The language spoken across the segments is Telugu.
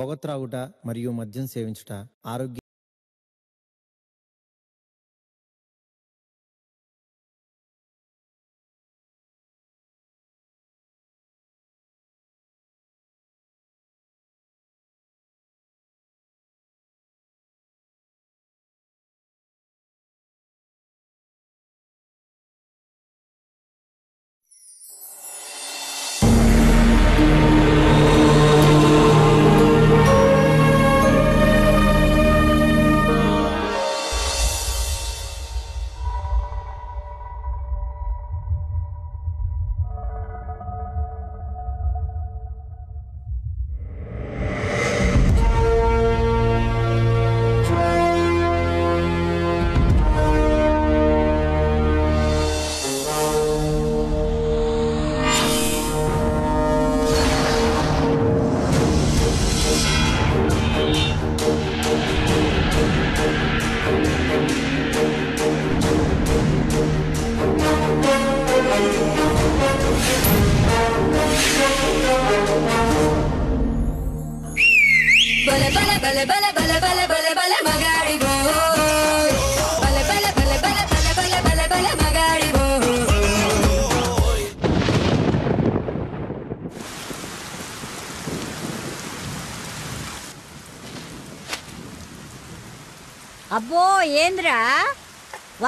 పొగ త్రాగుట మరియు మద్యం సేవించుట ఆరోగ్య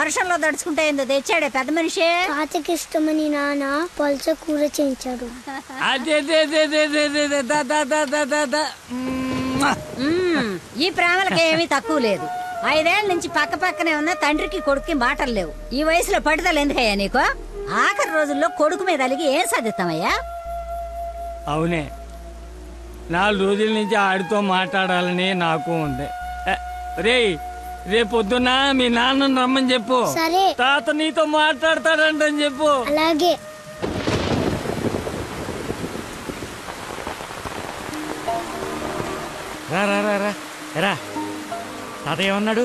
వర్షంలో దడుచుకుంటే ఏందో తెచ్చాడే పెద్ద మనిషి. తాతకి ఇష్టమని నాన్న పల్చ కూర చేయించాడు. అదే ఈ ప్రేమలకి ఏమీ తక్కువ లేదు. ఐదేళ్ళ నుంచి పక్క పక్కనే ఉన్న తండ్రికి కొడుక్కి మాటలు లేవు. ఈ వయసులో పట్టుదల ఎందుకయ్యా నీకు? ఆఖరి రోజుల్లో కొడుకు మీద అలిగి ఏం సాధిస్తామయ్యా? అవునే. నాలుగు రోజుల నుంచి ఆడితో మాట్లాడాలని నాకు ఉంది. రేయ్ రేపొద్దున మీ నాన్నను రమ్మని చెప్పు. సరే. తాత నీతో మాట్లాడతాడంటని చెప్పు. అలాగే. రా రా రా రా. రా. తాతయ్య ఏమన్నాడు?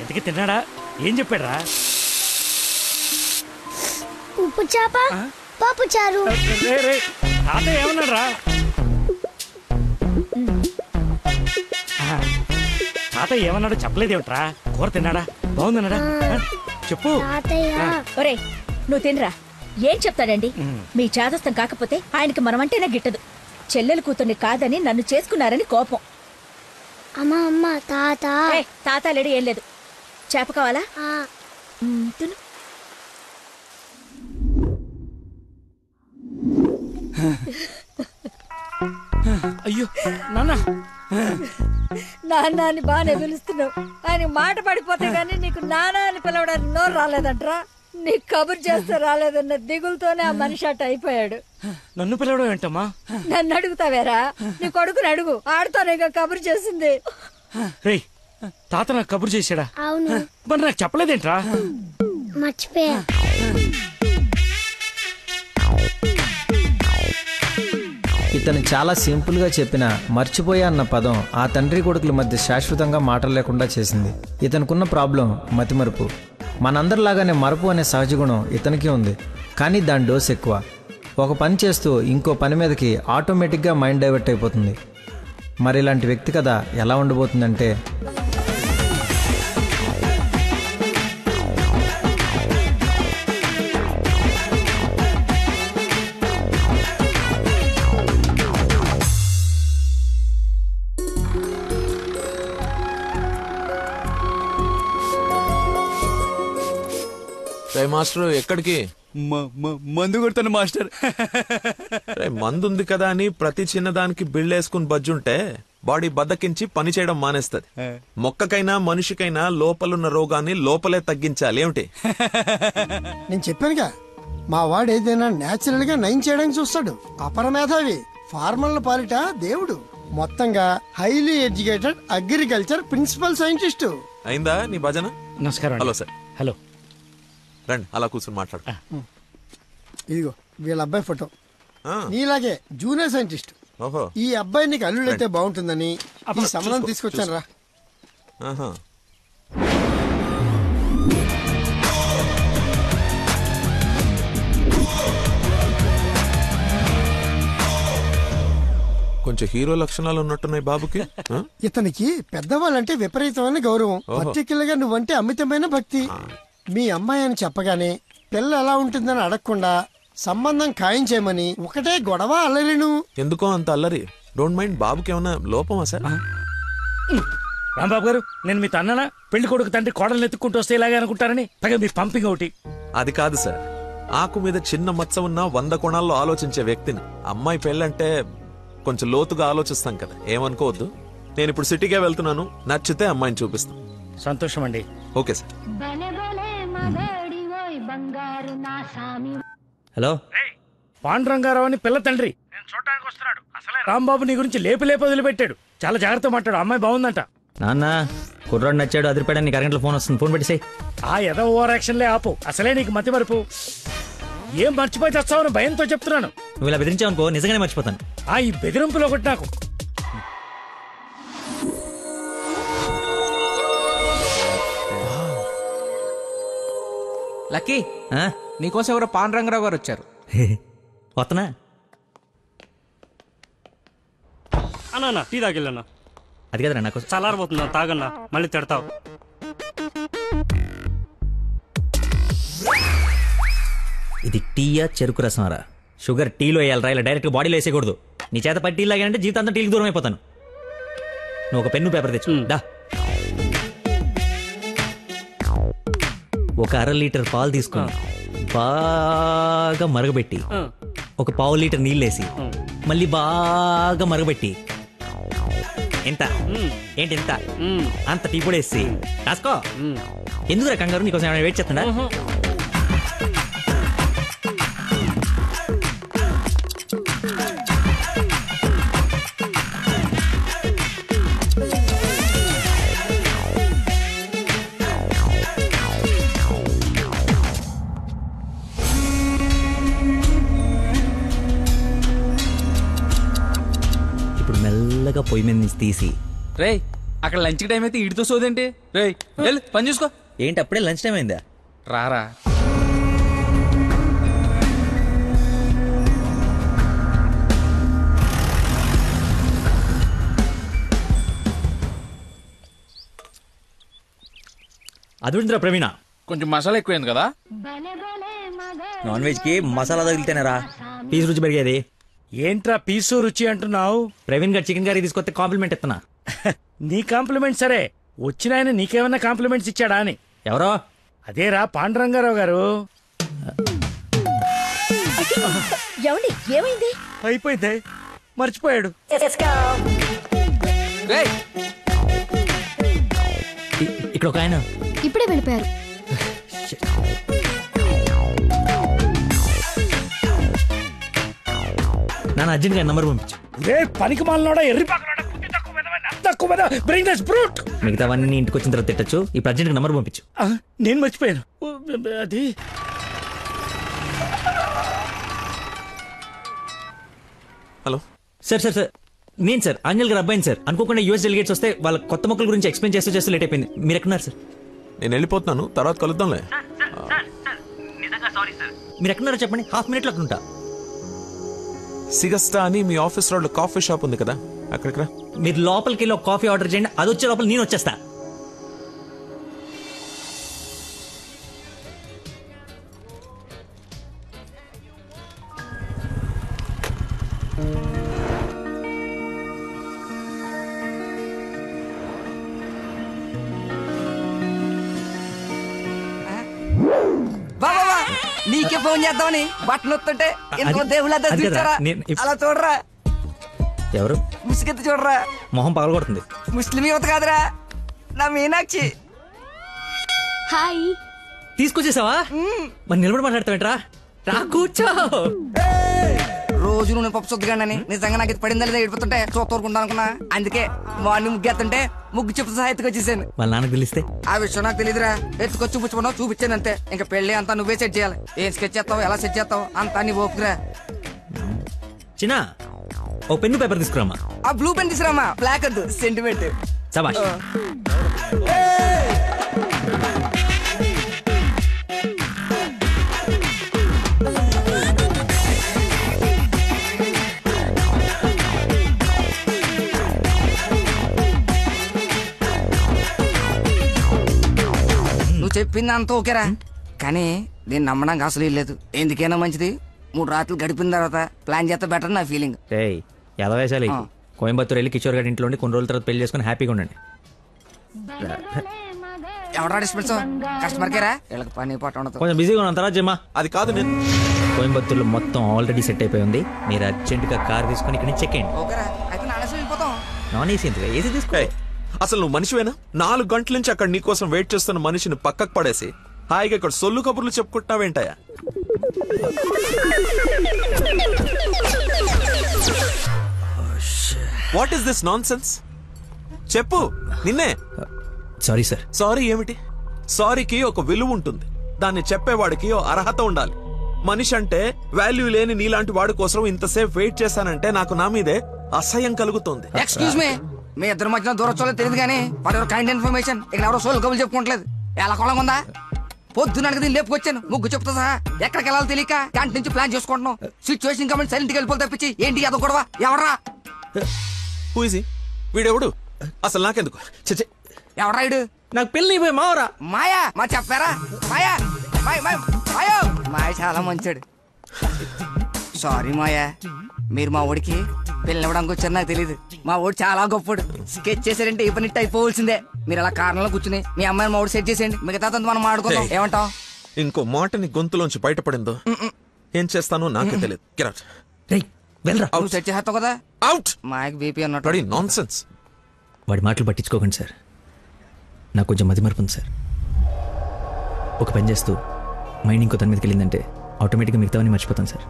ఎంతకి తిన్నాడా? ఏం చెప్పాడు రా ఉప్పు చేప పప్పు చారు. రే రే. తాతయ్య ఏమన్నాడు రా తాతయ్య ఏమన్నాడు చెప్పలేదేమిట్రా? కూర తిన్నాడా? బాగుందన్నాడా? చెప్పు. తాతయ్య. ఒరే నువ్వు తినరా? ఏం చెప్తాడండి? మీ చాదస్తం కాకపోతే ఆయనకి మనమంటేనే గిట్టదు. చెల్లెలు కూతుర్ని కాదని నన్ను చేసుకున్నారని కోపం. అమ్మ అమ్మ తాత. ఏ తాతాలేడు ఏం లేదు. చేప కావాలా తిను. అయ్యో నాన్న. నాన్న అని బాగానే పిలుస్తున్నావు. ఆయన మాట పడిపోతే గానీ నీకు నాన్న అని పిలవడానికి నోరు రాలేదంట్రా? నీకు కబురు చేస్తే రాలేదన్న దిగులతోనే ఆ మనిషి అట్ట అయిపోయాడు. నన్ను పిలవడం ఏంటమ్మా? నన్ను అడుగుతావేరా? నీ కొడుకుని అడుగు. ఆడుతానే కబురు చేసింది. రేయ్ తాత నాకు కబురు చేశాడా? అవును. మరి నాకు చెప్పలేదేంట్రా? మర్చిపోయా. ఇతను చాలా సింపుల్గా చెప్పిన మర్చిపోయా అన్న పదం ఆ తండ్రి కొడుకుల మధ్య శాశ్వతంగా మాటలు లేకుండా చేసింది. ఇతనుకున్న ప్రాబ్లం మతిమరుపు. మనందరిలాగానే మరపు అనే సహజ గుణం ఇతనికి ఉంది. కానీ దాని డోస్ ఎక్కువ. ఒక పని చేస్తూ ఇంకో పని మీదకి ఆటోమేటిక్గా మైండ్ డైవర్ట్ అయిపోతుంది. మరి ఇలాంటి వ్యక్తి కథ ఎలా ఉండబోతుందంటే రే మాస్టర్ ఎక్కడికి? మందు కొడతాను మాస్టర్. రే మందుంది కదా అని ప్రతి చిన్నదానికి బిళ్ళేసుకుని బజ్జుంటే బాడీ బద్దకించి పని చేయడం మానేస్తది. మొక్కకైనా మనిషికైనా లోపలున్న రోగాన్ని లోపలే తగ్గించాలి ఏమిటి? నేను చెప్పానుగా మా వాడు ఏదైనా నేచురల్గా నయం చేయడానికి చూస్తాడు. అపరమేధావి ఫార్మల్ పాలిట దేవుడు. మొత్తంగా highly educated agriculture principal scientist. అయిందా నీ భజన? నమస్కారం హలో సార్. హలో. రండి అలా కూర్చుని మాట్లాడు. ఇదిగో వీళ్ళ అబ్బాయి ఫోటో. ఆ, నీలాగే జూనియర్ సైంటిస్ట్. ఓహో. ఈ అబ్బాయి నీకు అల్లుడైతే బాగుంటుందని ఈ చూసుకో, తీసుకొచ్చాను రా. ఆహా. కొంచెం హీరో లక్షణాలు ఉన్నట్టున్నాయి బాబుకి ఆ? ఇతనికి పెద్దవాళ్ళంటే విపరీతమైన గౌరవం. పర్టికులర్గా నువ్వంటే అమితమైన భక్తి. మీ అమ్మాయి అని చెప్పగానే పిల్ల ఎలా ఉంటుందని అడగకుండా సంబంధం ఖాయం చేయమని ఒకటే గొడవ అల్లరిను. ఎందుకో అంత అల్లరి? డోంట్ మైండ్ బాబుకి ఏమైనా లోపమా సార్? రాంబాబు గారు నేను మీ తన్ననా? పెళ్ళి కొడుకు తండ్రి కోడలు ఎత్తుక్కుంటూ వస్తే ఇలాగే అనుకుంటారని? పైగా మీ పంపింగ్ ఒకటి. అది కాదు సార్. ఆకు మీద చిన్న మచ్చ ఉన్న వంద కోణాల్లో ఆలోచించే వ్యక్తిని. అమ్మాయి పెళ్ళంటే కొంచెం లోతుగా ఆలోచిస్తాం కదా. ఏమనుకోవద్దు. నేను ఇప్పుడు సిటీకే వెళ్తున్నాను. నచ్చితే అమ్మాయిని చూపిస్తాను సంతోషం అండి ఓకే సార్. హలో? పాండురంగారావు అని పిల్ల తండ్రి. నేను చూడడానికి వస్తున్నాడు. అసలే రాంబాబు నీ గురించి లేపి లేపి వదిలిపెట్టాడు. చాలా జాగ్రత్త మాట్లాడు. అమ్మాయి బాగుందంట. నాన్న కుర్రాడు నచ్చాడు అదిరిపాడు నీకు అరగంటల ఫోన్ వస్తుంది. ఫోన్ పెట్టేసాయి. ఆ ఎద ఓవర్ యాక్షన్లే ఆపు. అసలే నీకు మతి మరుపు. ఏం మర్చిపోయి తెస్తావని భయంతో చెప్తున్నాను. నువ్వు ఇలా బెదిరించావు అనుకో నిజంగానే మర్చిపోతాను. ఆ ఈ బెదిరింపులో ఒకటి నాకు. లక్కీ ఆ? నీకోసం ఎవరో పాండురంగరావు గారు వచ్చారు. వస్తనా అన్నా టీ తాగిల్లన్నా అది కదరా నాకు చల్లారిపోతుందా తాగన్నా మళ్ళీ తిడతావు. ఇది టీయా చెరుకు రసంరా షుగర్ టీలో వేయాలరా ఇలా డైరెక్ట్ బాడీలో వేసేయకూడదు. నీ చేత పట్టి టీ లాగానంటే జీవితాంతం టీకి దూరం అయిపోతాను నువ్వు ఒక పెన్ను పేపర్ తెచ్చు దా. ఒక అర లీటర్ పాలు తీసుకొని బాగా మరగబెట్టి ఒక పావు లీటర్ నీళ్ళేసి మళ్ళీ బాగా మరగబెట్టి ఎంత? ఏంటి ఎంత? అంత టీ కూడా వేసి. రాసుకో. ఎందుకురా కంగారు? నీకోసం ఏమైనా వెయిట్ చేస్తుందా పొయ్యి మీద నుంచి తీసి. రేయ్ అక్కడ లంచ్ టైం అయితే ఇడితో సోదేంటి? రేయ్ వెళ్ళు పని చూసుకో. ఏంటి అప్పుడే లంచ్ టైం అయిందా? రారా. అదుందిరా ప్రవీణ. కొంచెం మసాలా ఎక్కువైంది కదా? నాన్ వెజ్కి మసాలా తగిలితేనేరా? పీస్ రుచి పెరిగేది. ఏంట్రా పీసు రుచి అంటున్నావు? ప్రవీణ్ గారు చికెన్ కర్రీ తీసుకొస్తే కాంప్లిమెంట్ ఇస్తున్నా. నీ కాంప్లిమెంట్ సరే. వచ్చిన ఆయన నీకేమన్నా కాంప్లిమెంట్స్ ఇచ్చాడా అని. ఎవరో? అదేరా పాండురంగారావు గారు. ఏమండి ఏమైంది? అయిపోయింది. మర్చిపోయాడు. ఇక్కడ ఒక ఆయన. ఇప్పుడే వెళ్ళిపోయారు. నాన్న అర్జెంట్ గారి నంబర్ పంపించు. రే పనికి మాలనోడా ఎర్రి పక్కనోడా, బుద్ధి తక్కువ వెధవా, తక్కువ వెధవా, bring this brute. మిగతావన్నీ ఇంటికి వచ్చిన తర్వాత తిట్టచ్చు. ఇప్పుడు అర్జెంట్ నంబర్ పంపించు. ఆ, నేను మర్చిపోయాను. ఓ, అది. హలో. Sir sir sir. నేను సార్. ఆంజల్ గారు అబ్బాయిని సార్. అనుకోకుండా యూఎస్ డెలిగేట్స్ వస్తే వాళ్ళ కొత్త మొక్కల గురించి ఎక్స్ప్లెయిన్ చేస్తూ చేస్తూ లేట్ అయిపోయింది. మీరు ఎక్కడున్నారు సార్? నేను వెళ్ళిపోతున్నాను. తర్వాత కలుద్దాంలే. మీరు ఎక్కడున్నారో చెప్పండి. హాఫ్ మినిట్లో అక్కడ ఉంటా. సిగస్తా అని మీ ఆఫీస్ రోడ్ కాఫీ షాప్ ఉంది కదా అక్కడికి రా. మీరు లోపలికి వెళ్ళి ఒక కాఫీ ఆర్డర్ చేయండి అది వచ్చే లోపల నేను వచ్చేస్తా. నీకే ఫోన్ చేద్దామని బట్టలు వస్తుంటే ఎంతో దేవుళ్ళ చూచారా అలా చూడరా? ఎవరు? ముసుగెత్తి చూడరా? మొహం పగలగొడుతుంది. ముస్లిం యువత కాదురా. నా మీనాక్షి. హాయ్. తీసుకొచ్చేసావా? మరి నిలబడి మాట్లాడతావేంట్రా? రా కూర్చో. రోజు నువ్వు పప్పు సొద్దుగానని నిజంగా నాకు ఇది పడిందా లేదా ఏడిపోతుంటే చూస్తూరుకుంటా అనుకున్నా. అందుకే మార్నింగ్ ముగ్గు ఎత్తుంటే ముగ్గు చెప్తూ సహా ఎత్తుకొచ్చేసాను వాళ్ళ నాన్నకు తెలిస్తే? ఆ విషయం నాకు తెలియదురా ఎత్తుకొచ్చి చూపించమన్నావు చూపించాను అంతే. ఇంకా పెళ్ళి అంతా నువ్వే సెట్ చేయాలి. ఏం స్కెచ్ చేస్తావు ఎలా సెట్ చేస్తావు అంతా నీ ఓపుకురా. చిన్న ఓ పెన్ను పేపర్ తీసుకురామా ఆ బ్లూ పెన్ తీసురామా బ్లాక్ వద్దు సెంటిమెంట్ సబాష్. చెప్పింది అంత ఓకేరా కానీ నేను నమ్మడానికి అసలు లేదు. ఎందుకైనా మంచిది. మూడు రాత్రులు గడిపిన తర్వాత ప్లాన్ చేస్తే బెటర్ నా ఫీలింగ్. ఏయ్ ఎలా వేసాలి కోయంబత్తూర్ వెళ్ళి కిషోర్ గారి ఇంట్లో ఉండి కొన్ని రోజుల తర్వాత పెళ్ళి చేసుకుని హ్యాపీగా ఉండండి. ఎవడా డిస్పెన్స్ కస్టమర్ కేరా? వీళ్ళకి పని పాట ఉండదు. కొంచెం బిజీగా ఉన్నాను. తర్వాత జమ్మా. అది కాదు నేను. కోయంబత్తూర్లో మొత్తం ఆల్రెడీ సెట్ అయిపోయి ఉంది మీరు అర్జెంటుగా కార్ తీసుకొని ఇక్కడ నుంచి చెక్ చేయండి ఓకేరా అయితే వెళ్ళిపోతాం నాన్ ఏసీ ఎందుకు? ఏసీ తీసుకో. అసలు నువ్వు మనిషివేనా? నాలుగు గంటల నుంచి అక్కడ నీకోసం వెయిట్ చేస్తున్న మనిషిని పక్కకు పడేసి హాయిగా ఇక్కడ సొల్లు కబుర్లు చెప్పుకుంటున్నావేంటయ్యా? వాట్ ఈస్ దిస్ నాన్ చెప్పు నిన్నే. సారీ సార్ సారీ ఏమిటి? సారీకి ఒక విలువ ఉంటుంది. దాన్ని చెప్పేవాడికి ఓ అర్హత ఉండాలి. మనిషి అంటే వాల్యూ లేని నీలాంటి వాడి కోసం ఇంతసేపు వెయిట్ చేశానంటే నాకు నా మీదే అసహ్యం కలుగుతోంది. ఎక్స్క్యూజ్ మీ మీ ఇద్దరు మధ్యన దూరం చూడలేదు తెలియదు కానీ వాడు ఎవరు కైండ్ ఇన్ఫర్మేషన్ ఇక్కడ ఎవరో సోల్ కబులు చెప్పుకోవట్లేదు ఎలా కొలం ఉందా? పొద్దున దీన్ని లేపుకొచ్చాను. ముగ్గు చెప్తా సహా. ఎక్కడికి వెళ్ళాలో తెలియక క్యాంటీన్ నుంచి ప్లాన్ చేసుకుంటున్నాం సిచ్యువేషన్ కాబట్టి సైలెంట్గా వెళ్ళిపోతే తప్పించి ఏంటి అదో గొడవ? ఎవరా హూజీ వీడెవడు అసలు నాకెందుకు? చచ్చే ఎవరా ఇడు నాకు పెళ్ళి పోయి మావరా. మాయా? మా చెప్పారా? మాయా? మాయ మాయ మాయో? మాయ చాలా మంచాడు. సారీ మాయా మీరు మా ఊడికి పిల్లవడానికి వచ్చారు నాకు తెలియదు మా ఊడు చాలా గొప్పడు. స్కెచ్ చేశారంటే పని అయిపోవలసిందే మీరు అలా కారణంలో కూర్చుని మీ అమ్మాయిని మా ఊడు సెట్ చేసేయండి. మిగతా మనం మాడుకుందాం ఏమంటావ్? ఇంకో మాట నీ గొంతులోంచి బయటపడిందో? ఏం చేస్తానో నాకే తెలియదు గిరాట్ నువ్వు సెట్ చేస్తావు కదా? అవుట్ మాయకి బీపీ అన్నట్టు నాన్ సెన్స్ వాడి మాటలు పట్టించుకోకండి సార్. నాకు కొంచెం మతిమరుపు ఉంది సార్. ఒక పని చేస్తూ మైండ్ ఇంకో దాని మీదకి వెళ్ళిందంటే ఆటోమేటిక్గా మిగతావన్నీ మర్చిపోతాను సార్.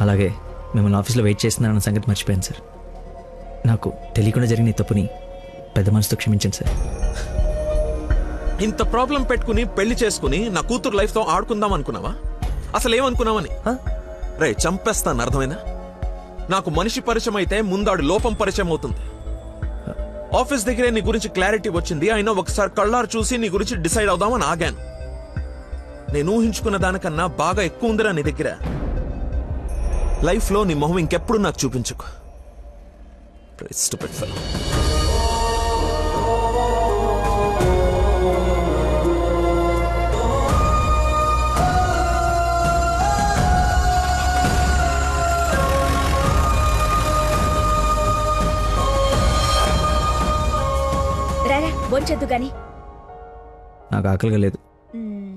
అలాగే మిమ్మల్ని ఆఫీస్లో వెయిట్ చేస్తున్నానన్న సంగతి మర్చిపోయాను సార్. నాకు తెలియకుండా జరిగిన ఈ తప్పుని పెద్ద మనసుతో క్షమించండి సార్. ఇంత ప్రాబ్లం పెట్టుకుని పెళ్ళి చేసుకుని నా కూతురు లైఫ్తో ఆడుకుందాం అనుకున్నావా? అసలు ఏమనుకున్నావని? రే చంపేస్తాను అర్థమైందా? నాకు మనిషి పరిచయం అయితే ముందాడు లోపం పరిచయం అవుతుంది. ఆఫీస్ దగ్గరే నీ గురించి క్లారిటీ వచ్చింది అయినా ఒకసారి కళ్ళారు చూసి నీ గురించి డిసైడ్ అవుదామని ఆగాను. నేను ఊహించుకున్న దానికన్నా బాగా ఎక్కువ ఉందిరా నీ దగ్గర. లైఫ్లో నీ మొహం ఇంకెప్పుడు నాకు చూపించుకో. రారా బొంచొద్దు గాని. నాకు ఆకలిగా లేదు.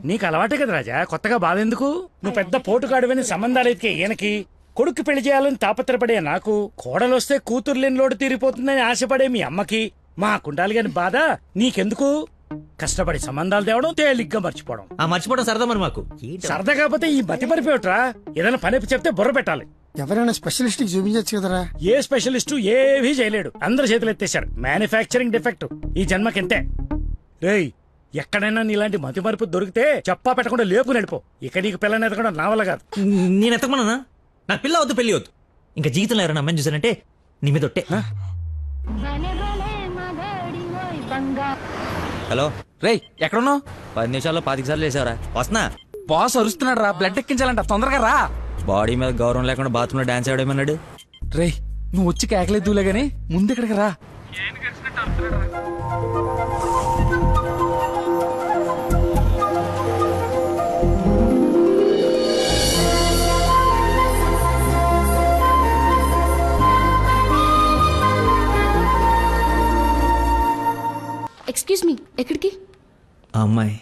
నీకు అలవాటే కదా రాజా కొత్తగా బాధెందుకు? నువ్వు పెద్ద పోటుగాడువని సంబంధాలు ఎతికే ఈయనకి. కొడుకు పెళ్ళి చేయాలని తాపత్రపడే నాకు కోడలొస్తే కూతురు లేని లోటు తీరిపోతుందని ఆశపడే మీ అమ్మకి మా కుండాలి గాని బాధ? నీకెందుకు? కష్టపడి సంబంధాలు తేవడం తేలిగ్గా మర్చిపోవడం. ఆ మర్చిపోవడం సరదా మరి మాకు. సరదా కాకపోతే ఈ బతి మరిపోయట్రా ఏదైనా పని చెప్తే బుర్ర పెట్టాలి. ఎవరైనా స్పెషలిస్ట్కి చూపించచ్చు కదరా? ఏ స్పెషలిస్టు ఏవీ చేయలేడు. అందరు చేతులు ఎత్తేశారు. మ్యానుఫ్యాక్చరింగ్ డిఫెక్ట్ ఈ జన్మకింతే. రేయ్ ఎక్కడైనా నీలాంటి మతి మరుపు దొరికితే చెప్పా పెట్టకుండా లేపు నడిపో ఇక నీకు పిల్లని ఎదగడం నా వల్ల కాదు. నేను ఎత్తకమన్నా నాకు పిల్ల వద్దు పెళ్ళి వద్దు. ఇంకా జీవితంలో ఎవరైనా అమ్మాయిని చూసానంటే నీ మీద ఒట్టే. హలో. రేయ్ ఎక్కడున్నావు? పది నిమిషాల్లో పాతిక సార్లు వేసావరా వస్తున్నా. బాస్ అరుస్తున్నాడు రా బ్లడ్ ఎక్కించాలంట. తొందరగా రా. బాడీ మీద గౌరవం లేకుండా బాత్రూంలో డాన్స్ ఆడేమన్నాడు రేయ్ నువ్వు వచ్చి కేకలేదులే గానీ ముందు ఇక్కడికి రా. ఎక్స్క్యూజ్ మీ ఎక్కడికి? ఆ అమ్మాయి.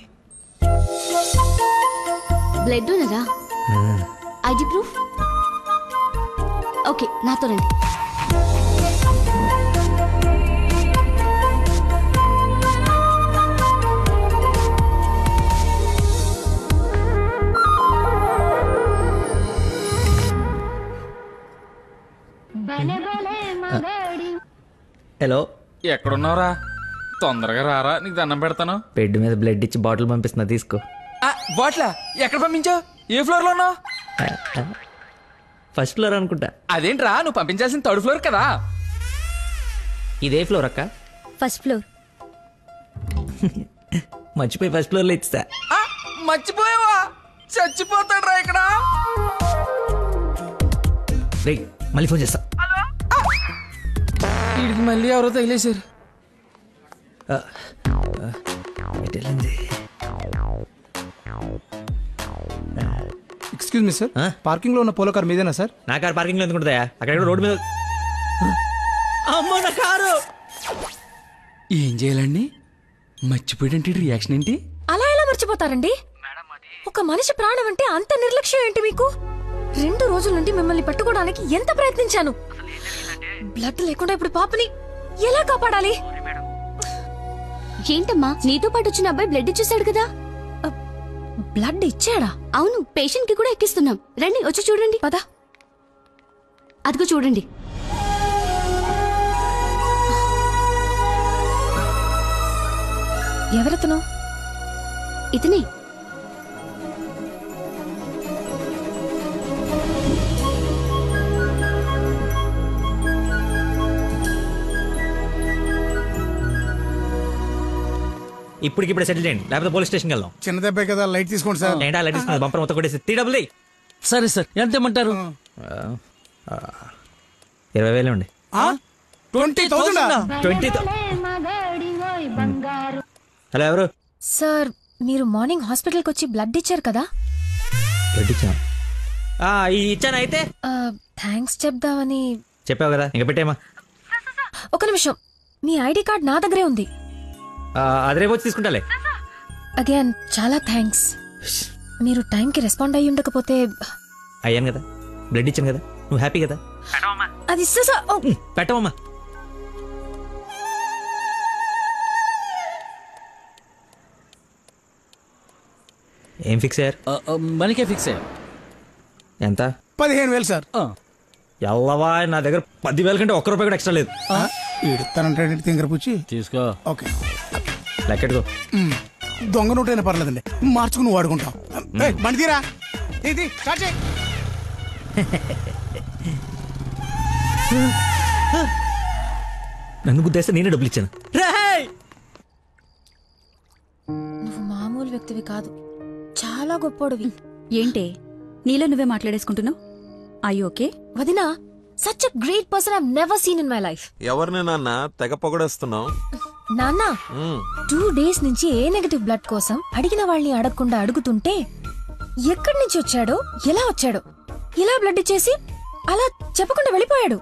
బ్లడ్ ఉన్నదా? ID proof? ఓకే నాతో రండి. హలో. ఎక్కడున్నావురా? తొందరగా రారా నీకు దండం పెడతాను. బెడ్ మీద బ్లడ్ ఇచ్చి బాటిల్ పంపిస్తున్నా తీసుకో. ఆ, బాట్లా? ఎక్కడ పంపించావు? ఏ ఫ్లోర్లో ఉన్నావు? ఫస్ట్ ఫ్లోర్ అనుకుంటా. అదేంట్రా నువ్వు పంపించాల్సిన థర్డ్ ఫ్లోర్ కదా. ఇదే ఫ్లోర్ అక్క? First floor. మర్చిపోయి ఫస్ట్ ఫ్లోర్లో ఇచ్చా ఆ, మర్చిపోయావా? చచ్చిపోతాడు రా ఇక్కడ. రే మళ్ళీ ఫోన్ చేస్తా. వీడికి మళ్ళీ ఎవరో తగిలేశారు. వెళ్ళింది ఎక్స్క్యూజ్ మీ సార్ పార్కింగ్లో ఉన్న పోలో కార్ మీదేనా సార్ నా కారు పార్కింగ్లో ఎందుకుంటుందా అక్కడ ఎక్కడో రోడ్డు మీద అమ్మో నా కారు! ఏం చేయాలండి? మర్చిపోయాడంటే రియాక్షన్ ఏంటి? అలా ఎలా మర్చిపోతారండి? ఒక మనిషి ప్రాణం అంటే అంత నిర్లక్ష్యం ఏంటి మీకు? రెండు రోజుల నుండి మిమ్మల్ని పట్టుకోవడానికి ఎంత ప్రయత్నించాను? బ్లడ్ లేకుండా ఇప్పుడు పాపని ఎలా కాపాడాలి? ఏంటమ్మా? నీతో పాటు వచ్చిన అబ్బాయి బ్లడ్ ఇచ్చేసాడు కదా? బ్లడ్ ఇచ్చాడా? అవును పేషెంట్కి కూడా ఎక్కిస్తున్నాం. రండి వచ్చి చూడండి. పదా. అదిగో చూడండి. ఎవరతను? ఇతనే. ఇప్పటికిప్పుడే సెటిల్ చేయండి. లేకపోతే పోలీస్ స్టేషన్కి వెళ్దాం. చిన్న దెబ్బే కదా లైట్ తీసుకోండి సార్. ఏంటా లైట్ ఇస్తుంది బంపర్ మొత్తం కొట్టేసి త్రీ డబుల్ సరే సార్ ఎంత ఇమ్మంటారు? ఇరవై వేలు అండి ట్వంటీ థౌసండ్ ట్వంటీ హలో ఎవరు? సార్ మీరు మార్నింగ్ హాస్పిటల్కి వచ్చి బ్లడ్ ఇచ్చారు కదా? బ్లడ్ ఇచ్చాను. ఆ, ఈ ఇచ్చాను అయితే. థ్యాంక్స్ చెప్దామని చెప్పావు కదా ఇంకా పెట్టేమా ఒక నిమిషం. మీ ఐడి కార్డ్ నా దగ్గరే ఉంది. అది రేపు వచ్చి తీసుకుంటాలే. అగైన్ చాలా థ్యాంక్స్ మీరు టైంకి రెస్పాండ్ అయ్యి ఉండకపోతే అయ్యాను కదా. బ్లడ్ ఇచ్చాను కదా. నువ్వు హ్యాపీ కదా? అది పెట్టవమ్మా. ఏం ఫిక్స్ అయ్యారు? మనకే ఫిక్స్ అయ్యాం. ఎంత? పదిహేను వేలు సార్. ఎల్లవా నా దగ్గర పదివేల కంటే ఒక్క రూపాయి కూడా ఎక్స్ట్రా లేదు. ఇడతానంటే తింగర పుచ్చి? తీసుకో. ఓకే. లెక్కెట్టుకో. దొంగ నోటైనా పర్లేదండి. మార్చుకుని వాడుకుంటాం బండి తీరా. ఇది స్టార్ట్ చేయి. నన్ను గుద్దేస్తే నేనే డబ్బులు ఇచ్చాను. నువ్వు మామూలు వ్యక్తివి కాదు. చాలా గొప్పోడివి. ఏంటే? నీలో నువ్వే మాట్లాడేసుకుంటున్నావు? ఐ ఓకే వదినా such a great person I never seen in my life ఎవరిని నాన్న తెగ పొగడేస్తున్నావు? నాన్న టూ డేస్ నుంచి ఏ నెగటివ్ బ్లడ్ కోసం అడిగిన వాళ్ళని అడగకుండా అడుగుతుంటే ఎక్కడి నుంచి వచ్చాడో ఎలా వచ్చాడో ఇలా బ్లడ్ ఇచ్చేసి అలా చెప్పకుండా వెళ్ళిపోయాడు.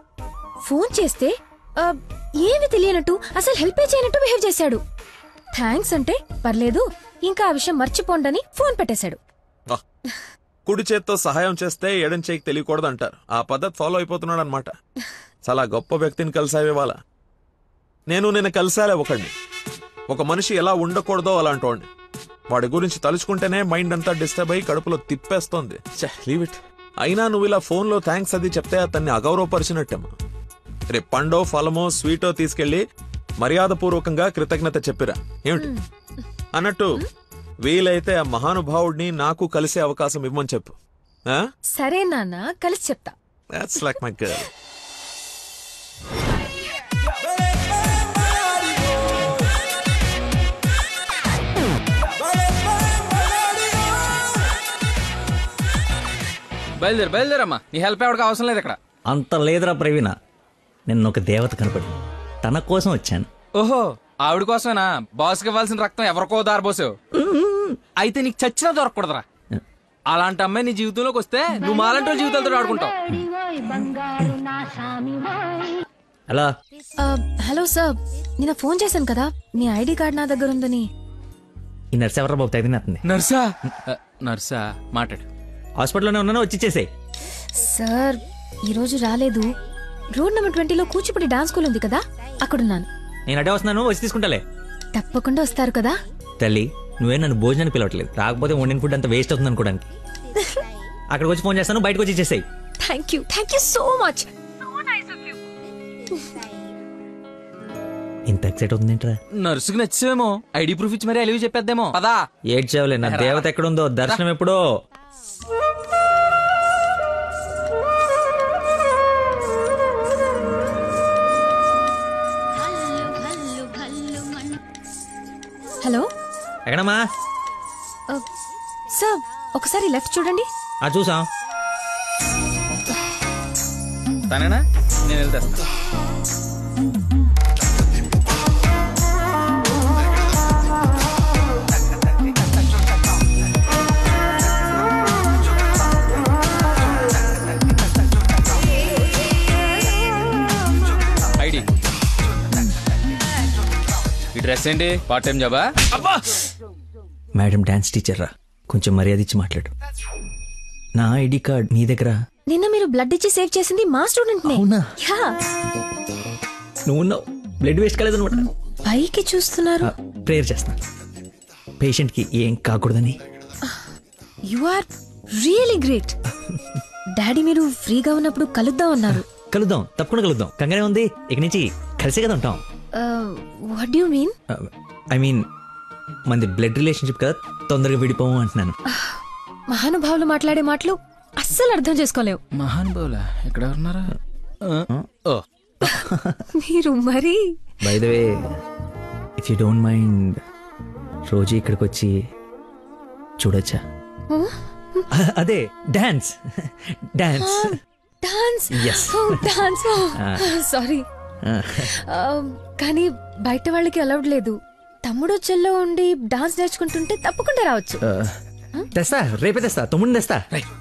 ఫోన్ చేస్తే ఆ, ఏమీ తెలియనట్టు అసలు హెల్ప్ చేయనట్టు బిహేవ్ చేశాడు. థ్యాంక్స్ అంటే పర్లేదు ఇంకా ఆ విషయం మర్చిపోండని ఫోన్ పెట్టేశాడు. కుడి చేత్తో సహాయం చేస్తే ఎడం చేయికి తెలియకూడదు అంటారు ఆ పద్ధతి ఫాలో అయిపోతున్నాడు అనమాట చాలా గొప్ప వ్యక్తిని కలిసావే వాళ్ళ నేను నిన్న కలిసాలే ఒకడిని. ఒక మనిషి ఎలా ఉండకూడదో అలాంటి వాడిని వాడి గురించి తలుచుకుంటేనే మైండ్ అంతా డిస్టర్బ్ అయ్యి కడుపులో తిప్పేస్తోంది. Leave it. అయినా నువ్వు ఇలా ఫోన్లో థ్యాంక్స్ అది చెప్తే అతన్ని అగౌరవపరిచినట్టేమో. రేపు పండో ఫలమో స్వీటో తీసుకెళ్ళి మర్యాదపూర్వకంగా కృతజ్ఞత చెప్పిరా. ఏమిటి? అన్నట్టు వీలైతే ఆ మహానుభావుడిని నాకు కలిసే అవకాశం ఇవ్వమని చెప్పు. సరే నాన్న కలిసి చెప్తా. దాట్స్ లైక్ మై గర్ల్ బయలుదేరు బయలుదేరమ్మా. నీ హెల్ప్ ఎవరికి అవసరం లేదు ఇక్కడ. అంత లేదురా ప్రవీణ. నిన్న ఒక దేవత కనపడి తన కోసం వచ్చాను. ఓహో ఆవిడ కోసమేనా? బాస్కి ఇవ్వాల్సిన రక్తం ఎవరికో దారబోసావు. అయితే నీకు చచ్చినా దొరకకూడదురా. అలాంటి అమ్మాయి నీ జీవితంలోకి వస్తే నువ్వు మాలంటి వాళ్ళ జీవితాలతో ఆడుకుంటావు. హలో. హలో సార్ నిన్న ఫోన్ చేశాను కదా మీ ఐడి కార్డ్ నా దగ్గర ఉందని. ఈ నర్స్ ఎవరా బాబు తగినట్టుంది నర్సా? నర్సా మాట్లాడు. హాస్పిటల్లోనే ఉన్నాను వచ్చి ఇచ్చేసేయ్ సార్ ఈరోజు రాలేదు. రోడ్ నెంబర్ ట్వంటీలో కూచిపూడి డాన్స్ స్కూల్ ఉంది కదా అక్కడున్నాను. నేను అడే వస్తున్నాను వచ్చి తీసుకుంటాలే. తప్పకుండా వస్తారు కదా? తల్లి నువ్వే నన్ను భోజనానికి పిలవట్లేదు. రాకపోతే వండిన ఫుడ్ అంత వేస్ట్ అవుతుంది అనుకోడానికి. అక్కడికి వచ్చి ఫోన్ చేస్తాను బయటకు వచ్చి ఇచ్చేసేయ్. Thank you thank you so much ఇంత ఎక్సైట్ అవుతుంది ఏంట్రా నర్సుకి నచ్చేమో ఐడి ప్రూఫ్ ఇచ్చి మరీ అలివి చెప్పేద్దేమో. పదా. ఏడ్చావులే నా దేవత ఎక్కడుందో? దర్శనం ఎప్పుడో? ఎక్కడమ్మా? సార్ ఒకసారి లెఫ్ట్ చూడండి. ఆ చూసాం. తనేనా? నేను వెళ్తాను ఐడి. ఈ డ్రెస్ ఏంటి? పార్ట్ టైం జాబా అబ్బా! మేడం డాన్స్ టీచర్ రా. కొంచెం మర్యాద ఇచ్చి మాట్లాడు. నా ఐడి కార్డ్ నీ దగ్గర? నిన్న మీరు బ్లడ్ ఇచ్చి సేవ్ చేసింది మా స్టూడెంట్ అవునా? నువ్వు ఉన్నావు బ్లడ్ వేస్ట్ కాలేదు అనమాట పైకి చూస్తున్నారు. ప్రేయర్ చేస్తాను పేషెంట్కి ఏం కాకూడదని? You are really great. Daddy మీరు ఫ్రీగా ఉన్నప్పుడు కలుద్దాం అన్నారు. కలుద్దాం. తప్పకుండా కలుద్దాం. కంగానే ఉంది. ఇక నుంచి కలిసే కదా ఉంటాం. What you mean I mean మనది బ్లడ్ రిలేషన్షిప్ కదా తొందరగా విడిపోము అంటున్నాను. మహానుభావులు మాట్లాడే మాటలు అస్సలు అర్థం చేసుకోలేవు. మహానుభావులా? ఎక్కడ ఉన్నారా? ఓ. మీరు మరీ? By the way if you don't mind రోజు ఇక్కడికి వచ్చి చూడొచ్చా అ- అదే dance dance dance Yes. Dance. Sorry కానీ బయట వాళ్ళకి అలౌడ్ లేదు. తమ్ముడు చెల్లో ఉండి డాన్స్ నేర్చుకుంటుంటే తప్పకుండా రావచ్చు. తెస్తా రేపే తెస్తా తమ్ముడిని తెస్తా.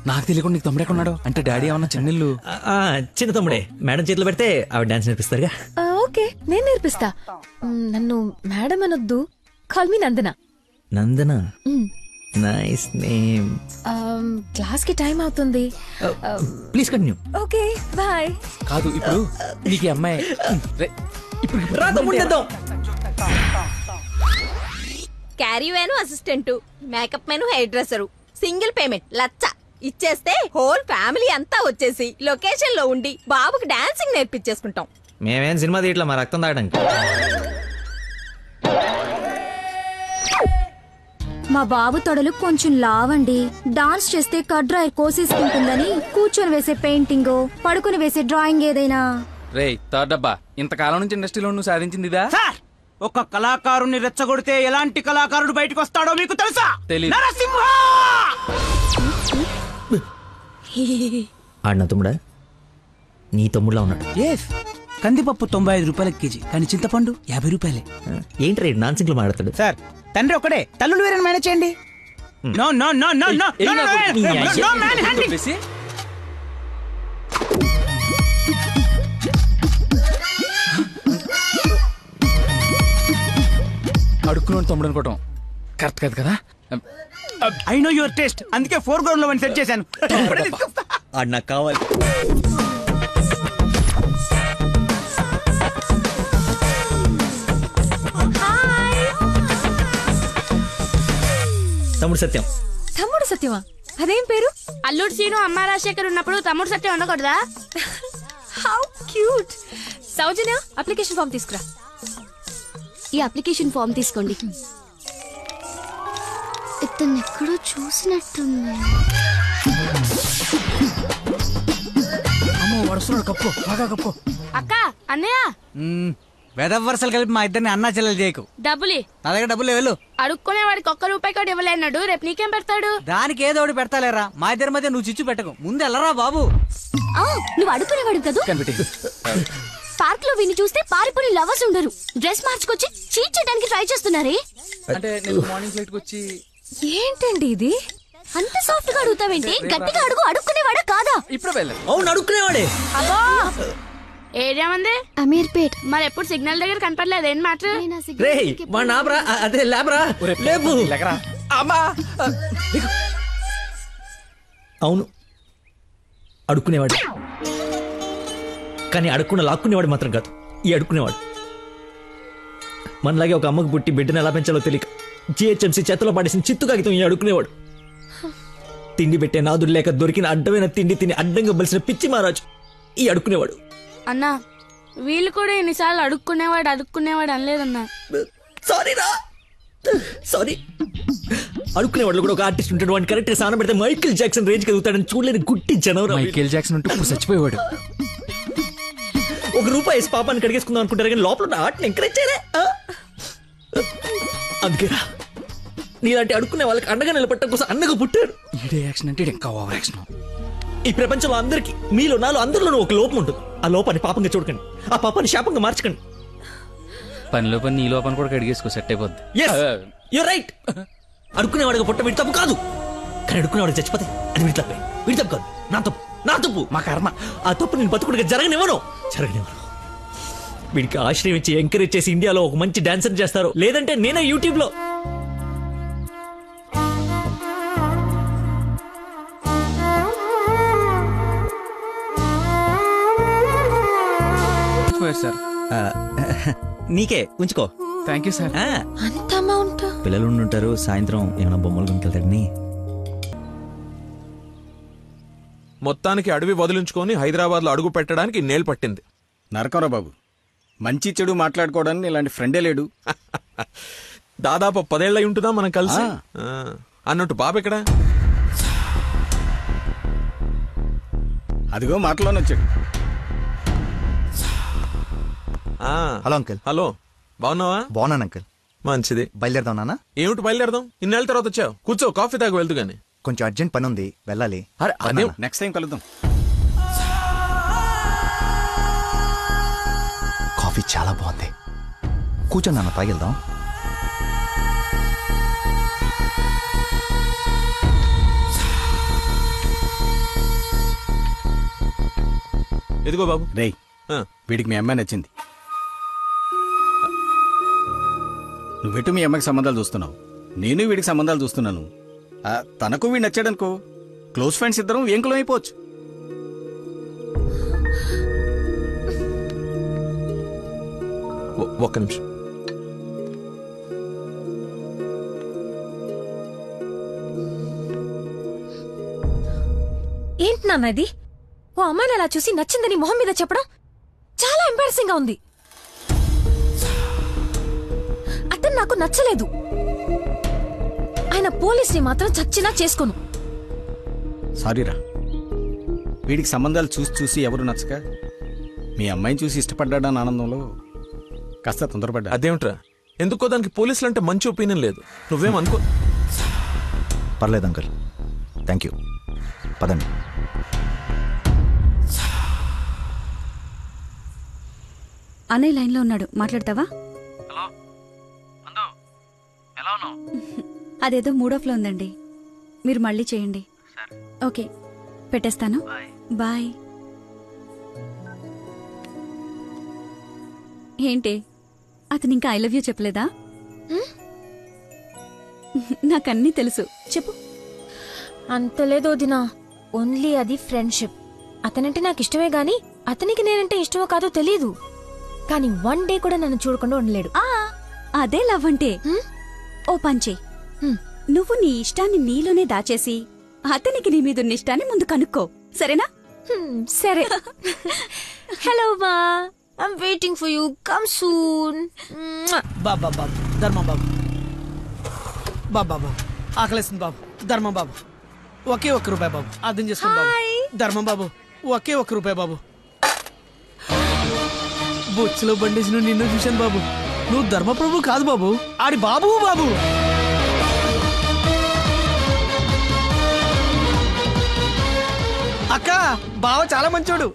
నాకు తెలియకుండా నీకు తమ్ముడు ఎక్కడ ఉన్నాడు అంటే డాడీ ఏమన్నా చెన్నెళ్ళు ఆ, చిన్న తమ్ముడే. మేడం చేతిలో పెడితే ఆవిడ డాన్స్ నేర్పిస్తారుగా? ఓకే నేను నేర్పిస్తా. నన్ను మేడం అనొద్దు call me Nandana. Nandana? Nice name క్లాస్కి టైం అవుతుంది. Please continue. Okay bye. కాదు ఇప్పుడు నీకు అమ్మాయి రే, ఇప్పుడు రా తమ్ముడిని తెద్దాం. Carry van assistant makeup men hairdresser single payment లచ్చ. ఇచ్చేస్తే హోల్ ఫ్యామిలీ అంతా వచ్చేసి లొకేషన్లో ఉండి బాబుకి డాన్సింగ్ నేర్పించేసుకుంటాం. మేమేం సినిమా తీయట్లా మా రక్తం తాగడానికి. మా బాబు తొడలు కొంచెం లావండి. డాన్స్ చేస్తే కట్ డ్రైర్ కోసేసుకుంటుందని కూర్చొని వేసే పెయింటింగ్ పడుకుని వేసే డ్రాయింగ్ ఏదైనా. రే థర్డ్ డబ్బా ఇంతకాలం నుంచి ఇండస్ట్రీలో నువ్వు సాధించింది సార్! ఒక కళాకారుని రెచ్చగొడితే ఎలాంటి కళాకారుడు బయటకు వస్తాడో మీకు తెలుసా. నరసింహ ఆడిన తమ్ముడా నీ తమ్ముడులా ఉన్నాడు కందిపప్పు తొంభై ఐదు రూపాయల కేజీ కానీ చింతపండు యాభై రూపాయలే ఏంటి రేడు నాన్సింగ్లో మాట్లాడతాడు సార్ తండ్రి ఒకడే తల్లులు వేరే మేనేజ్ చేయండి no no no no no no నీ నో అయ్య- మ్యాన్ హ్యాండింగ్ చెప్పేసి అడుక్కున్నాడు తమ్ముడు అనుకోవటం కరెక్ట్ కాదు కదా? I know your taste. అందుకే ఫోర్ గ్రౌండ్లో సెట్ చేశాను. ఆడు నాకు కావాలి. తమ్ముడు సత్యం. తమ్ముడు సత్యమా? అదేం పేరు? అల్లుడు సీను అమ్మ రాజశేఖర్ ఉన్నప్పుడు తమ్ముడు సత్యం ఉండకూడదా how cute Soujanya application form తీసుకురా. ఈ అప్లికేషన్ ఫామ్ తీసుకోండి. ఇతను ఎక్కడో చూసినట్టుంది. అమ్మో వడుస్తున్నాడు కప్పు బాగా కప్పు అక్క అన్నయ్య. వేదవరసలు కలిపి మా ఇద్దరిని అన్నా చెల్లెలు చేయకు. డబ్బులి. నా దగ్గర డబ్బులు వెళ్ళు. అడుక్కునే వాడికి ఒక్క రూపాయి కూడా ఇవ్వలేనాడు. రేపు నీకేం పెడతాడు? దానికి ఏదో ఒకటి పెడతాలేరా? మా ఇద్దరి మధ్య నువ్వు చిచ్చు పెట్టకు. ముందు వెళ్ళరా బాబు. ఆ, నువ్వు అడుక్కునేవాడు కదూ? పార్క్లో విని చూస్తే పారిపోయి లవర్స్ ఉండరు. డ్రెస్ మార్చుకొచ్చి చీట్ చేయడానికి ట్రై చేస్తున్నారే? అంటే నేను మార్నింగ్ ఫ్లైట్ వచ్చి ఏంటండి ఇది? అంత సాఫ్ట్గా అడుగుతావేంటి? గట్టిగా అడుగు అడుక్కునేవాడా కాదా? ఇప్పుడు వెళ్ళాలి. అవును అడుక్కునేవాడే. అబ్బో! ఏరియా మంది అమీర్పేట్. మరి ఎప్పుడు సిగ్నల్ దగ్గర కనపడలేదు ఏం మాట రే వాడు నాబ్రా అదే లేబ్రా? లేపు అమ్మా! అవును. అడుక్కునేవాడు. కానీ అడుక్కున్న లాక్కునేవాడు మాత్రం కాదు. ఈ అడుక్కునేవాడు. మనలాగే ఒక అమ్మకు పుట్టి బిడ్డను ఎలా పెంచాలో తెలియక జిహెచ్ఎంసీ చేతిలో పడేసిన చిత్తు కాగితం ఈ అడుక్కునేవాడు. తిండి పెట్టే నాదుడు లేక దొరికిన అడ్డమైన తిండి తిని అడ్డంగా బలిసిన పిచ్చి మహారాజు ఈ అడుక్కునేవాడు. అన్నా వీళ్ళు కూడా ఎన్నిసార్లు అడుక్కునేవాడు అడుక్కునేవాడు అనలేదన్నా. సారీ రా. సారీ అడుక్కునేవాడు కూడా ఒక ఆర్టిస్ట్ ఉంటాడు. వాడిని కరెక్ట్గా సాన పెడితే మైకిల్ జాక్సన్ రేంజ్ ఎదుగుతాడని చూడలేని గుట్టి జనవరం మైకేల్ జాక్సన్ ఉంటే ఇప్పుడు చచ్చిపోయేవాడు. ఒక రూపాయి వేసి పాపాన్ని కడిగేసుకుందాం అనుకుంటారు కానీ లోపల ఉన్న ఆర్ట్ని ఎంకరేజ్ చేయలే? అందుకేరా నీలాంటి అడుక్కునే వాళ్ళకి అండగా నిలబట్టడం కోసం అన్నగా పుట్టాడు ఈడే యాక్షన్ అంటే ఇంకా ఓవర్ యాక్షన్ ఈ ప్రపంచంలో అందరికి మీలో నాలో అందరిలోనూ ఒక లోపం ఉంటుంది. ఆ లోపాన్ని పాపంగా చూడకండి. ఆ పాపాన్ని శాపంగా మార్చకండి. పనిలో పని నీ లోపల కూడా కడిగేసుకో సెట్ అయిపోద్ది. ఎస్ యు రైట్ అడుక్కునేవాడిగా పుట్ట వీడి తప్పు కాదు. కానీ అడుక్కునేవాడికి చచ్చిపోతే అది వీడి తప్పే. వీడి తప్పు కాదు. నా తప్పు. నా తప్పు. మా కర్మ. ఆ తప్పు నేను బతుకుడిగా జరగనివ్వను. జరగనివ్వను. వీడికి ఆశ్రయం ఇచ్చి ఎంకరేజ్ చేసి ఇండియాలో ఒక మంచి డాన్సర్ చేస్తారు. లేదంటే నేనే యూట్యూబ్లో సార్ నీకే ఉంచుకో. థ్యాంక్ యూ సార్ అంత అమౌంట్ పిల్లలు ఉంటారు సాయంత్రం ఏమైనా బొమ్మలు కొనుకెళ్తాడని మొత్తానికి అడవి వదిలించుకొని హైదరాబాద్లో అడుగు పెట్టడానికి ఇన్నేళ్ళు పట్టింది. నరకరా బాబు. మంచి చెడు మాట్లాడుకోవడానికి ఇలాంటి ఫ్రెండే లేడు. దాదాపు పదేళ్ళై ఉంటుందా మనం కలిసి. అన్నట్టు బాబు ఎక్కడ? అదిగో మాటలోనే వచ్చాడు. Hello uncle. హలో. బాగున్నావా? బాగున్నాను అంకుల్. మంచిది. బయలుదేరదాం నాన్న. ఏమిటి బయలుదేరదాం? ఇన్నేళ్ళ తర్వాత వచ్చావు. కూర్చో కాఫీ తాగి వెళ్తూ గాని. కొంచెం అర్జెంట్ పని ఉంది వెళ్ళాలి. అరే అదే? నెక్స్ట్ టైం కలుద్దాం. కాఫీ చాలా బాగుంది. కూర్చొని నాన్న తాగిద్దాం ఎదిగో బాబు. రేయ్ వీడికి మీ అమ్మాయి నచ్చింది. నువ్వెటు మీ అమ్మాయికి సంబంధాలు చూస్తున్నావు? నేను వీడికి సంబంధాలు చూస్తున్నాను. తనకు వీడు నచ్చాడనుకో. క్లోజ్ ఫ్రెండ్స్ ఇద్దరం ఏంకులం అయిపోవచ్చు. ఒక్క నిమిషం. ఏంటి నాన్న ఇది? ఓ అమ్మాయిని అలా చూసి నచ్చిందని మొహం మీద చెప్పడం చాలా ఎంబారసింగ్గా ఉంది. అతను నాకు నచ్చలేదు. ఆయన పోలీస్ని మాత్రం చచ్చినా చేసుకోను. సారీరా. వీడికి సంబంధాలు చూసి చూసి ఎవరు నచ్చక మీ అమ్మాయిని చూసి ఇష్టపడ్డాడని ఆనందంలో కాస్త తొందరపడ్డా. అదేమిట్రా? ఎందుకో దానికి పోలీసులు అంటే మంచి ఒపీనియన్ లేదు. నువ్వేం అనుకో పర్లేదు అంకుల్. థ్యాంక్ యూ పదండి. అన్నయ్య లైన్లో ఉన్నాడు. మాట్లాడతావా? అదేదో మూడోఫ్లో ఉందండి. మీరు మళ్ళీ చేయండి. ఓకే పెట్టేస్తాను. బాయ్. ఏంటి? అతను ఇంకా ఐ లవ్ యూ చెప్పలేదా? నాకన్నీ తెలుసు. చెప్పు. అంత లేదు వదినా. ఓన్లీ అది ఫ్రెండ్షిప్ అతనంటే నాకు ఇష్టమే గాని అతనికి నేనంటే ఇష్టమో కాదో తెలియదు కానీ వన్ డే కూడా నన్ను చూడకుండా ఉండలేడు. అదే లవ్ అంటే. ఓ పంచే నువ్వు నీ ఇష్టాన్ని నీలోనే దాచేసి అతనికి నీ మీదున్న ఇష్టాన్ని ముందు కనుక్కో. సరేనా? సరే. హలో మా I'm waiting for you come soon బాబు బాబు ధర్మం బాబు. బాబు బాబు ఆకలేస్తుంది బాబు. ధర్మం బాబు. ఒకే ఒక్క రూపాయి బాబు. అర్థం చేసుకోండి బాబు. ధర్మం బాబు. ఒకే ఒక్క రూపాయి బాబు. బొచ్చులో బండేసిన నిన్ను చూశాను బాబు. నువ్వు ధర్మప్రభు కాదు బాబు. ఆడి బాబు బాబు. అక్క బావ చాలా మంచోడు.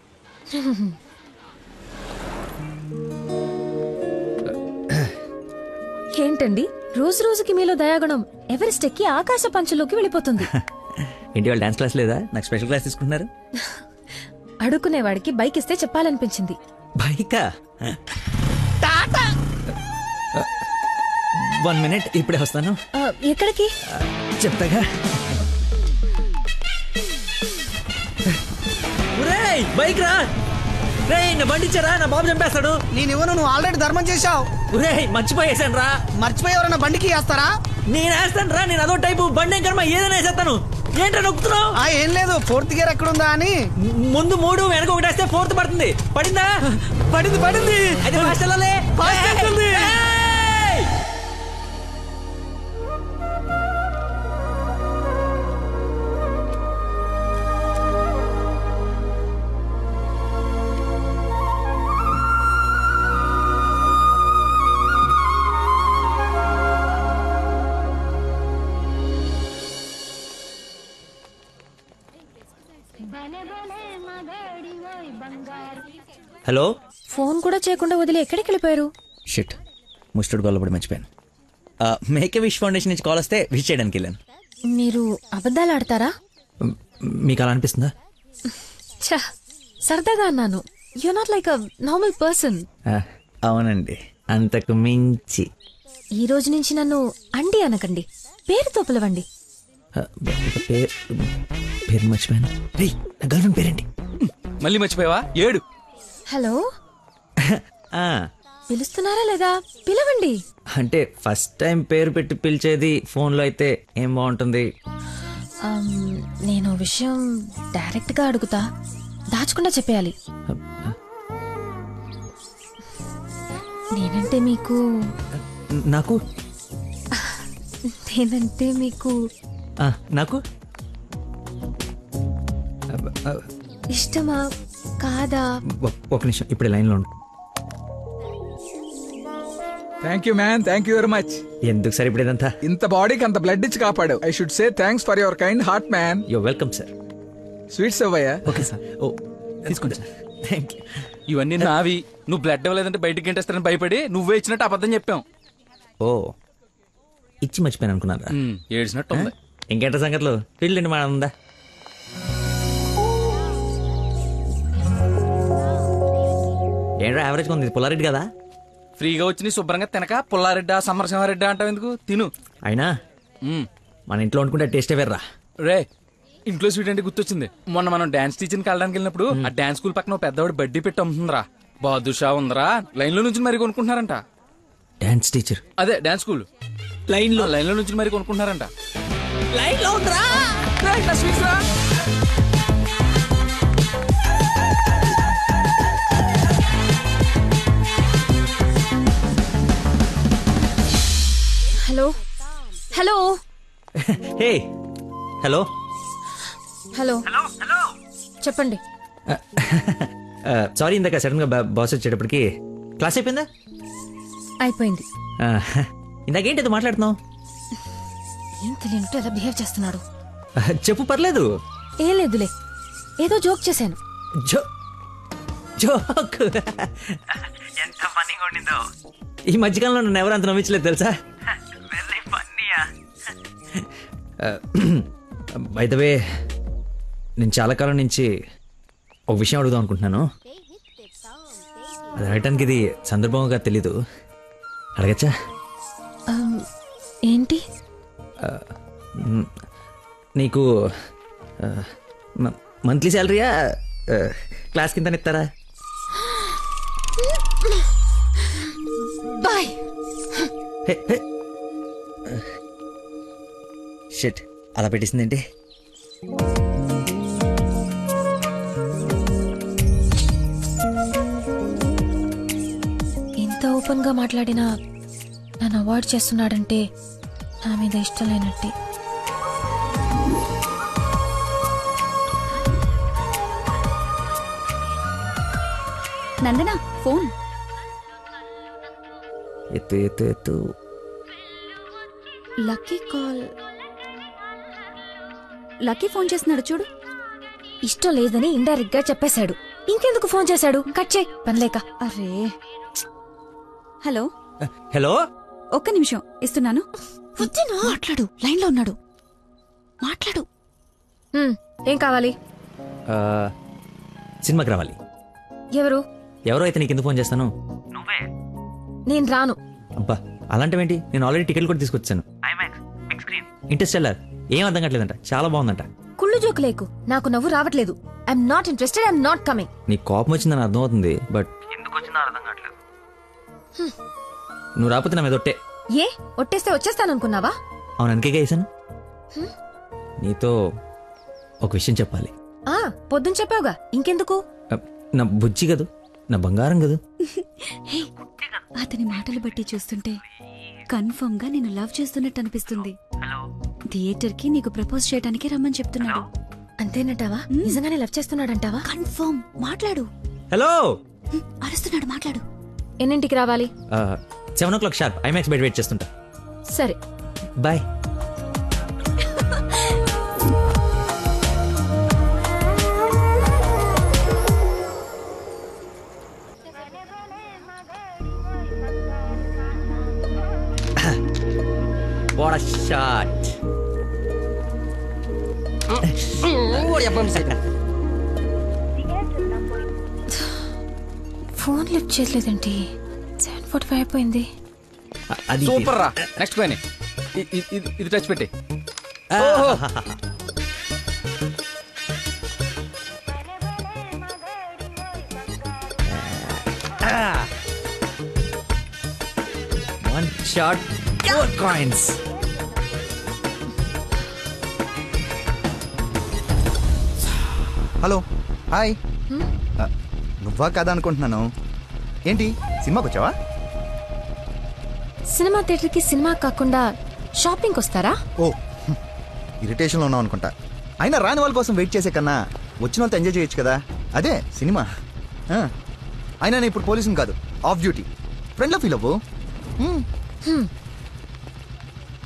ఏంటండి? రోజు రోజుకి మీలో దయాగుణం ఎవరెస్ట్ ఎక్కి ఆకాశ పంచులోకి వెళ్ళిపోతుంది. ఏంటి వాళ్ళు డాన్స్ క్లాస్ లేదా? నాకు స్పెషల్ క్లాస్ తీసుకుంటున్నారు. అడుక్కునేవాడికి బైక్ ఇస్తే చెప్పాలనిపించింది. బైకా? వన్ మినిట్ ఇప్పుడే వస్తాను. ఎక్కడికి? చెప్తాగా? ఒరేయ్, బైక్ రా. రేయ్ నా బండి ఇచ్చారా నా బాబు చంపేస్తాడు. నేను ఇవ్వను నువ్వు ఆల్రెడీ ధర్మం చేశావు. ఒరేయ్ మర్చిపోయేసాను రా. మర్చిపోయి ఎవరైనా బండికి వేస్తారా? నేను వేస్తాను రా నేను అదో టైపు బండి ఏం కర్మ ఏదైనా వేసేస్తాను. ఏంటో నొక్కుతున్నావు? ఆ ఏం లేదు ఫోర్త్ గేర్ ఎక్కడుందా అని. ముందు మూడు వెనక ఒకటి వేస్తే ఫోర్త్ పడుతుంది. పడిందా? పడింది పడింది. ఫాస్ట్ వెళ్ళాలి. వెళ్తుంది. చేయకుండా వదిలి ఎక్కడికి వెళ్ళిపోయారు షిట్ ముస్టర్డ్ గోల్ పడి మర్చిపోయాను. మేకే విష్ ఫౌండేషన్ నుంచి కాల్ వస్తే విష్ చేయడానికి వెళ్ళాను. మీరు అబద్ధాలు ఆడతారా? మీకు అలా అనిపిస్తుందా? ఛ సరదాగా అన్నాను. You not like a normal person అవునండి. అంతకు మించి. ఈ రోజు నుంచి నన్ను అండి అనకండి. పేరుతో పిలవండి. పేరు పేరు మర్చిపోయాను. నా పేరేంటి? మళ్ళీ మర్చిపోయావా? ఏడు. హలో? ఆ, పిలుస్తున్నారా లేదా? పిలవండి. అంటే ఫస్ట్ టైం పేరు పెట్టి పిలిచేది ఫోన్లో అయితే ఏం బాగుంటుంది? నేను ఓ విషయం డైరెక్ట్గా అడుగుతా. దాచకుండా చెప్పేయాలి. నేనంటే మీకు నాకు? నేనంటే మీకు ఆ, నాకు? ఇష్టమా? కాదా? ఒ- ఒక నిమిషం ఇప్పుడు లైన్లో ఉండు. Thank you man thank you very much ఎందుకు సార్ ఇప్పుడు ఇదంతా? ఇంత బాడీకి అంత బ్లడ్ ఇచ్చి కాపాడు I should say thanks for your kind heart man yo welcome sir sweets అవ్వయ్యా okay sir ఓ తీసుకోండి సార్ థ్యాంక్ యూ ఇవన్నీ నావి. నువ్వు బ్లడ్ ఇవ్వలేదంటే బయటికి గంటేస్తారని భయపడి నువ్వే ఇచ్చినట్టు అబద్ధం చెప్పాం. ఓ ఇచ్చి మర్చిపోయాను అనుకున్నారా? ఏడ్చినట్టు ఉంది. ఇంకేంట సంగతులు? పెళ్ళండి మా ఉందా? ఏంట్రా యావరేజ్ ఉంది? పుల్లారెడ్డి కదా? ఫ్రీగా వచ్చి శుభ్రంగా తినక పుల్లారెడ్డా సమరసింహారెడ్డా అంటావు ఎందుకు? తిను. అయినా మన ఇంట్లో వండుకుంటే టేస్టే వేర్రా. రే ఇంట్లో స్వీట్ అంటే గుర్తొచ్చింది. మొన్న మనం డాన్స్ టీచర్కి వెళ్ళడానికి వెళ్ళినప్పుడు ఆ డాన్స్ స్కూల్ పక్కన ఓ పెద్దవాడు బడ్డీ పెట్టి అమ్ముతుందిరా. బాదుషా ఉందరా. లైన్లో నుంచి మరి కొనుక్కుంటున్నారంట. Dance teacher. అదే డాన్స్ స్కూల్. లైన్లో లైన్లో నుంచి మరి కొనుక్కుంటున్నారంట. లైన్లో ఉందిరా hello? Hello? Hey. Hello? Hello? చెప్పండి. సారీ ఇందాక సడన్గా బాస్ వచ్చేటప్పటికి క్లాస్ అయిపోయిందా? అయిపోయింది. ఇందాకేంటి ఏదో మాట్లాడుతున్నావు? ఏం తెలియనట్టు ఎలా బిహేవ్ చేస్తున్నాడు. చెప్పు పర్లేదు. ఏం లేదులే. ఏదో జోక్ చేశాను. జో జోక్. ఎంత ఫన్నీగా ఉండిందో. ఈ మధ్యకాలంలో నన్ను ఎవరు అంత నమ్మించలేదు తెలుసా? వే నేను చాలా కాలం నుంచి ఒక విషయం అడుగుదాం అనుకుంటున్నాను. అది అడగటానికి ఇది సందర్భంగా తెలీదు. అడగచ్చా? ఆమ్, ఏంటి? మ్, నీకు మంత్లీ శాలరీయా క్లాస్ కింద ఇస్తారా బాయ్ షిట్ అలా పెట్టేసిందేంటి? ఇంత ఓపెన్గా మాట్లాడినా నన్ను అవాయిడ్ చేస్తున్నాడంటే నా మీద ఇష్టం లేనట్టే. నందనా ఫోన్. ఎత్తు ఎత్తు ఎత్తు. Lucky call. లక్కీ ఫోన్ చేస్తున్నాడు చూడు. ఇష్టం లేదని ఇండైరెక్ట్గా చెప్పేశాడు. ఇంకెందుకు ఫోన్ చేశాడు? కట్ చేయి పనిలేక అరే. హలో. హలో. ఒక్క నిమిషం ఇస్తున్నాను. మాట్లాడు లైన్లో ఉన్నాడు. మాట్లాడు. హ్మ్, ఏం కావాలి? ఆ, సినిమాకి రావాలి ఎవరు? ఎవరో అయితే నీకు ఎందుకు ఫోన్ చేస్తాను? నేను రాను. అబ్బా అలాంటివేంటి? నేను ఆల్రెడీ టికెట్ కూడా తీసుకొచ్చాను. ఇంట్రెస్ట్ ఏం అర్థం కావట్లేదంట. చాలా బాగుందంట. కుళ్ళు జోకు లేకు. నాకు నవ్వు రావట్లేదు. I'm not interested I'm not coming నీ కోపం వచ్చిందని అర్థం అవుతుంది బట్ నువ్వు రాకపోతే నా మీద ఒట్టే. ఏ? ఒట్టేస్తే వచ్చేస్తాననుకున్నావా? అవును అందుకే వేసాను. నీతో ఒక విషయం చెప్పాలి. ఆ పొద్దున చెప్పావుగా. ఇంకెందుకు? నా బుజ్జి కదూ? నా బంగారం కదూ? హే, అతని మాటలు బట్టి చూస్తుంటే కన్ఫర్మ్గా నేను లవ్ చేస్తున్నట్టు అనిపిస్తుంది. థియేటర్కి నీకు ప్రపోజ్ చేయడానికి రమ్మని చెప్తున్నాడు. అంతేనంటావా? నిజంగానే లవ్ చేస్తున్నాడంటావా? కన్ఫర్మ్. మాట్లాడు. హలో. అరుస్తున్నాడు మాట్లాడు. ఎన్నింటికి రావాలి? Seven o'clock sharp. ఐమాక్స్ బయట వెయిట్ చేస్తుంటా. సరే. Bye. What a shot. Phone lift చేయలేదేంటి forty five అయిపోయింది. అది సూపర్ రా. నెక్స్ట్ పైన ఇది టచ్ పెట్టి. One shot four coins hello hi ఆ, నువ్వా కదా అనుకుంటున్నాను. ఏంటి? సినిమాకి వచ్చావా? సినిమా థియేటర్కి సినిమా కాకుండా షాపింగ్కి వస్తారా? ఓ ఇరిటేషన్లో ఉన్నావు అనుకుంటా. అయినా రాని వాళ్ళ కోసం వెయిట్ చేసే కన్నా వచ్చిన వాళ్ళతో ఎంజాయ్ చేయొచ్చు కదా. అదే సినిమా. ఆ, అయినా నేను ఇప్పుడు పోలీసుని కాదు ఆఫ్ డ్యూటీ. ఫ్రెండ్లో ఫీల్ అవ్వు? హ్మ్.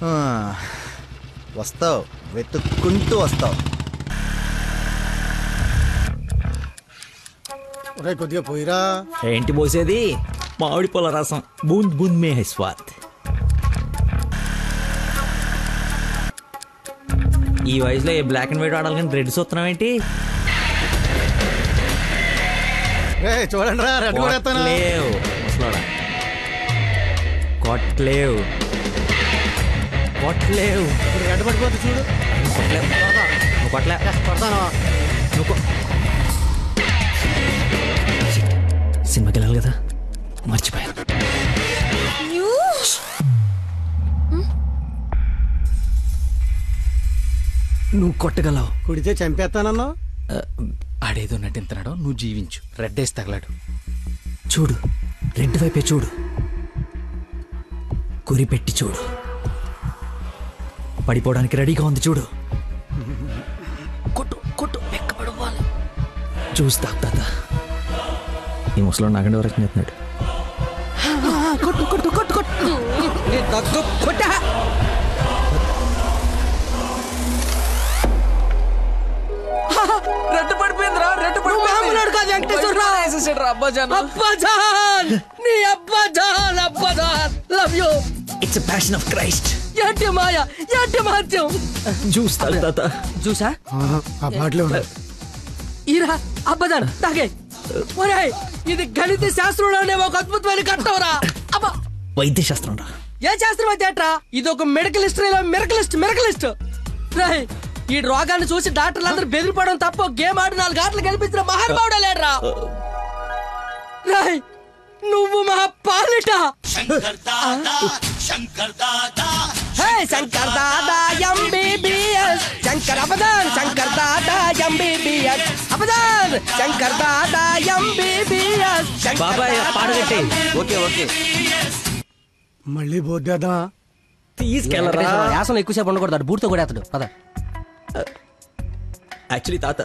ఆ, వస్తావు వెతుక్కుంటూ వస్తావు. రే కొద్దిగా పోయిరా. ఏంటి పోసేది? మామిడి పొల రసం. బూంద్ బూంద్ మే హై స్వాద్ ఈ వయసులో ఏ బ్లాక్ అండ్ వైట్ ఆడాలి కానీ రెడ్ చూస్తున్నాం ఏంటి? రే చూడండి రా రెడ్ ముసలోడా కొట్లేవు. కొట్లేవు రెడ్ పడిపోతే చూడు. కొట్లేవు నువ్వు కొట్లే కొడతాను? నువ్వు సినిమాకి వెళ్ళాలి కదా? మర్చిపోయాను. నువ్వు కొట్టగలవు. కుడితే చంపేస్తానన్నా ఆడేదో నటింతున్నాడో నువ్వు జీవించు. రెడ్ వేసి తగలాడు. చూడు. రెండు వైపే చూడు. గురి పెట్టి చూడు. పడిపోవడానికి రెడీగా ఉంది చూడు. కొట్టు కొట్టు చూస్తా తాత. ఈ ముసలో నాగండి వరకు చేస్తున్నాడు కొట్టు కొట్టు కొట్టు కొట్టు. నీ దగ్గు కొట్టా. రెడ్ పడిపోయిందిరా రెడ్ మామూలుడు కాదు వెంకటేశ్వరరావు అబ్బాజాన్ అబ్బాజాన్ నీ అబ్బాజాన్ అబ్బాజాన్ love you it's passion of Christ తాత. ఆ బాటిలో ఈరా అబ్బదాన్ తాగే. ఒరేయ్ ఇది గణిత శాస్త్రంలో అనే ఒక అద్భుతమైన కట్టవరా అబ్బా. వైద్య శాస్త్రం రా ఏ శాస్త్రం అయితే అట్రా ఇది ఒక మెడికల్ హిస్టరీలో మెరకలిస్ట్ మెరకలిస్ట్. రాయ్ ఈ రోగాన్ని చూసి డాక్టర్లు అందరూ బెదిరిపోవడం తప్ప గేమ్ ఆడి నాలుగు ఆటలు గెలిపించిన మహానుభావుడు లేడ్రా. రాయ్ నువ్వు మా పాలిట హే శంకర్ దాదా. ఎంబీబీఎస్ శంకర్ అబదాన్ శంకర్ దాదా ఎంబీబీఎస్ అబదాన్ శంకర్ దాదా ఎంబీబీఎస్ బాబాయ్ పాడగట్టి ఓకే ఓకే. మళ్ళీ పోద్దేదా తీసుకెళ్ళరా. యాసన ఎక్కువసేపు ఉండకూడదు బూట్తో కూడా అతడు. పద. యాక్చువల్లీ తాత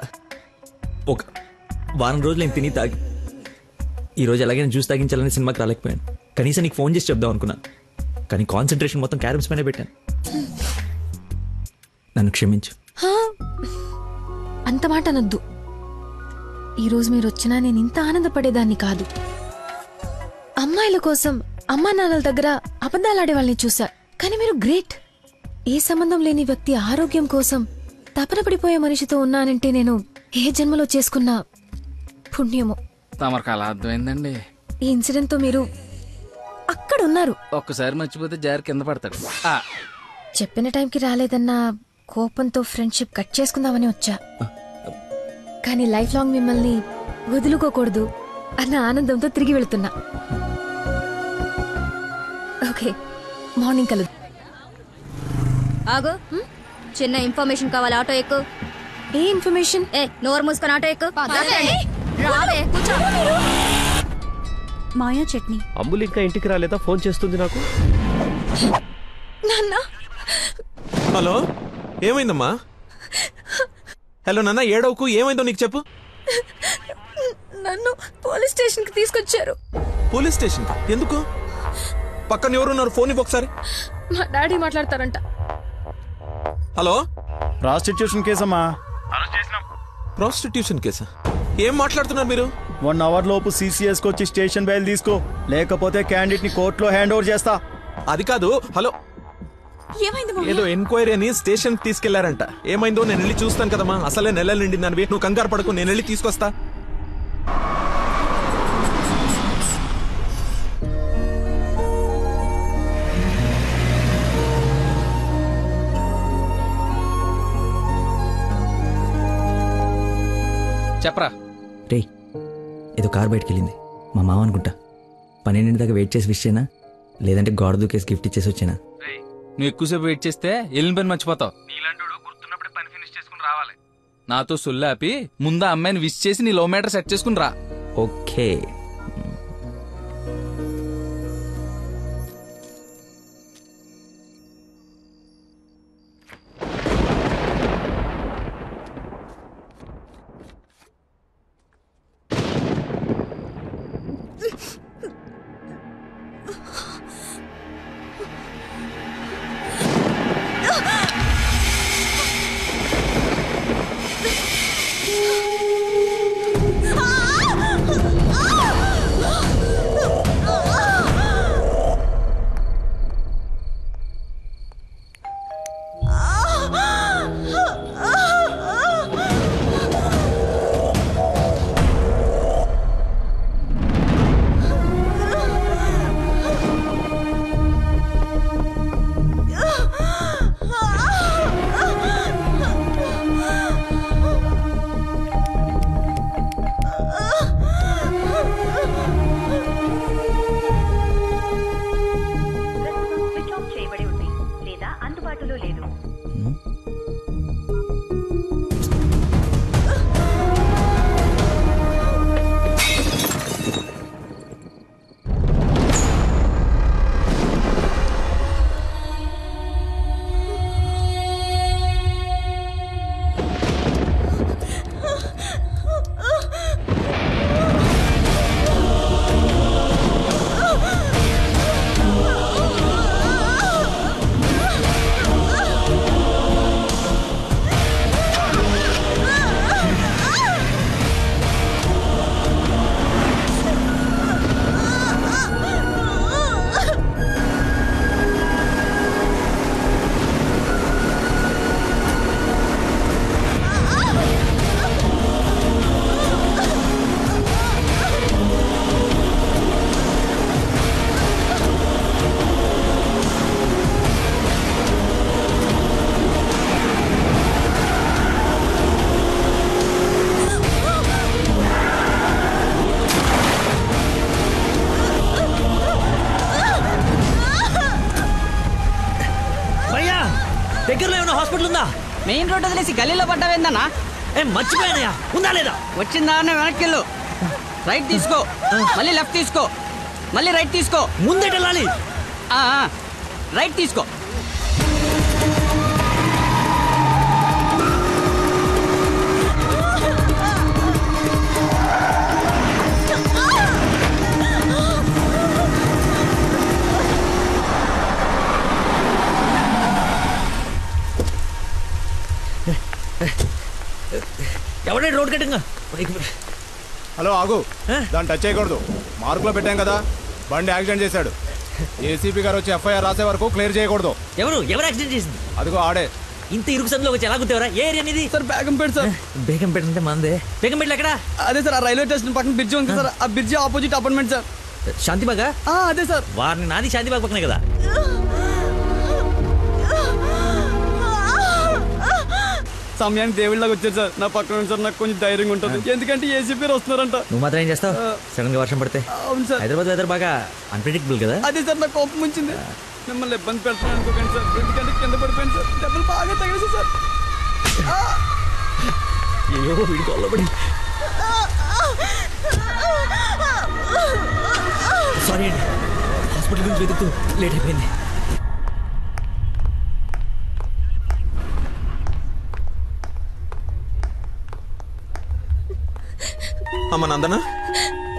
ఒక వారం రోజులు నేను తిని తాగి ఈరోజు ఎలాగైనా జ్యూస్ తాగించాలని సినిమాకి రాలేకపోయాను. కనీసం నీకు ఫోన్ చేసి చెప్దాం అనుకున్నా కానీ కాన్సన్ట్రేషన్ మొత్తం క్యారమ్స్ పైన పెట్టాను నన్ను క్షమించు. హా, అంత మాట అనొద్దు. ఈరోజు మీరు వచ్చినా నేను ఇంత ఆనందపడేదాన్ని కాదు. అమ్మాయిల కోసం అమ్మా నాన్నల దగ్గర అబద్ధాలాడే వాళ్ళని చూసా కానీ మీరు గ్రేట్. ఏ సంబంధం లేని వ్యక్తి ఆరోగ్యం కోసం తపన పడిపోయే మనిషితో ఉన్నానంటే నేను ఏ జన్మలో చేసుకున్న పుణ్యమో? తమరికి అలా అర్థమైందండి. ఈ ఇన్సిడెంట్తో మీరు అక్కడ ఉన్నారు ఒక్కసారి మర్చిపోతే జారి కింద పడతాడు. ఆ, చెప్పిన టైంకి రాలేదన్న కోపంతో ఫ్రెండ్షిప్ కట్ చేసుకుందామని వచ్చా. కానీ లైఫ్ లాంగ్ మిమ్మల్ని వదులుకోకూడదు అన్న ఆనందంతో తిరిగి వెళుతున్నా. ఓకే మార్నింగ్ కలు ఆగు. చిన్న ఇన్ఫర్మేషన్ కావాలి ఆటో ఎక్కు. ఏ ఇన్ఫర్మేషన్? ఏ నోరు మూసుకొని ఆటో ఎక్కు. రావే, కూర్చో. మాయా చట్నీ. అంబులు ఇంకా ఇంటికి రాలేదా? ఫోన్ చేస్తుంది నాకు. నాన్న. హలో? ఏమైందమ్మా? హలో నాన్న ఏడవకు? ఏమైందో నీకు చెప్పు. నన్ను పోలీస్ స్టేషన్కి తీసుకొచ్చారు. పోలీస్ స్టేషన్ ఎందుకు? పక్కన ఎవరున్నారు? ఫోన్ ఇవ్వు ఒకసారి. మా డాడీ మాట్లాడతారంట. హలో? ప్రాస్టిట్యూషన్ కేసమ్మా. ప్రాస్టిట్యూషన్ కేసా ఏం మాట్లాడుతున్నారు మీరు? వన్ అవర్ లోపు సిసిఎస్ వచ్చి స్టేషన్ బయలు తీసుకో. లేకపోతే క్యాండిడేట్ని కోర్టులో హ్యాండ్ ఓవర్ చేస్తా. అది కాదు హలో. ఏమైంది ఏదో ఎంక్వైరీ అని స్టేషన్ తీసుకెళ్ళారంట. ఏమైందో నేను వెళ్ళి చూస్తాను కదమ్మా. అసలే నెలలు నిండింది నువ్వు కంగారు పడకు నేను వెళ్ళి తీసుకొస్తా. చెప్పరా. రే ఏదో కార్ బయటకు వెళ్ళింది మా మామ అనుకుంటా. పన్నెండింటి దాకా వెయిట్ చేసి విష్ చేయనా? లేదంటే గోడ దూకేసి గిఫ్ట్ ఇచ్చేసి వచ్చానా? నువ్వు ఎక్కువసేపు వెయిట్ చేస్తే వెళ్ళిన పని మర్చిపోతావు. గుర్తున్నప్పుడు పని ఫినిష్ చేసుకుని రావాలి. నాతో సొల్లాపి ముందు అమ్మాయిని విష్ చేసి నీ లవ్ మ్యాటర్ సెట్ చేసుకుని రా. ఓకే. మెయిన్ రోడ్ వదిలేసి గల్లీలో పడ్డావేందన్నా ఏ మర్చిపోయానయ్యా. ఉందా లేదా? వచ్చిందా వెనక్కి వెళ్ళు. రైట్ తీసుకో. మళ్ళీ లెఫ్ట్ తీసుకో. మళ్ళీ రైట్ తీసుకో. ముందే వెళ్ళాలి రైట్ తీసుకో. ఎవడే రోడ్ కట్టింగా హలో ఆగు. దాన్ని టచ్ చేయకూడదు. మార్కులో పెట్టాం కదా. బండి యాక్సిడెంట్ చేశాడు. ఏసీపీ గారు వచ్చి ఎఫ్ఐఆర్ రాసే వరకు క్లియర్ చేయకూడదు. ఎవరు? ఎవరు యాక్సిడెంట్ చేసింది? అదిగో ఆడే. ఇంత ఇరుకు సందులో వచ్చి ఎలా గుర్తేవరా ఏ ఏరియా అనేది సార్ బేగంపేట సార్. బేగంపేట అంటే మందే. బేగంపేట ఎక్కడ? అదే సార్ ఆ రైల్వే స్టేషన్ పక్కన బ్రిడ్జి ఉంది సార్. ఆ బ్రిడ్జి ఆపోజిట్ అపార్ట్మెంట్ సార్. శాంతిబాగా? ఆ, అదే సార్. వారిని నాది శాంతిబాగ్ పక్కనే కదా. సమయానికి దేవుళ్ళగా వచ్చారు సార్. నా పక్కన సార్ నాకు కొంచెం ధైర్యంగా ఉంటుంది. ఎందుకంటే ఏసీపీ వస్తున్నారంట. నువ్వు మాత్రం ఏం చేస్తావు? సడన్గా వర్షం పడితే? అవును సార్. హైదరాబాద్ వెదర్ బాగా అన్ప్రెడిక్టబుల్ కదా? అదే సార్ నాకు కోపం వచ్చింది. మిమ్మల్ని ఇబ్బంది పెడుతున్నాను అనుకోకండి సార్. ఎందుకంటే కింద పడిపోయింది సార్. డబ్బులు బాగా తగిలేసి సార్. అయ్యో వీడి కొల్లబడి సారీ అండి. హాస్పిటల్ గురించి వెతుకుతూ లేట్ అయిపోయింది. అమ్మ నందన?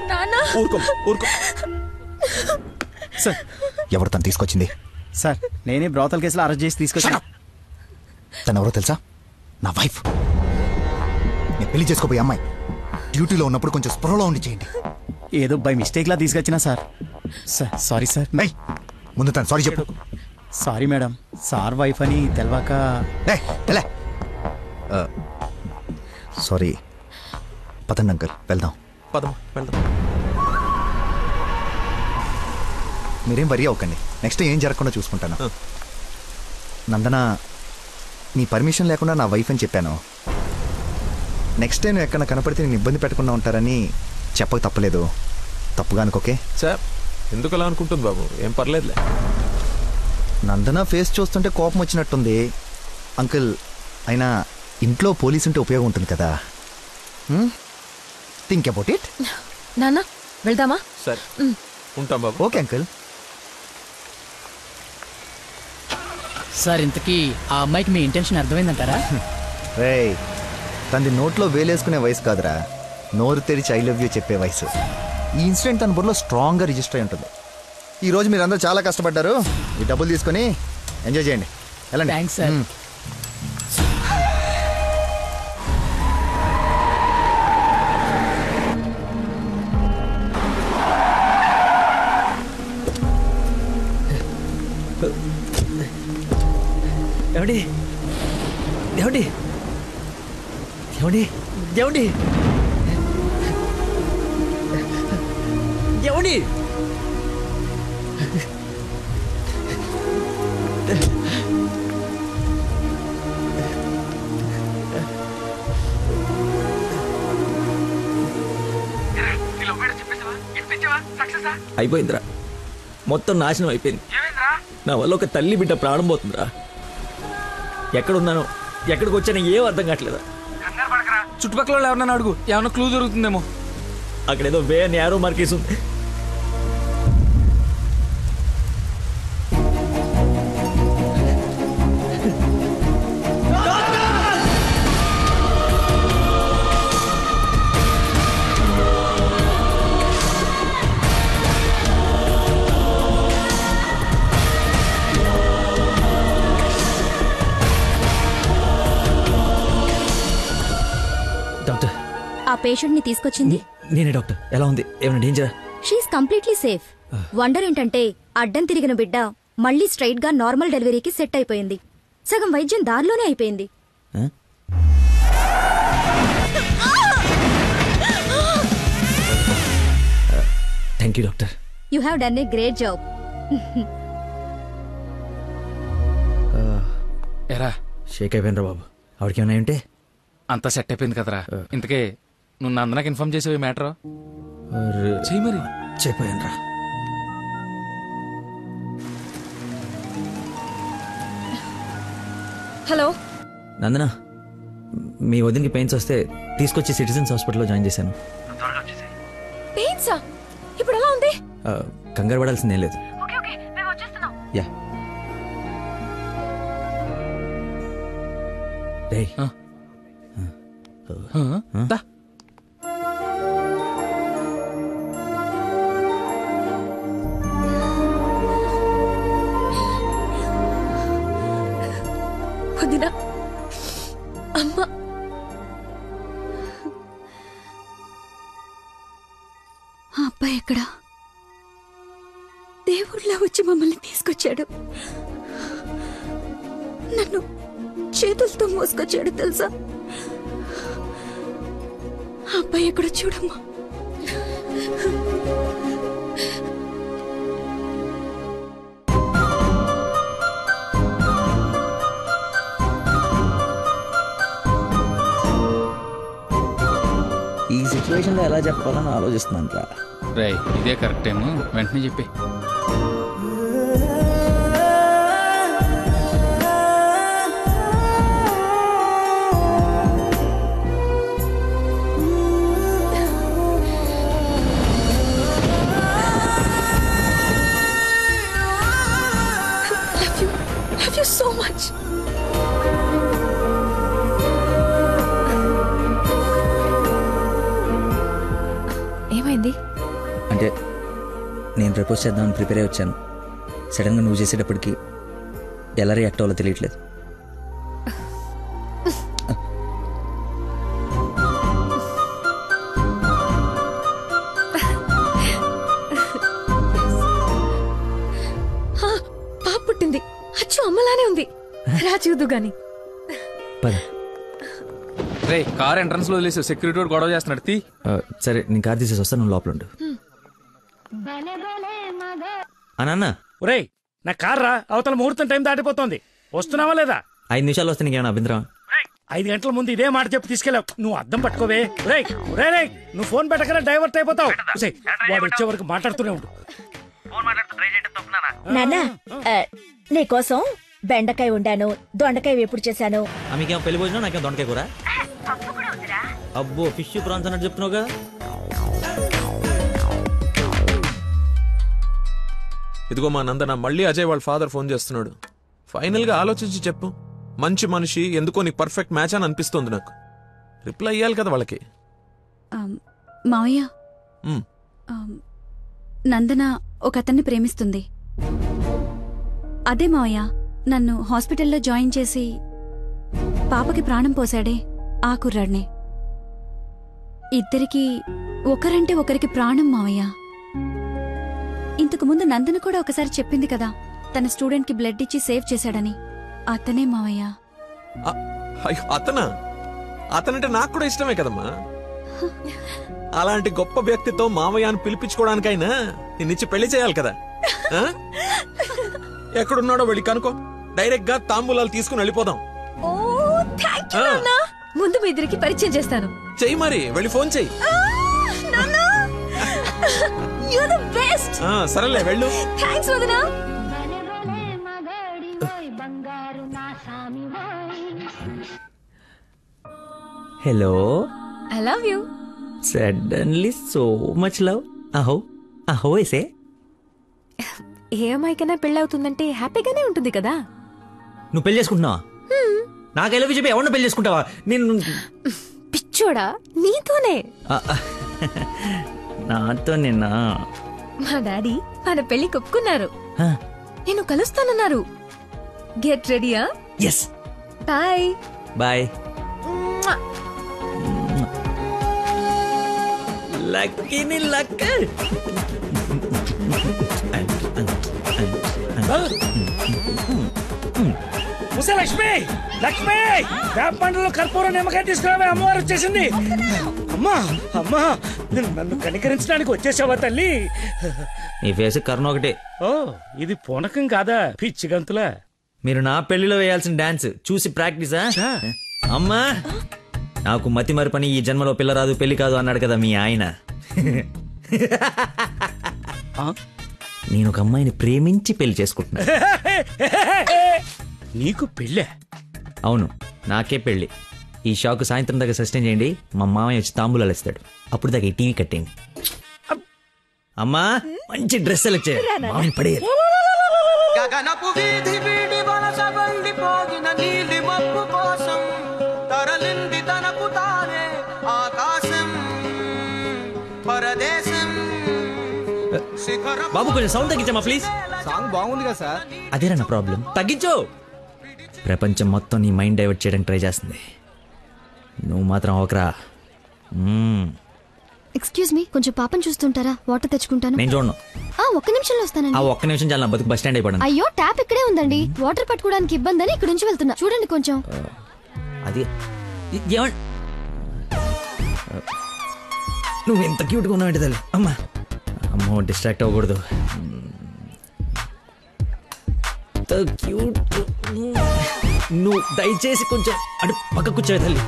నానా. ఊరుకో ఊరుకో. సార్. ఎవరు తను తీసుకొచ్చింది? సార్ నేనే బ్రోతల్ కేసులో అరెస్ట్ చేసి తీసుకొచ్చాను తను ఎవరో తెలుసా? నా వైఫ్ నేను పెళ్ళి చేసుకోబోయే అమ్మాయి. డ్యూటీలో ఉన్నప్పుడు కొంచెం స్పృహలో ఉండి చేయండి. ఏదో బై మిస్టేక్ లా తీసుకొచ్చినా సార్. Sir sorry sir. ముందు తను సారీ చెప్పు. సారీ మేడం సార్ వైఫ్ అని తెలవాక సారీ. పదండి అంకల్ వెళ్దాం. పదం వెళ్దాం. మీరేం వరి అవ్వకండి. నెక్స్ట్ ఏం జరగకుండా చూసుకుంటాను. నందన నీ పర్మిషన్ లేకుండా నా వైఫ్ అని చెప్పాను. నెక్స్ట్ టైం ఎక్కడ కనపడితే నేను ఇబ్బంది పెట్టకుండా ఉంటారని చెప్పక తప్పలేదు. తప్పుగా అనుకోకే సార్ ఎందుకు అలా అనుకుంటుంది బాబు? ఏం పర్లేదులే. నందన ఫేస్ చూస్తుంటే కోపం వచ్చినట్టుంది. అంకుల్ అయినా ఇంట్లో పోలీస్ ఉంటే ఉపయోగం ఉంటుంది కదా. థింక్ అబౌట్ ఇట్ నాన్న వెళ్దామా? సరే. ఉంటాం బాబు. ఓకే అంకుల్ సార్ ఇంతకీ ఆ అమ్మాయికి మీ ఇంటెన్షన్ అర్థమైందంటారా? రే తనది నోట్లో వేలేసుకునే వయసు కాదురా. నోరు తెరిచి ఐ లవ్ యూ చెప్పే వయసు. ఈ ఇన్సిడెంట్ తన బుర్రలో స్ట్రాంగ్గా రిజిస్టర్ అయి ఉంటుంది. ఈ రోజు మీరందరూ చాలా కష్టపడ్డారు. ఈ డబ్బులు తీసుకొని ఎంజాయ్ చేయండి. వెళ్ళండి. థ్యాంక్స్ సార్ ఏమండి ఏమండి ఏమండి అయిపోయిందిరా. మొత్తం నాశనం అయిపోయింది. నా వల్ల ఒక తల్లి బిడ్డ ప్రాణం పోతుందిరా. ఎక్కడున్నానో ఎక్కడికి వచ్చానో ఏం అర్థం కావట్లేదా? చుట్టుపక్కల వాళ్ళు ఎవరన్నా అడుగు. ఏమన్నా క్లూ దొరుకుతుందేమో. అక్కడేదో వే నేరో మార్కేసి ఉంది. పేషెంట్ని తీసుకొచ్చింది నేనే డాక్టర్. ఎలా ఉంది? ఏమైనా డేంజరా షీఈ్ కంప్లీట్లీ సేఫ్ వండర్ ఏంటంటే అడ్డం తిరిగిన బిడ్డ మళ్ళీ స్ట్రైట్గా నార్మల్ డెలివరీకి సెట్ అయిపోయింది. సగం వైద్యం దారిలోనే అయిపోయింది. Thank you doctor. You have done a great job ఎరా. షేక్ అయిపోయినరా బాబు? ఆవిడకి ఏమైనా ఉంటే? అంతా సెట్ అయిపోయింది కదరా. ఇంతకే నువ్వు నందనకి ఇన్ఫార్మ్ చేసావు ఈ మ్యాటర్? చెయ్యి మరి. చెప్పాను హలో. నందన మీ వదినకి పెయిన్స్ వస్తే తీసుకొచ్చి సిటిజన్స్ హాస్పిటల్లో జాయిన్ చేశాను. పెయిన్సా? ఇప్పుడు ఎలా ఉంది? ఆ, కంగారు పడాల్సిందేం లేదు. యా. దా. ఆలోచిస్తున్నాను రా ఇదే కరెక్ట్ టైం వెంటనే చెప్పే. ప్రపోజ్ చేద్దామని ప్రిపేర్ అయి వచ్చాను. సడన్గా నువ్వు చేసేటప్పటికి ఎలా రియాక్ట్ అవ్వాలో తెలియట్లేదు. పాప పుట్టింది. అచ్చు అమ్మలానే ఉంది. రా చూదు గాని పద. రే కార్ ఎంట్రన్స్లో వదిలేసి సెక్యూరిటీ వాడు గొడవ చేస్తున్నాడు. తీ. ఆ, సరే నేను కార్ తీసేసి వస్తాను నువ్వు లోపల ఉండు. ఆ నాన్న ఒరేయ్ నా కార్ రా అవతల ముహూర్తం టైం దాటిపోతోంది. వస్తున్నావా లేదా? ఐదు నిమిషాలు వస్తే నీకేమైనా అభ్యంతరం? ఐదు గంటల ముందు ఇదే మాట చెప్పి తీసుకెళ్ళావు. నువ్వు అద్దం పట్టుకోవే. రేయ్ రే రే నువ్వు ఫోన్ పెట్టకనే డైవర్ట్ అయిపోతావు. వాడు వచ్చే వరకు మాట్లాడుతూనే ఉండు. నాన్న ఆ, నీకోసం బెండకాయ వండాను దొండకాయ వేపుడు చేశాను. ఆమెకేం పెళ్ళి భోజనం? నాకేం దొండకాయ కూర? అబ్బో ఫిష్ ప్రాన్స్ అన్నట్టు చెప్తున్నావుగా? ఇదిగో మా నందన మళ్ళీ అజయ్ వాళ్ళ ఫాదర్ ఫోన్ చేస్తున్నాడు. ఫైనల్గా ఆలోచించి చెప్పు. మంచి మనిషి ఎందుకో నీకు పర్ఫెక్ట్ మ్యాచ్ అని అనిపిస్తుంది నాకు. రిప్లై ఇయ్యాలి కదా వాళ్ళకి. మావయ్య. నందన ఒక అతన్ని ప్రేమిస్తుంది. అదే మావయ్య నన్ను హాస్పిటల్లో జాయిన్ చేసి పాపకి ప్రాణం పోశాడే ఆ కుర్రాడినే. ఇద్దరికి ఒకరంటే ఒకరికి ప్రాణం మావయ్య. ఇంతకు ముందు నందన కూడా ఒకసారి చెప్పింది కదా. తన స్టూడెంట్కి బ్లడ్ ఇచ్చి సేవ్ చేశాడని. అతనే మావయ్య. అయ్యో, అతనా? అతనంటే నాకు కూడా ఇష్టమే కదమ్మా. అలాంటి గొప్ప వ్యక్తితో మామయ్య అని పిలిపించుకోవడానికైనా నిన్నిచ్చి పెళ్ళి చేయాలి కదా. ఆ? ఎక్కడున్నాడో వెళ్ళి కనుకో డైరెక్ట్గా తాంబూలాలు తీసుకుని వెళ్ళిపోదాం. ఓ థ్యాంక్ యూ ఆ. నాన్న. ముందు మీ ఇద్దరికి పరిచయం చేస్తాను. చెయ్యి మరి వెళ్ళి ఫోన్ చెయ్యి. యు ద బెస్ట్ ఆ, సరేలే వెళ్ళు. Thanks వదనా. Hello I love you suddenly so much love అహో అహో ఎసే ఏ అమ్మాయికైనా పెళ్ళవుతుందంటే హ్యాపీగానే ఉంటుంది కదా? నువ్వు పెళ్ళి చేసుకుంటున్నావా? నాకు ఎలా చెప్పి ఎవరిని పెళ్ళి చేసుకుంటావా? నేను పిచ్చోడా? నీతోనే. నాతో నిన్న. మా డాడీ మన పెళ్ళి ఒప్పుకున్నారు హ. నేను కలుస్తానన్నారు. గెట్ రెడీయా? Yes bye. బాయ్. లక్కీని లక్క. ముసే లక్ష్మి? లక్ష్మి! వేప పండ్లలో కర్పూరం నిమ్మకాయ తీసుకురావే అమ్మవారు వచ్చేసింది. అమ్మా అమ్మా నన్ను కనికరించడానికి వచ్చేసావా తల్లి? నీ ఫేస్ కరుణ ఒకటే. ఓ ఇది పూనకం కాదా? పిచ్చి గంతులా. మీరు నా పెళ్ళిలో వేయాల్సిన డాన్స్ చూసి ప్రాక్టీసా? అమ్మా నాకు మతి మరి పని ఈ జన్మలో పిల్ల రాదు పెళ్ళి కాదు అన్నాడు కదా మీ ఆయన. నేను ఒక అమ్మాయిని ప్రేమించి పెళ్ళి చేసుకుంటున్నా. నీకు పెళ్ళే అవును నాకే పెళ్ళి ఈ షాక్ సాయంత్రం దాకా సస్టైన్ చేయండి మా మామయ్య వచ్చి తాంబూలాలు ఇస్తాడు అప్పుడు దాకా ఈ టీవీ కట్టేయండి అమ్మా మంచి డ్రెస్ సెలెక్ట్ చేయాలి మామయ్యని పడేయాలి గగనపు వీధి వీడి వలస వెళ్ళిపోగిన నీలి మబ్బు కోసం తరలింది తనకు తానే ఆకాశం పరదేశం శిఖరం బాబు కొంచెం సౌండ్ తగ్గించమ్మా ప్లీజ్ సాంగ్ బాగుంది కదా సార్ అదేరా నా ప్రాబ్లం తగ్గించు ప్రపంచం మొత్తం నీ మైండ్ డైవర్ట్ చేయడానికి ట్రై చేస్తుంది. నువ్వు మాత్రం ఒకరా ఎక్స్క్యూజ్ మీ కొంచెం పాపం చూస్తుంటారా? వాటర్ తెచ్చుకుంటాను. నేను చూడను. ఆ ఒక్క నిమిషంలో ఆ వస్తానండి ఒక్క నిమిషం చాలా బతుకు బస్ స్టాండ్ అయిపోయాను అయ్యో ట్యాప్ ఇక్కడే ఉందండి. వాటర్ పట్టుకోవడానికి ఇబ్బంది అని ఇక్కడ నుంచి వెళ్తున్నా. చూడండి కొంచెం. అది నువ్వు ఎంత క్యూట్గా ఉన్నావు అంటే తల్లి అమ్మా. అమ్మో డిస్ట్రాక్ట్ అవ్వకూడదు. ఎంత క్యూట్. నువ్వు దయచేసి కొంచెం అటు పక్క కూర్చోవే తల్లి.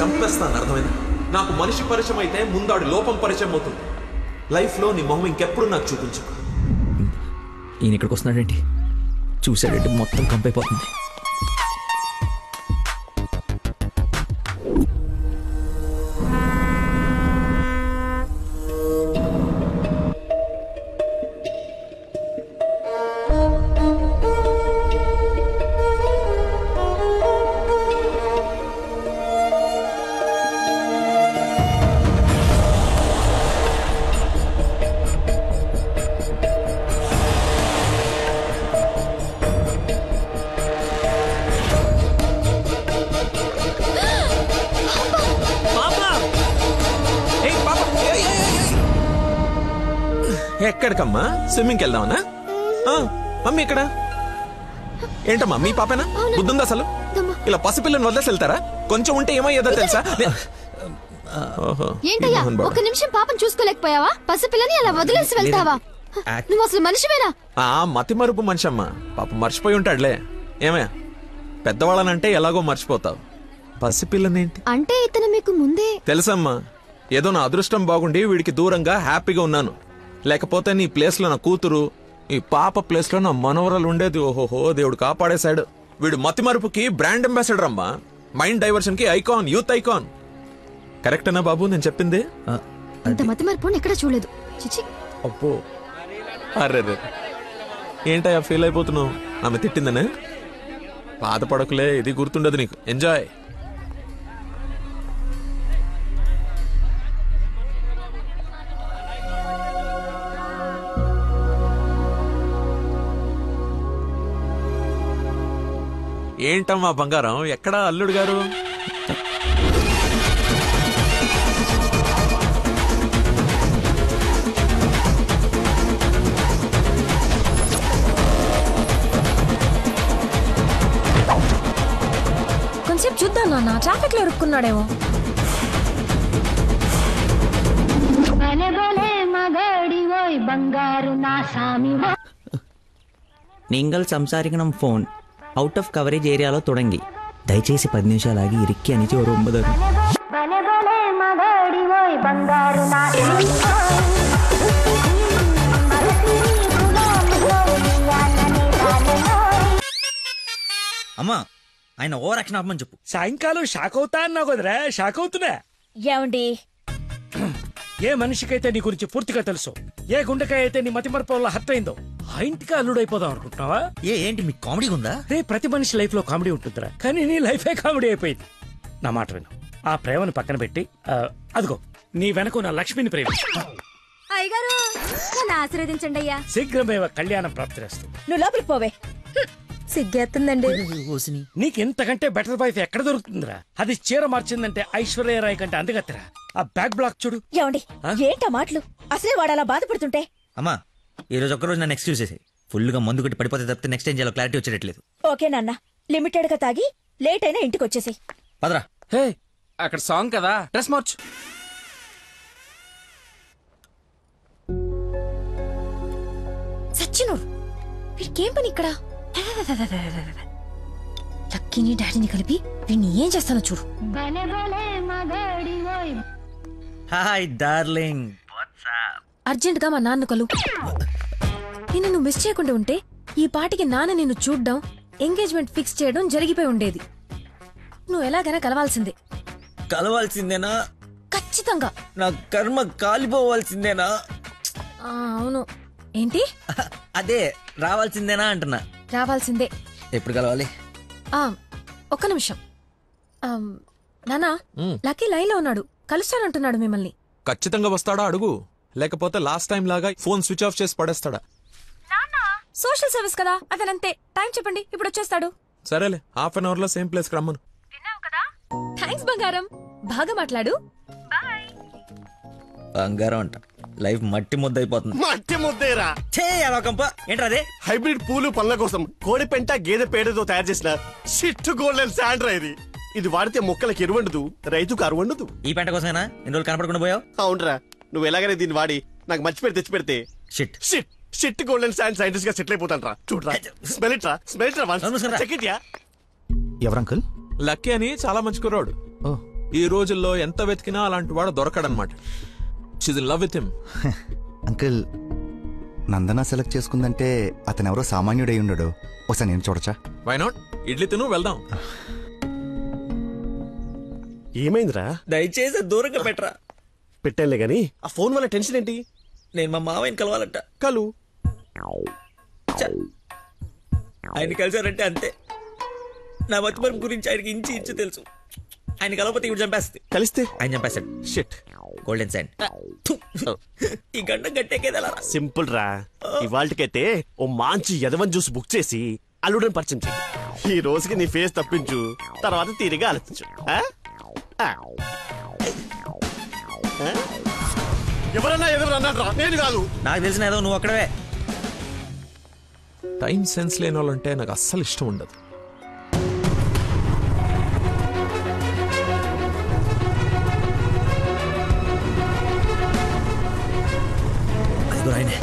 చంపేస్తాను అర్థమైంది? నాకు మనిషి పరిచయం అయితే ముందాడి లోపం పరిచయం అవుతుంది. లైఫ్లో నీ మొహం ఇంకెప్పుడు నాకు చూపించు ఈయన ఇక్కడికి వస్తున్నాడేంటి? చూసాడంటే మొత్తం కంపైపోతుంది. స్విమ్మింగ్కి వెళ్దామనా? ఆ, మమ్మీ ఇక్కడ. ఏంటమ్మా మీ పాపేనా? బుద్ధుందా అసలు? ఇలా పసిపిల్లని వదిలేసి వెళ్తారా కొంచెం ఉంటే ఏమయ్యేదో తెలుసా? ఏంటయ్యా. ఒక్క నిమిషం పాపం చూసుకోలేకపోయావా? పసిపిల్లని అలా వదిలేసి వెళ్తావా? నువ్వు అసలు మనిషివేనా? ఆ మతి మరుపు మనిషి అమ్మా పాప మర్చిపోయి ఉంటాడులే. ఏమే పెద్దవాళ్ళనంటే ఎలాగో మర్చిపోతావు. పసిపిల్లనేంటి? అంటే ఇతను మీకు ముందే తెలుసమ్మా. ఏదో నా అదృష్టం బాగుండి వీడికి దూరంగా హ్యాపీగా ఉన్నాను. లేకపోతే నీ ప్లేస్లో నా కూతురు ఈ పాప ప్లేస్లో నా మనవరాలు ఉండేది. ఓహోహో దేవుడు కాపాడేశాడు. వీడు మతి మరుపుకి బ్రాండ్ అంబాసిడర్ అమ్మా. మైండ్ డైవర్షన్కి ఐకాన్ యూత్ ఐకాన్. కరెక్టేనా బాబు నేను చెప్పింది? ఇంత మతి మరపు ఎక్కడ చూడలేదు. చిచి అబ్బో. అరే ఏంటయ్యా ఫీల్ అయిపోతున్నావు? ఆమె తిట్టిందనే? బాధపడకులే ఇది గుర్తుండదు నీకు. ఎంజాయ్ ఏంటమ్మా బంగారం? ఎక్కడా అల్లుడు గారు? కొంచెం చూద్దాం నాన్న ట్రాఫిక్లో ఇరుక్కున్నాడేమో బంగారు నా సామి అవుట్ ఆఫ్ కవరేజ్ ఏరియాలో తొడంగి. దయచేసి పది నిమిషాలు ఆగి ఇరిక్కి అని చెవరు రొంబదారు అమ్మా ఆయన ఓ రక్షణ అమ్మని చెప్పు. సాయంకాలం షాక్ అవుతా అన్నావు కదరా? షాక్ అవుతున్నా. ఏమండి? ఏ మనిషికైతే నీ గురించి పూర్తిగా తెలుసు ఏ గుండెకాయ అయితే నీ మతిమరపు వల్ల హత్య అయిందో ఆ ఇంటికి అల్లుడైపోదాం అనుకుంటున్నావా? ఏ ఏంటి మీకు కామెడీ ఉందా? రే ప్రతి మనిషి లైఫ్లో కామెడీ ఉంటుందిరా. కానీ నీ లైఫే కామెడీ అయిపోయింది. నా మాట విను. ఆ ప్రేమను పక్కన పెట్టి ఆ, అదిగో నీ వెనక నా లక్ష్మిని ప్రేమ అయ్యగారు నన్ను ఆశీర్వదించండి అయ్యా. శీఘ్రమేవ కళ్యాణం ప్రాప్తిరేస్తూ నువ్వు లోపలికి పోవే. సిగ్గేస్తుందండి. నీకు ఇంతకంటే బెటర్ వైఫ్ ఎక్కడ దొరుకుతుందిరా? అది చీర మార్చిందంటే ఐశ్వర్య రాయ్ కంటే అందుగత్తరా? ఆ బ్యాక్ బ్లాక్ చూడు. ఏమండి ఏంటా మాటలు? అసలే వాడు అలా బాధపడుతుంటే? అమ్మా ఈ రోజు ఒక్కరోజు నన్ను ఎక్స్క్యూజ్ చేసి ఫుల్గా మందు కొట్టి పడిపోతే తప్పితే నెక్స్ట్ ఏం చేయాలో క్లారిటీ వచ్చేటట్లేదు. ఓకే నాన్న లిమిటెడ్గా తాగి లేట్ అయినా ఇంటికి వచ్చేసి పదరా. హే! అక్కడ సాంగ్ కదా డ్రెస్ మార్చు. సచ్చినోడు వీడికేం పని ఇక్కడ? లక్కీని డాడీని కలిపి వీడిని ఏం చేస్తానో చూడు. Hi darling. అర్జెంట్గా మా నాన్న కలు. నిన్ను నువ్వు మిస్ చేయకుండా ఉంటే ఈ పాటికి నాన్న నిన్ను చూడ్డం ఎంగేజ్మెంట్ ఫిక్స్ చేయడం జరిగిపోయి ఉండేది. నువ్వు ఎలాగైనా కలవాల్సిందే. కలవాల్సిందేనా? ఖచ్చితంగా. నా కర్మ కాలిపోవాల్సిందేనా? ఆ, అవును. ఏంటి? అదే రావాల్సిందేనా అంటున్నా. రావాల్సిందే. ఎప్పుడు కలవాలి? ఆ ఒక్క నిమిషం. ఆ, నానా లక్కీ లైన్లో ఉన్నాడు. కలుస్తానంటున్నాడు మిమ్మల్ని. ఖచ్చితంగా వస్తాడా? అడుగు. లేకపోతే లాస్ట్ టైం లాగా ఫోన్ స్విచ్ ఆఫ్ చేసి పడేస్తాడా? సోషల్ సర్వీస్ కదా? అతనంతే. టైం చెప్పండి. ఇప్పుడు వచ్చేస్తాడు. సరేలే. హాఫ్ అన్ అవర్లో సేమ్ ప్లేస్కి రమ్మను థ్యాంక్స్ బంగారం. బాగా మాట్లాడు. బంగారం అంట. లైఫ్ మట్టి ముద్ద అయిపోతుంది మట్టి ముద్దేరా. ఛే అలోకంప ఏంట్రా అదే? హైబ్రిడ్ పూలు పళ్ళ కోసం కోడి పెంట గేదె పేడతో తయారు చేసిన షిట్ గోల్డెన్ శాండ్రా ఇది. ఇది వాడితే మొక్కలకు ఎరువండదు రైతుకు అరువండదు. ఈ పెంట కోసమేనా? ఎన్ని రోజులు కనపడకుండా పోయావు? అవునరా. నువ్వు ఎలాగైనా దీన్ని వాడి నాకు మంచి పేరు తెచ్చి పెడితే. Shit. Shit. Shit golden sand సైంటిస్ట్గా settle అయిపోతాను రా చూడరా స్మెల్ ఇట్ రా స్మెల్ ఇట్ రా చెక్ ఇట్ యా ఎవరంకుల్? లక్కీ అని చాలా మంచి కుర్రాడు. ఈ రోజుల్లో ఎంత వెతికినా అలాంటి వాడు దొరకడనమాట she's in love with him uncle Nandana select చేసుకుందంటే అతను ఎవరో సామాన్యుడై ఉండడు. ఒకసారి నేను చూడచ్చా? వై నాట్ ఇడ్లీ తిను వెళ్దాం. ఏమైందిరా? దయచేసి దూరంగా పెట్టరా. పెట్టానులే గాని. ఆ ఫోన్ వల్ల టెన్షన్ ఏంటి? నేను మా మావయ్యని కలవాలంట. కలు! ఆయన కలిసారంటే అంతే. నా మతిమరం గురించి ఆయనకి ఇంచి ఇంచు తెలుసు. ఆయన కలవకపోతే ఇవి చంపేస్తుంది. కలిస్తే? ఆయన చంపేస్తాడు. షిట్ గోల్డెన్ సైన్ ఈ గంట గట్టేకేదలా సింపుల్ రా. ఇవాళకైతే ఓ మంచి యదవన్ జ్యూస్ బుక్ చేసి అల్లుడని పరిచయం చెయ్యి. ఈ రోజుకి నీ ఫేస్ తప్పించు. తర్వాత తీరిగా ఆలోచించు? ఎవరన్నా ఎవరు అన్నాడు నేను కాదు. నాకు తెలిసిన ఏదో నువ్వు అక్కడవే టైం సెన్స్ లేని వాళ్ళంటే నాకు అస్సలు ఇష్టం ఉండదు. అదిగో ఆయనే.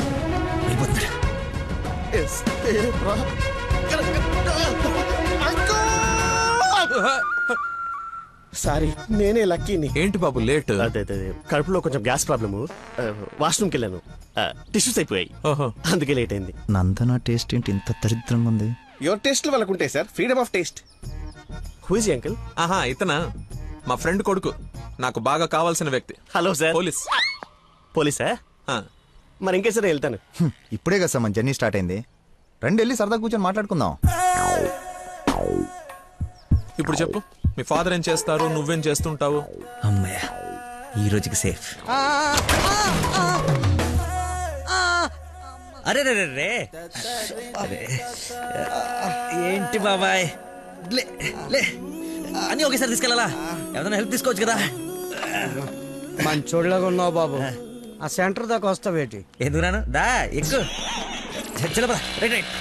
సారీ నేనే లక్కీని. ఏంటి బాబు లేట్? అదే అదే అదే. కడుపులో కొంచెం గ్యాస్ ప్రాబ్లము. వాష్రూమ్కి వెళ్ళాను. టిష్యూస్ అయిపోయాయి. అందుకే లేట్ అయింది. నందన టేస్ట్ ఏంటి? ఇంత దరిద్రంగా ఉంది. యువర్ టేస్ట్ వాళ్ళకు ఉంటాయి sir freedom of taste who's uncle ఆహా ఇతనా? మా ఫ్రెండ్ కొడుకు. నాకు బాగా కావాల్సిన వ్యక్తి. Hello sir police. పోలీసా? మరి ఇంకే సరే వెళ్తాను. ఇప్పుడే కదా సార్ మన జర్నీ స్టార్ట్ అయింది. రండి వెళ్ళి సరదా కూర్చొని మాట్లాడుకుందాం. ఇప్పుడు చెప్పు మీ ఫాదర్ ఏం చేస్తారు నువ్వేం చేస్తుంటావు? అమ్మయ్య ఈ రోజుకి సేఫ్. అరే రే రే అరే ఏంటి బాబాయ్? లే లే. అన్నీ ఒకేసారి తీసుకెళ్ళాలా? ఎవరైనా హెల్ప్ తీసుకోవచ్చు కదా. మంచోళ్ళగా ఉన్నావు బాబు. ఆ సెంటర్ దాకా వస్తావేటి? ఎందుకు రాను దా ఎక్కు. చలపరా రైట్ రైట్.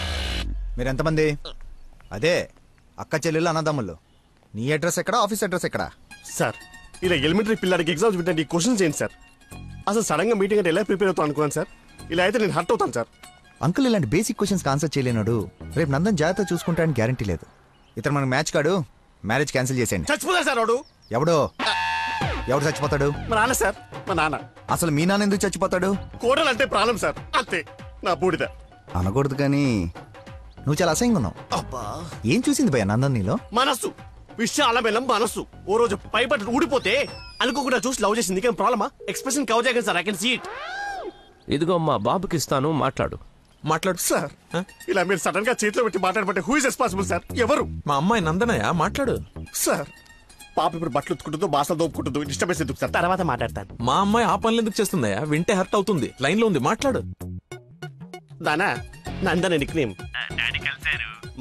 మీరు ఎంతమంది అదే అక్క చెల్లెళ్ళు అన్నదమ్ముళ్ళు నీ అడ్రస్ ఎక్కడ ఆఫీస్ అడ్రస్ ఎక్కడ? సార్ ఇలా ఎలిమెంటరీ పిల్లలకి ఎగ్జామ్స్ పెట్టండి ఈ క్వశ్చన్స్ ఏంటి సార్. అసలు సడన్గా మీటింగ్ అంటే ఎలా ప్రిపేర్ అవుతాను అనుకున్నాను సార్? ఇలా అయితే నేను హర్ట్ అవుతాను సార్. అంకుల్ ఇలాంటి బేసిక్ క్వశ్చన్స్ ఆన్సర్ చేయలేనాడు. రేపు నందన్ జాగ్రత్త చూసుకుంటానికి గ్యారంటీ లేదు. ఇతను మనకు మ్యాచ్ కాడు మ్యారేజ్ క్యాన్సిల్ చేసేయండి. చచ్చిపోతా సార్ వాడు. ఎవడో? ఎవడు చచ్చిపోతాడు? మా నాన్న సార్ మా నాన్న. అసలు మీ నాన్న ఎందుకు చచ్చిపోతాడు? కోడలు అంటే ప్రాణం సార్ అంతే. నా బూడిద. అనకూడదు కానీ నువ్వు చాలా అసహ్యంగా ఉన్నావు. అబ్బా. ఏం చూసింది భయ నందన్ నీలో? మనస్సు. విశాల బెల్లం మనస్సు. ఓ రోజు పైపట్టు ఊడిపోతే అనుకోకుండా చూసి లవ్ చేసింది. కానీ ప్రాబ్లమా? ఎక్స్ప్రెషన్ కవర్ చేయగలను sir I can see it ఇదిగో మా బాబుకి ఇస్తాను మాట్లాడు. మాట్లాడు. సార్ ఇలా మీరు సడన్గా చేతిలో పెట్టి మాట్లాడబట్టే హూ ఇస్ రెస్పాన్సిబుల్ సార్? ఎవరు? మా అమ్మాయి నందనయ్య మాట్లాడు. సార్ పాప ఇప్పుడు బట్టలు ఉత్తుకుంటుందో బాసలు దోపుకుంటుందో డిస్టర్బెన్స్ ఎందుకు సార్ తర్వాత మాట్లాడతాను మా అమ్మాయి ఆ పనులు ఎందుకు చేస్తుందయ్యా వింటే హర్ట్ అవుతుంది లైన్లో ఉంది మాట్లాడు దానా Nandana nick name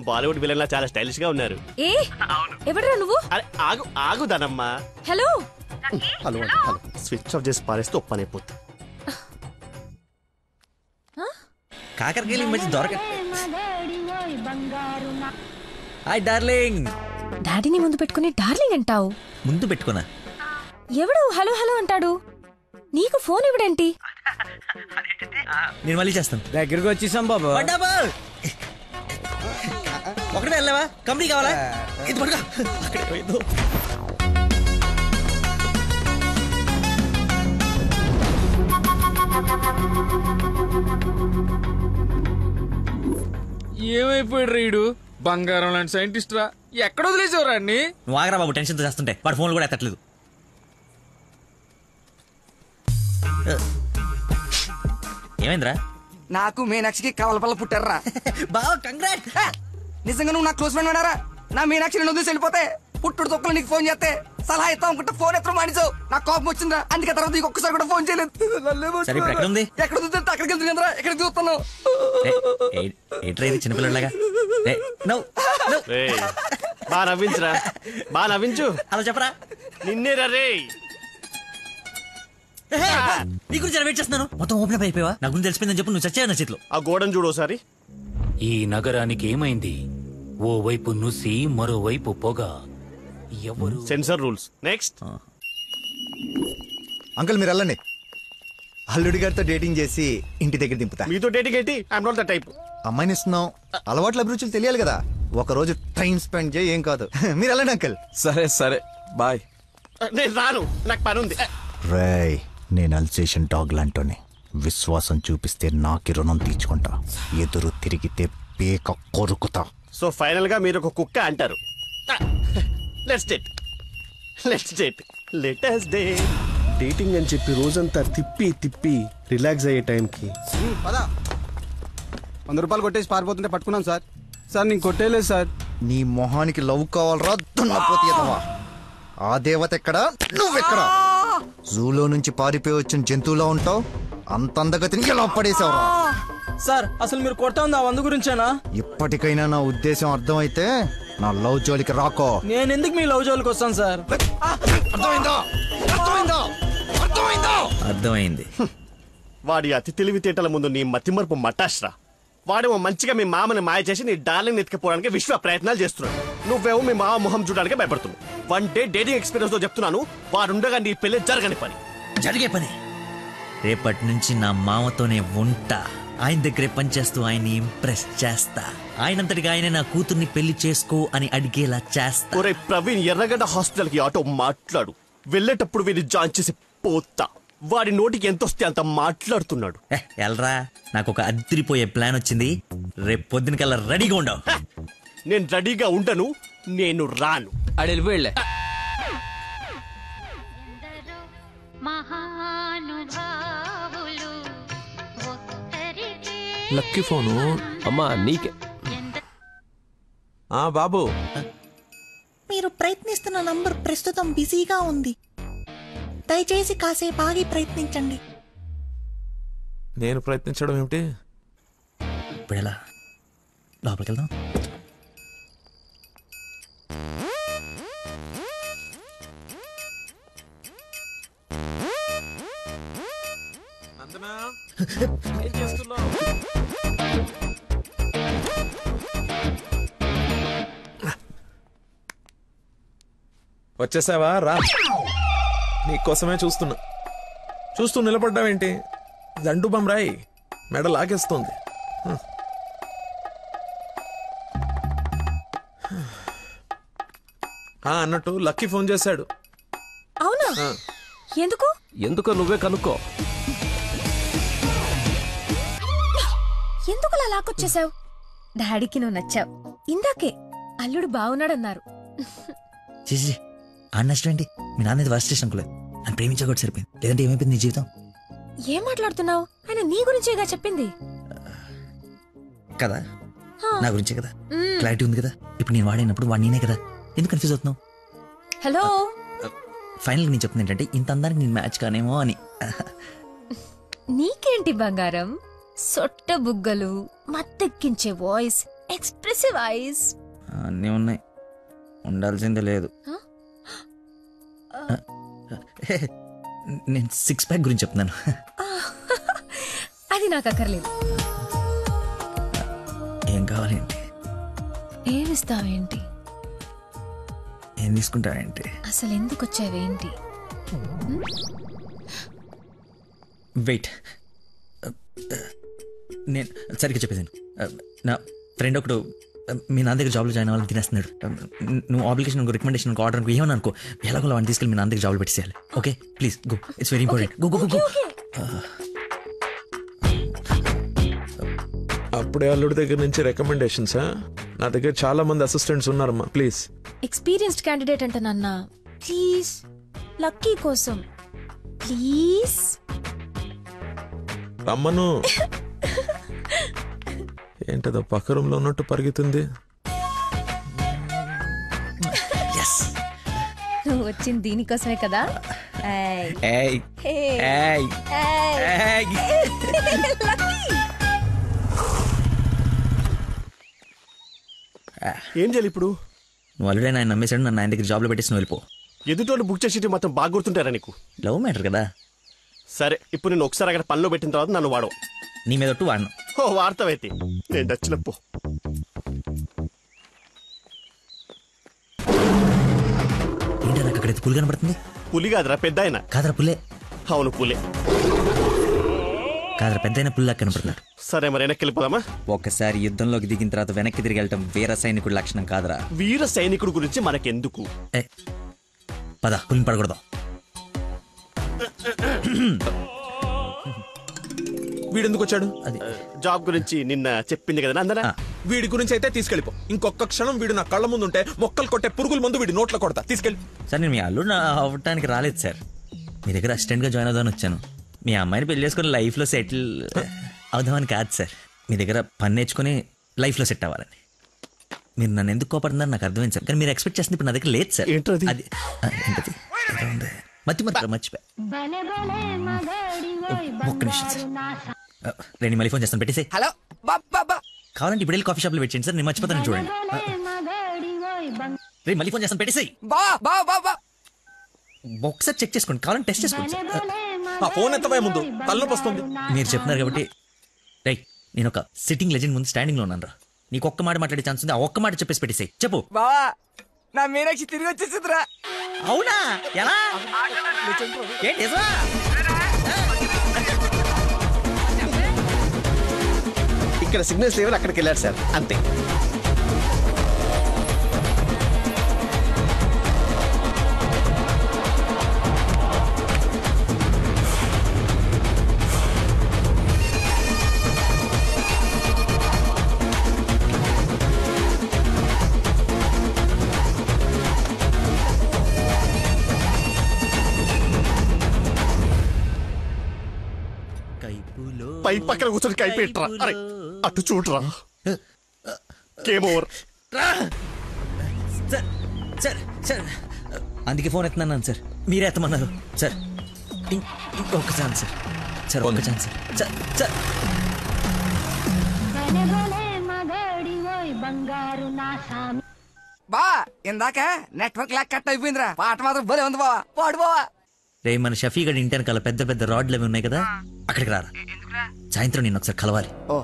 Bollywood villain లా చాలా స్టైలిష్గా ఉన్నారు ఏ ఎవడరా నువ్వు అరే ఆగు ఆగు దానమ్మా hello hello hello switch off చేసి పారేస్తే ఒప్పనైపోతుంది కాకరకాయలు ఈ మధ్య దొరక హాయ్ డార్లింగ్ డాడీని ముందు పెట్టుకుని డార్లింగ్ అంటావు? ముందు పెట్టుకున్నా. ఎవడు? హలో హలో అంటాడు. నీకు ఫోన్ ఇవ్వడేంటి? నేను మళ్ళీ చేస్తాను. దగ్గరికి వచ్చేసాం బాబు. ఒకటే వెళ్ళావా? కంపెనీ కావాలా? ఇది పడుకో అక్కడే పోయిందో ఏమైపోయాడు రీడు? బంగారం లాంటి సైంటిస్ట్ రా ఎక్కడ వదిలేసేవారా అన్ని నువ్వు ఆగరా బాబు టెన్షన్తో చేస్తుంటే. వాడు ఫోన్లు కూడా ఎత్తట్లేదు. ఏమైందిరా? నాకు మీనాక్షికి కవలపల్ల పుట్టారా బావ కంగ్రాట్ నిజంగా నువ్వు నా క్లోజ్ ఫ్రెండ్ ఉన్నారా నా మీనాక్షి నేను వదిలేసి వెళ్ళిపోతే? పుట్టుడు తొక్కలు నీకు ఫోన్ చేస్తే సలహా ఇస్తాం అనుకుంటే ఫోన్ ఎత్తడం మానేసావు నాకు కోపం వచ్చిందా అందుకే తర్వాత నీకు ఒక్కసారి కూడా ఫోన్ చేయలేదు. నన్నే సరే, ఇప్పుడు ఎక్కడ ఉంది? ఎక్కడ చూస్తే అక్కడికి వెళ్తుంది కదరా ఎక్కడ చూస్తాను ఏట్రా ఇది చిన్నపిల్లలాగా? బా నవ్వించురా. బా నవ్వించు. అలా చెప్పరా? నిన్నే రే నీ గురించి వెయిట్ చేస్తున్నాను? మొత్తం ఓపెన్ అయిపోయావా? నా గురించి తెలిసిపోయిందని చెప్పు నువ్వు చచ్చావు నా చేతిలో? ఆ గోడను చూడు ఒకసారి ఈ నగరానికి ఏమైంది? ఓవైపు నుసి మరోవైపు పొగ. ఎవరు? సెన్సర్ రూల్స్ నెక్స్ట్ అంకుల్ మీరు వెళ్ళండి. అల్లుడి గారితో డేటింగ్ చేసి ఇంటి దగ్గర దింపుతా. మీతో డేటింగ్ ఏంటి? ఐఎమ్ నాట్ ద టైప్ అమ్మాయిని ఇస్తున్నాం. అలవాట్ల అభిరుచులు తెలియాలి కదా. ఒక రోజు టైం స్పెండ్ చేయి ఏం కాదు. మీరు వెళ్ళండి అంకుల్ సరే సరే. బాయ్ నేను రాను. నాకు పని ఉంది రేయ్ నేను అల్సేషన్ డాగ్ లాంటోని. విశ్వాసం చూపిస్తే నాకి రుణం తీర్చుకుంటా. ఎదురు తిరిగితే పేక కొరుకుతా. సో ఫైనల్గా మీరు ఒక కుక్క అంటారు. Let's date let's date latest day dating అని చెప్పి రోజంతా తిప్పి తిప్పి రిలాక్స్ అయ్యే టైంకి. పదా. వంద రూపాయలు కొట్టేసి పారిపోతుంటే పట్టుకున్నాం సార్. సార్ నేను కొట్టేయలేదు సార్. నీ మొహానికి లవ్ కావాలరా దున్నపోతే ఎదవా. ఆ దేవత ఎక్కడ? నువ్వెక్కడ? జూలో నుంచి పారిపోయి వచ్చిన జంతువులా ఉంటావు? అంత అందగతిని ఎలా పడేసావురా? సార్ అసలు మీరు కొడతా ఉంది? ఆ వంద గురించేనా? ఇప్పటికైనా నా ఉద్దేశం అర్థమైతే నా లవ్ జోలికి రాకో. నేను ఎందుకు మీ లవ్ జోలికి వస్తాను సార్? అర్థమైందా? అర్థమైందా? అర్థమైందా? అర్థమైంది. వాడి అతి తెలివితేటల ముందు నీ మతిమరుపు మటాష్రా. వాడేమో మంచిగా మీ మామని మాయ చేసి నీ డార్లింగ్ ఎత్తుకుపోవడానికి విశ్వ ప్రయత్నాలు చేస్తున్నాడు. నువ్వేమో మీ మామ మొహం చూడడానికి భయపడుతున్నావు. వన్ డే డేటింగ్ ఎక్స్పీరియన్స్తో చెప్తున్నాను వాడుండగా నీ పెళ్ళి జరగని పని. జరిగే పని. రేపటి నుంచి నా మామతోనే ఉంటా. ఆయన దగ్గరే పనిచేస్తూ ఆయన్ని ఇంప్రెస్ చేస్తా. ఆయనంతటిగా ఆయన నా కూతుర్ని పెళ్ళి చేసుకో అని అడిగేలా చేస్తా. ఒరే ప్రవీణ్ ఎర్రగడ్డ హాస్పిటల్కి ఆటో మాట్లాడు. వెళ్ళేటప్పుడు వీడిని జాయిన్ చేసి పోతా. వాడి నోటికి ఎంత వస్తే అంత మాట్లాడుతున్నాడు. ఏ, ఎల్రా నాకు ఒక అద్దరిపోయే ప్లాన్ వచ్చింది. రేపు పొద్దున కల్లా రెడీగా ఉండవు నేను రెడీగా ఉండను నేను రాను. ఆడు వెళ్ళిపోయిలే మహానుభావులు లక్కీ ఫోను. అమ్మా నీకే. ఆ బాబు. మీరు ప్రయత్నిస్తున్న నంబర్ ప్రస్తుతం బిజీగా ఉంది. దయచేసి కాసేపు ఆగి ప్రయత్నించండి. నేను ప్రయత్నించడం ఏమిటి? ఇప్పుడు ఎలా లోపలికి వెళ్దాం ఏం చేస్తున్నావు? వచ్చేసావా? రా. నీకోసమే చూస్తున్నా. చూస్తూ నిలబడ్డావేంటి? జండు బమ్రాయి మెడ లాగేస్తుంది. అన్నట్టు లక్కీ ఫోన్ చేశాడు. అవునా. ఎందుకు? ఎందుకో నువ్వే కనుక్కో. ఎందుకు అలా లాక్కొచ్చేసావు? డాడీకి నువ్వు నచ్చావు. ఇందాకే అల్లుడు బాగున్నాడన్నారు ఆ నష్టం ఏంటి? మీ నాన్నది వర్స్ట్ స్టేషన్ అనుకోలేదు. అని ప్రేమించకూడదు సరిపోయింది. లేదంటే ఏమైపోయింది నీ జీవితం? ఏం మాట్లాడుతున్నావు? ఆయన నీ గురించేగా చెప్పింది. కదా? హా. నా గురించే కదా? మ్మ్. క్లారిటీ ఉంది కదా? ఇప్పుడు నేను వాడినప్పుడు వాడు నేనే కదా? ఎందుకు కన్ఫ్యూజ్ అవుతున్నావు? హలో? ఫైనల్ నేను చెప్తుంది ఏంటంటే ఇంత అందానికి నేను మ్యాచ్ కానేమో అని. నీకేంటి బంగారం? సొట్ట బుగ్గలు మత్తెక్కించే వాయిస్ ఎక్స్ప్రెసివ్ ఐస్ అన్నీ ఉన్నాయి. ఉండాల్సిందే లేదు. హే, నేను సిక్స్ ప్యాక్ గురించి చెప్తున్నాను. అది నాకు అక్కర్లేదు. ఏం కావాలేంటి ఏమిస్తావేంటి ఏం తీసుకుంటావేంటి అసలు ఎందుకు వచ్చావేంటి వెయిట్ నేను సరిగ్గా చెప్పేసాను నా ఫ్రెండ్ ఒకడు మీ నాన్న దగ్గర జాబ్లో జాయిన్ అవ్వాలని తినేస్తున్నాడు. నువ్వు ఆబ్లికేషన్ రికమెండేషన్ ఆర్డర్ ఏమని అనుకో ఎలాగో వాడిని తీసుకెళ్ళి మీ నాన్న దగ్గర జాబ్లో పెట్టేసేయాలి. Okay please go it's very important go go go అప్పుడే అల్లుడి దగ్గర నుంచి రికమెండేషన్స్ నా దగ్గర చాలా మంది అసిస్టెంట్స్ ఉన్నారమ్మా ప్లీజ్ ఎక్స్పీరియన్స్డ్ క్యాండిడేట్ అంట నాన్న. ప్లీజ్ లక్కీ కోసం. ప్లీజ్ రమ్మను. ఏంటదో పక్క రూమ్లో ఉన్నట్టు పరిగెత్తుంది. నువ్వు వచ్చింది దీనికోసమే కదా? ఏయ్. ఏయ్. హే. ఏయ్. ఏయ్. లక్కీ. ఏం చేయాలి ఇప్పుడు? నువ్వు ఆల్రెడీ ఆయన నమ్మేశాడు నన్ను ఆయన దగ్గర జాబ్లో పెట్టేసి నువ్వు వెళ్ళిపో. ఎదుటోళ్ళు బుక్ చేసి మొత్తం బాగా గుర్తుంటారా నీకు? లవ్ మ్యాటర్ కదా. సరే ఇప్పుడు నేను ఒకసారి అక్కడ పనిలో పెట్టిన తర్వాత నన్ను వాడవు నీ మీద ఒట్టు వాడను. ఓ వార్తవైతే. నేను నచ్చినప్పు ఏంటి నాకు అక్కడ పులి కనబడుతుంది? పులి కాదురా పెద్ద ఆయన కాదరా పుల్లే అవును పులే. కాదరా పెద్ద అయిన పుల్లా కనపడుతున్నాడు. సరే మరి వెనక్కి వెళ్ళిపోదామా? ఒకసారి యుద్ధంలోకి దిగిన తర్వాత వెనక్కి తిరిగి వెళ్ళటం వీర సైనికుడి లక్షణం కాదరా. వీర సైనికుడు గురించి మనకెందుకు? ఏ పద పులిని పడకూడదు. వీడెందుకు వచ్చాడు? అది. జాబ్ గురించి నిన్న చెప్పింది కదా అందరా వీడి గురించి అయితే తీసుకెళ్ళిపో. ఇంకొక క్షణం వీడు నా కళ్ళ ముందు ఉంటే మొక్కలు కొట్టే పురుగుల ముందు వీడి నోట్లో కొడతా. తీసుకెళ్ళి. సార్ నేను మీ అల్లుడు నా అవ్వటానికి రాలేదు సార్. మీ దగ్గర అసిస్టెంట్గా జాయిన్ అవుదామని వచ్చాను. మీ అమ్మాయిని పెళ్ళి చేసుకుని లైఫ్లో సెటిల్ అవుదామని కాదు సార్. మీ దగ్గర పని నేర్చుకుని లైఫ్లో సెట్ అవ్వాలని. మీరు నన్ను ఎందుకు కోపడుతున్నారు నాకు అర్థమైంది సార్. కానీ మీరు ఎక్స్పెక్ట్ చేస్తుంది ఇప్పుడు నా దగ్గర లేదు సార్. అది ఏంటది. మతి మర్చిపోయా. ఒక్క నిమిషం సార్ రండి మళ్ళీ ఫోన్ చేస్తాను. పెట్టేసి హలో? కావాలంటే ఇప్పుడు వెళ్ళి కాఫీ షాప్లో పెట్టండి సార్ నేను మర్చిపోతాను చూడండి. రే మళ్ళీ ఫోన్ చేస్తాను. పెట్టేసి ఒకసారి చెక్ చేసుకోండి. కావాలంటే టెస్ట్ చేసుకోండి ఆ ఫోన్ ఎత్తవే ముందు? తలనొప్పి వస్తుంది. మీరు చెప్తున్నారు కాబట్టి. రైట్ నేను ఒక సిట్టింగ్ లెజెండ్ ముందు స్టాండింగ్లో ఉన్నాను రా నీకు ఒక్క మాట మాట్లాడే ఛాన్స్ ఉంది. ఆ ఒక్క మాట చెప్పేసి పెట్టేసాయి. చెప్పు. నా మీనాక్షి తిరిగి వచ్చేసిందిరా. అవునా? ఎలా? ఏంటి నిజమా? ఇక్కడ సిగ్నల్స్ లేవని అక్కడికి వెళ్ళారు సార్. అంతే. పై పక్కన కూర్చొని కైపెట్రా అరే అటు చూడరా. Game over sir sir sir. అందుకే ఫోన్ ఎత్తున్నాను సార్. మీరే ఎత్తమన్నారు. సార్ ఇంకొక ఛాన్స్ సార్. సార్ ఒక్క ఛాన్స్ సార్. సార్ బా ఇందాక నెట్వర్క్ లాక్ కట్ అయిపోయిందిరా. పాట మాత్రం భలే ఉంది బావా పాడు బావా రే మన షఫీ గడి ఇంటి వెనకాల పెద్ద పెద్ద రాడ్లు అవి ఉన్నాయి కదా అక్కడికి రారా. సాయంత్రం నేను ఒకసారి కలవాలి. ఓ.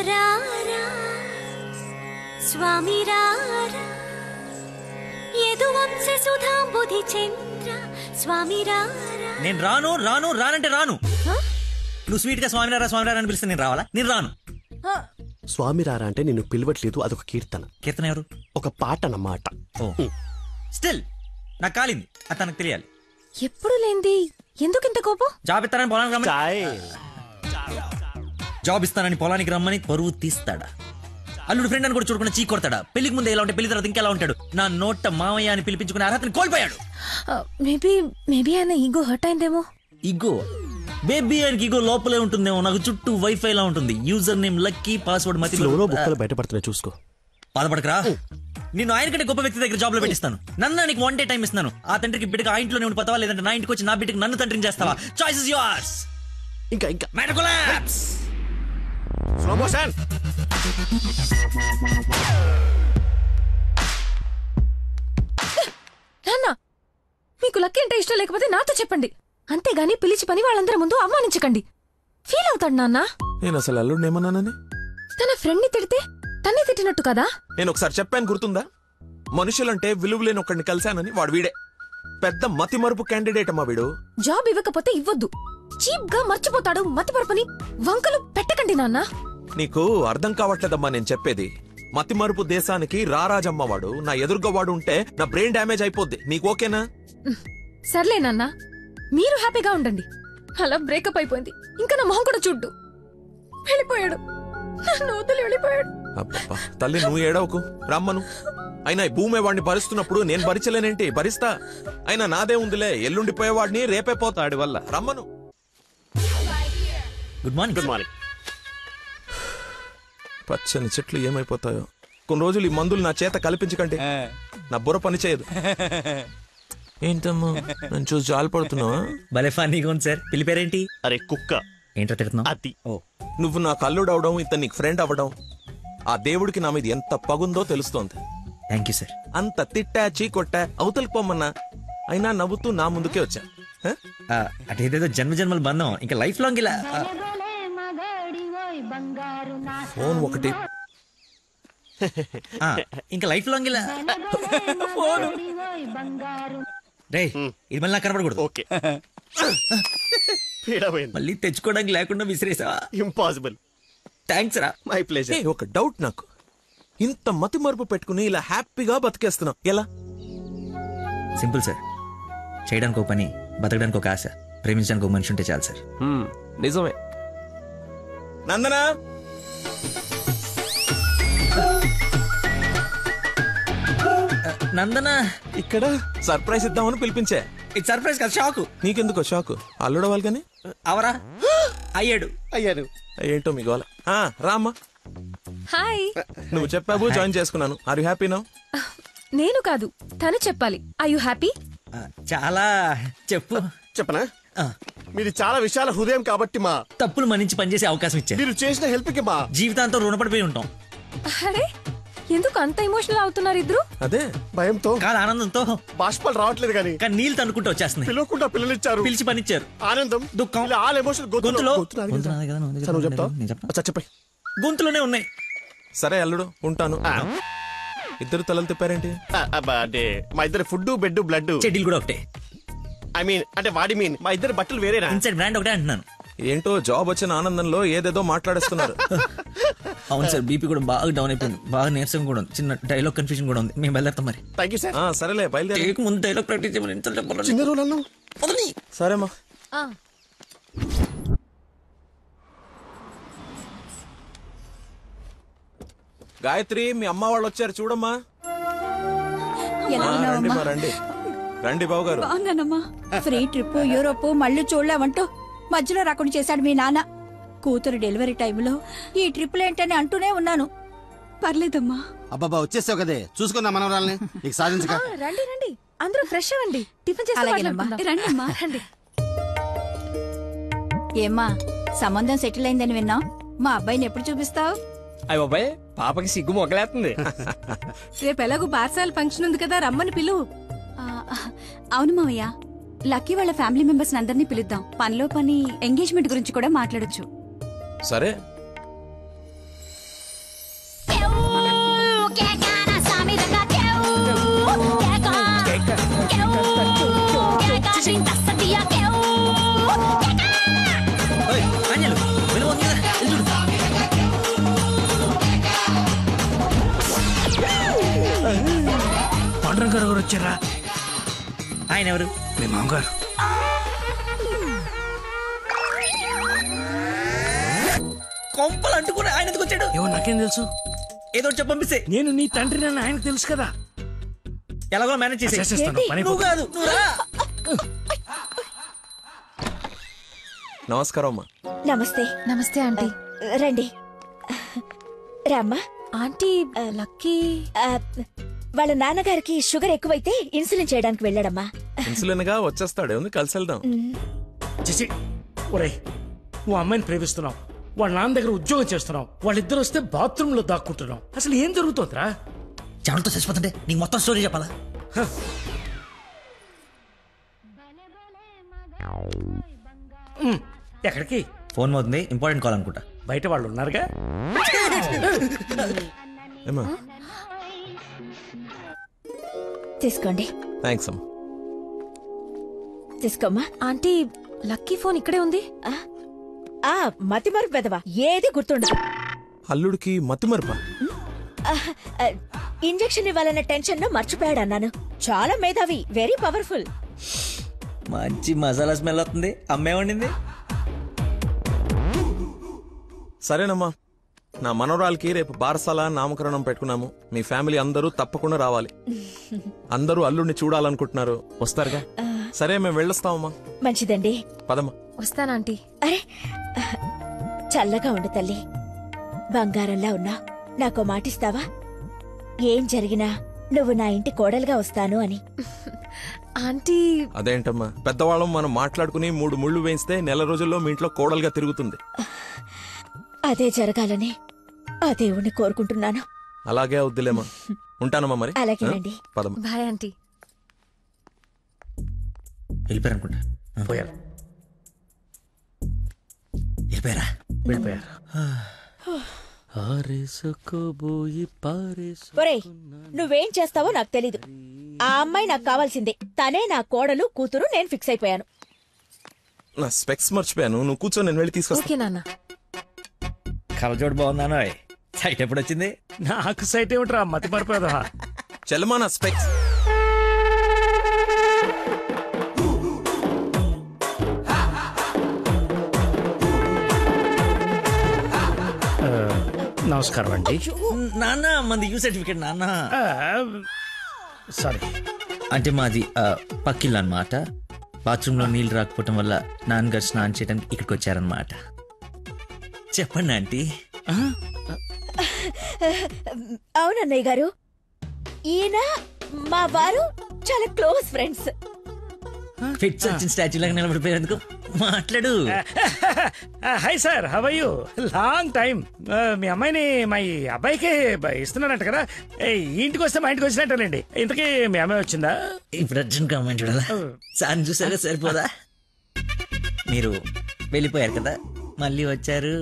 రారా స్వామి రారా యదు వంశ సుధాంబుధి చంద్ర స్వామి రారా నేను రాను రాను రానంటే రాను. నువ్వు స్వీట్గా స్వామినారా స్వామినారా అని పిలిస్తే నేను రావాలా? నేను రాను. స్వామి రారా అంటే నిన్ను పిలవట్లేదు అదొక కీర్తన. కీర్తన ఎవరు? ఒక పాట అన్నమాట ఓ స్టిల్ నాకు కాలింది. అది తనకు తెలియాలి. ఎప్పుడు లేంది ఎందుకు ఇంత కోపం? జాబ్ ఇస్తానని పొలానికి రమ్మని జాబ్ ఇస్తానని పొలానికి రమ్మని పరువు తీస్తాడా? అల్లుడు ఫ్రెండ్ అని కూడా చూడకుండా చీ కొడతాడా? పెళ్ళికి ముందు ఎలా ఉంటే పెళ్ళి తర్వాత ఇంకెలా ఉంటాడు? నా నోట మామయ్య అని పిలిపించుకునే అర్హతని కోల్పోయాడు. మేబీ మేబీ ఆయన ఈగో హర్ట్ అయిందేమో. ఇగో బేబీ ఆయనకి ఇగో లోపలే ఉంటుందేమో. నాకు చుట్టూ వైఫై లా ఉంటుంది. యూజర్ నేమ్ లక్కీ పాస్వర్డ్ మతి ఫ్లోలో బుక్కలు బయటపడుతున్నాయి చూసుకో. బాధపడకరా? నేను ఆయన కంటే గొప్ప వ్యక్తి దగ్గర జాబ్లో పెట్టిస్తాను. నన్ను నీకు వన్ డే టైం ఇస్తున్నాను ఆ తండ్రికి బిడ్డగా ఆ ఇంట్లోనే ఉండి పోతావా లేదంటే నా ఇంటికి వచ్చి నా బిడ్డకి నన్ను తండ్రిని చేస్తావా? చాయిస్ ఇస్ యువర్స్ ఇంకా ఇంకా. మెడకులాప్స్ స్లో మోషన్ నాన్న మీకు లక్కీ అంటే ఇష్టం లేకపోతే నాతో చెప్పండి. అంతేగాని పిలిచి పని వాళ్ళందరి ముందు అవమానించకండి. ఫీల్ అవుతాడు నాన్న. నేను అసలు అల్లుడిని ఏమన్నానని? తన ఫ్రెండ్ని తిడితే తన్నే తిట్టినట్టు కదా? నేను ఒకసారి చెప్పాను గుర్తుందా? మనుషులంటే విలువలేని ఒకడిని కలిశానని వాడు వీడే. పెద్ద మతి మరుపు క్యాండిడేట్ అమ్మా వీడు. జాబ్ ఇవ్వకపోతే ఇవ్వద్దు. చీప్గా మర్చిపోతాడు మతిపరపని వంకలు పెట్టకండి నాన్న. నీకు అర్థం కావట్లేదమ్మా నేను చెప్పేది. మతి మరుపు దేశానికి రారాజమ్మ వాడు. నా ఎదురుగా వాడు ఉంటే నా బ్రెయిన్ డ్యామేజ్ అయిపోద్ది. నీకు ఓకేనా? సర్లే నాన్న. మీరు హ్యాపీగా ఉండండి. అలా బ్రేకప్ అయిపోయింది. ఇంకా నా మొహం కూడా చూడ్డు. వెళ్ళిపోయాడు. నన్ను వదిలి వెళ్ళిపోయాడు. అబ్బబ్బా తల్లి నువ్వు ఏడవకు. రమ్మను. అయినా ఈ భూమి వాడిని భరిస్తున్నప్పుడు నేను భరించలేనేంటి? భరిస్తా. అయినా నాదే ఉందిలే. ఎల్లుండిపోయేవాడిని రేపే పోతాడి వల్ల. రమ్మను. గుడ్ మార్నింగ్ గుడ్ మార్నింగ్ పచ్చని చెట్లు ఏమైపోతాయో. కొన్ని రోజులు ఈ మందులు నా చేత కల్పించకండి. నా బుర్ర పని చేయదు. ఏంటమ్మా? నన్ను చూసి జాలిపడుతున్నావా? భలే ఫన్నీగా ఉంది సార్. పిల్లి పేరేంటి? అరే కుక్క. ఏంటో తిడుతున్నావు? అది ఓ. నువ్వు నా కల్లుడు అవడం ఇతను నీకు ఫ్రెండ్ అవ్వడం ఆ దేవుడికి నా మీద ఎంత పగుందో తెలుస్తోంది. థ్యాంక్ యూ సార్ అంత తిట్టా చీకొట్టా అవతలికి పొమ్మన్నా అయినా నవ్వుతూ నా ముందుకే వచ్చా. హ? అటేదేదో జన్మ జన్మల బంధం. ఇంకా లైఫ్ లాంగ్ ఇలా. ఆ, బంగారు నా ఫోన్ ఒకటి. ఆ, ఇంకా లైఫ్ లాంగ్ ఇలా. బంగారు రే ఇది మళ్ళీ నాకు కనపడకూడదు. ఓకే. పీడమైంది. మళ్ళీ తెచ్చుకోవడానికి లేకుండా విసిరేసావా? ఇంపాసిబుల్ థ్యాంక్స్ రా. మై ఏ, ప్లేజర్ ఒక డౌట్ నాకు. ఇంత మతి మరుపు పెట్టుకుని ఇలా హ్యాపీగా బతికేస్తున్నావు. ఎలా? సింపుల్ సార్ చేయడానికి ఒక పని బతకడానికి ఒక ఆశ ప్రేమించడానికి ఒక మనిషి ఉంటే చాలు సార్ నిజమే. నందనా? నందన. ఇక్కడ సర్ప్రైజ్ ఇద్దామని పిలిపించే. ఇది సర్ప్రైజ్ కదా షాకు నీకెందుకో షాకు అల్లుడవాలి కానీ? అవరా? అయ్యాడు. అయ్యారు ఏంటో మీ గోల? ఆ, రామ్మా. హాయ్ నువ్వు చెప్పావు జాయిన్ చేసుకున్నాను. ఆర్ యు హ్యాపీ నౌ నేను కాదు తను చెప్పాలి. ఐ యు హ్యాపీ చాలా. చెప్పు. చెప్పనా? మీది చాలా విశాల హృదయం కాబట్టి మా తప్పులు మన్నించి పనిచేసే అవకాశం ఇచ్చారు. మీరు చేసిన హెల్ప్కి మా జీవితాంతం రుణపడిపోయి ఉంటాం. అరే ఎందుకు అంత ఎమోషనల్ అవుతున్నారు ఇద్దరు? అదే భయంతో. కాదు ఆనందంతో. బాష్పాలు రావట్లేదు కానీ. కానీ నీళ్ళు తనుకుంటూ వచ్చేస్తున్నాయి. పిలవకుండా పిల్లలిచ్చారు పిలిచి పనిచ్చారు ఆనందం దుఃఖం. ఇలా ఆల్ ఎమోషన్ గొంతులో గొంతులో కదా, సరే, నువ్వు చెప్తావా? అచ్చా, గొంతులోనే ఉన్నాయి. సరే అల్లుడు ఉంటాను. ఇద్దరు తలలు తిప్పారేంటి? ఆ, అబ్బా, అంటే మా ఇద్దరు ఫుడ్ బెడ్ బ్లడ్ చెడ్డీలు కూడా ఒకటే. ఐ మీన్ అంటే వాడి మీన్ మా ఇద్దరు బట్టలు వేరేనా? ఇన్సైడ్ బ్రాండ్ ఒకటే అంటున్నాను. ఏంటో జాబ్ వచ్చిన ఆనందంలో ఏదేదో మాట్లాడేస్తున్నారు. అవును సార్ బీపీ కూడా బాగా డౌన్ అయిపోయింది. బాగా నీరసం కూడా ఉంది. చిన్న డైలాగ్ కన్ఫ్యూజన్ కూడా ఉంది. మేము వెళ్ళేస్తాం మరి. థ్యాంక్ యూ సార్ ఆ, సరేలే బయలుదేరి. టేక్ ముందు డైలాగ్ ప్రాక్టీస్ చేయమని ఎంత చెప్పాలి చిన్న రోల్ అన్నావు. సరేమ్మా గాయత్రి మీ అమ్మ వాళ్ళు వచ్చారు. చూడమ్మా. ఎలా ఆ, ఉన్నావమ్మా? రండి మా రండి. రండి బాబు గారు బాగున్నానమ్మా. ఫ్రీ ట్రిప్ యూరోప్ మళ్ళీ చూడలేమంటూ మధ్యలో రాకుండా చేశాడు మీ నాన్న. కూతురు డెలివరీ టైంలో ఈ ట్రిప్లు ఏంటని అంటూనే ఉన్నాను. పర్లేదమ్మా. అబ్బాబా వచ్చేసావు కదే. చూసుకుందా మనవరాల్ని. నీకు సాధించక. రండి రండి. అందరూ ఫ్రెష్ అవ్వండి టిఫిన్ చేసి అలాగేనమ్మా. రండమ్మా. రండి. ఏమ్మా సంబంధం సెటిల్ అయిందని విన్నాం మా అబ్బాయిని ఎప్పుడు చూపిస్తావు? అయ్య బాబాయ్ పాపకి సిగ్గు మొగలేస్తుంది రేపు ఎలాగో బార్సాల ఫంక్షన్ ఉంది కదా రమ్మని పిలువు. ఆ, అవును మావయ్య. లక్కీ వాళ్ళ ఫ్యామిలీ మెంబర్స్ అందరినీ పిలుద్దాం. పనిలో పని ఎంగేజ్మెంట్ గురించి కూడా మాట్లాడొచ్చు. సరే. గారు వచ్చారా? ఆయన ఎవరు? మీ మామగారు. కొంపలు అంటుకుని ఆయన ఎందుకు వచ్చాడు? ఏమో నాకేం తెలుసు. ఏదో చెప్పి పంపిస్తే. నేను నీ తండ్రి నన్ను ఆయనకు తెలుసు కదా. ఎలాగో మేనేజ్ చేసి చేసేస్తాను, పని నువ్వు కాదు నువ్వు రా. నమస్కారం అమ్మా. నమస్తే. నమస్తే ఆంటీ. రండి. రామ్మా ఆంటీ లక్కీ. వాళ్ళ నాన్నగారికి షుగర్ ఎక్కువైతే ఇన్సులిన్ చేయడానికి వెళ్ళాడమ్మా. ఇన్సులిన్గా వచ్చేస్తాడు. ఉంది కలిసి వెళ్దాం. చేసి ఒరేయ్ నువ్వు అమ్మాయిని ప్రేమిస్తున్నావు. వాళ్ళ నాన్న దగ్గర ఉద్యోగం చేస్తున్నావు. వాళ్ళిద్దరు వస్తే బాత్రూమ్లో దాక్కుంటున్నావు. అసలు ఏం జరుగుతోందిరా? చెమటతో చచ్చిపోతుంటే నీకు మొత్తం స్టోరీ చెప్పాలా? ఎక్కడికి? ఫోన్ అవుతుంది ఇంపార్టెంట్ కాల్ అనుకుంటా. బయట వాళ్ళు ఉన్నారుగా? ఏమా తీసుకోండి. థ్యాంక్స్ అమ్మా. తీసుకోమ్మా. ఆంటీ లక్కీ ఫోన్ ఇక్కడే ఉంది. ఆ? మతి మరుపు పెదవా ఏది గుర్తుండదు. అల్లుడికి మతిమరుపా? ఆ, ఆ, ఇంజెక్షన్ ఇవ్వాలన్న టెన్షన్లో మర్చిపోయాడు అన్నాను చాలా మేధావి వెరీ పవర్ఫుల్. మంచి మసాలా స్మెల్ వస్తుంది. అమ్మే వండింది? సరేనమ్మా. నా మనవరాలకి రేపు బారసాల నామకరణం పెట్టుకున్నాము. మీ ఫ్యామిలీ అందరూ తప్పకుండా రావాలి. అందరూ అల్లుడిని చూడాలనుకుంటున్నారు. వస్తారుగా? సరే మేము వెళ్ళొస్తామమ్మా. మంచిదండి. పదమ్మా. వస్తానంటీ అరే చల్లగా ఉండు తల్లి. బంగారంలా ఉన్నా. నాకో మాటిస్తావా ఏం జరిగినా నువ్వు నా ఇంటి కోడలుగా వస్తాను అని. ఆంటీ. అదేంటమ్మా? పెద్దవాళ్ళం మనం మాట్లాడుకుని మూడు ముళ్ళు వేయిస్తే నెల రోజుల్లో మీ ఇంట్లో కోడలుగా తిరుగుతుంది. అదే జరగాలని ఆ దేవుణ్ణి కోరుకుంటున్నాను. అలాగే అవుద్దిలేమా. ఉంటానమ్మా మరి. అలాగేనండి. పదమ్మా బాయ్ ఆంటీ. వెళ్ళిపోయారు అనుకుంటా పోయారు. వెళ్ళిపోయారా? వెళ్ళిపోయారు. ఒరేయ్ నువ్వేం చేస్తావో నాకు తెలీదు. ఆ అమ్మాయి నాకు కావాల్సిందే. తనే నా కోడలు కూతురు నేను ఫిక్స్ అయిపోయాను. నా స్పెక్స్ మర్చిపోయాను. నువ్వు కూర్చో నేను వెళ్ళి తీసుకొస్తా. ఓకే నాన్న. కలజోడు బాగున్నాను సైట్ ఎప్పుడు వచ్చింది నాకు సైట్ ఏమిట్రా? మతి మరిపోదా చెల్లమా నా స్పెక్స్ నమస్కారం అండి. నాన్న మంది యూ సర్టిఫికేట్ నాన్న. సారీ. అంటే మాది ఆ, పక్కిల్లు అన్నమాట బాత్రూంలో నీళ్ళు రాకపోవటం వల్ల నాన్నగారు స్నానం చేయడానికి ఇక్కడికి వచ్చారనమాట చెప్పండి ఆంటీ. అవునన్నయ్య గారు ఈయన మా వారు చాలా క్లోజ్ ఫ్రెండ్స్. ఫిట్స్ వచ్చిన స్టాచ్యూ లాగా నిలబడిపోయేందుకు మాట్లాడు hi sir how you long time మీ అమ్మాయిని మా అబ్బాయికి ఇస్తున్నారంట కదా. ఇంటికి వస్తే మా ఇంటికి వచ్చినట్టేనండి ఇంతకీ మీ అమ్మాయి వచ్చిందా? ఇప్పుడు అర్జున్ కామెంట్ చూడాలా? సార్ చూసారా సరిపోదా? మీరు వెళ్ళిపోయారు కదా? మళ్ళీ వచ్చారు.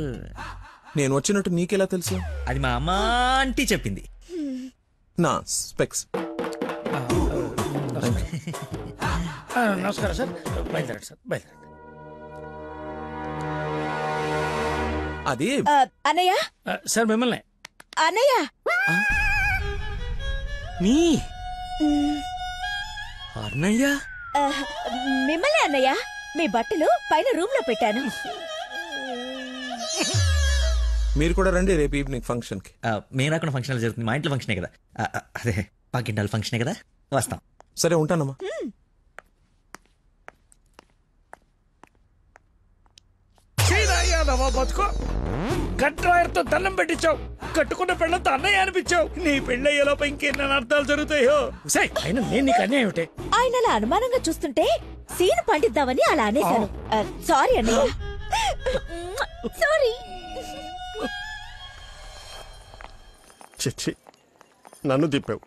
నేను వచ్చినట్టు నీకెలా తెలుసు? అది మా అమ్మ ఆంటీ చెప్పింది. నా స్పెక్స్. నమస్కారం సార్. బయలుదేరండి సార్ బయలుదేరండి. అది అన్నయ్య? సార్ మిమ్మల్ని. అన్నయ్య? మీ? అన్నయ్య? మిమ్మల్ని అన్నయ్య? మీ బట్టలు పైన రూమ్లో పెట్టాను. మీరు కూడా రండి రేపు ఈవినింగ్ ఫంక్షన్కి. మేము రాకుండా ఫంక్షన్ జరుగుతుంది. మా ఇంట్లో ఫంక్షనే కదా. ఆ, ఆ, అదే పక్కింటాల ఫంక్షనే కదా. వస్తాం. సరే ఉంటానమ్మా. చీరాయ్యాదవా బతుకో. కట్రాయర్తో దండం పెట్టించావు. కట్టుకున్న పెళ్ళంతో అన్నయ్య అనిపించావు. నీ పెళ్ళయ్యేలోపు ఇంకెన్ని అర్థాలు జరుగుతాయో? సై అయినా నేను నీకు అన్యాయం ఏమిటి? ఆయన అలా అనుమానంగా చూస్తుంటే సీన్ పండిద్దామని అలా అనేశాను. ఆ, సారీ అన్నయ్య. సారీ. చిచ్చి నన్ను దింపావు.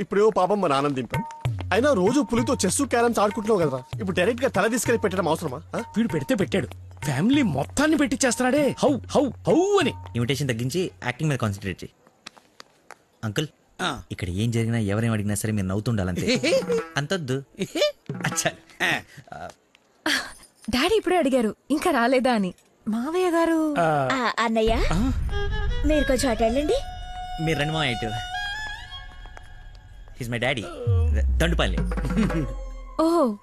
ఇప్పుడేవో పాపం మా నాన్న దింపావు. అయినా రోజు పులితో చెస్ క్యారమ్స్ ఆడుకుంటున్నావు కదరా. ఇప్పుడు డైరెక్ట్గా తల తీసుకెళ్ళి పెట్టడం అవసరమా? ఆ? వీడు పెడితే పెట్టాడు. ఫ్యామిలీ మొత్తాన్ని పెట్టించేస్తున్నాడే హౌ హౌ హౌ అని. ఇన్విటేషన్ తగ్గించి యాక్టింగ్ మీద కాన్సన్ట్రేట్ చేయి అంకుల్ ఇక్కడ ఏం జరిగినా ఎవరేం అడిగినా సరే మీరు నవ్వుతుండాలంతే. అంతొద్దు. అచ్చా. డాడీ ఇప్పుడే అడిగారు ఇంకా రాలేదా అని. మావయ్య గారు. ఆ, అన్నయ్య మీరు కొంచెం అటు వెళ్ళండి. మీరు రండి మా ఇటు. His my daddy Dandupalli. ఓహో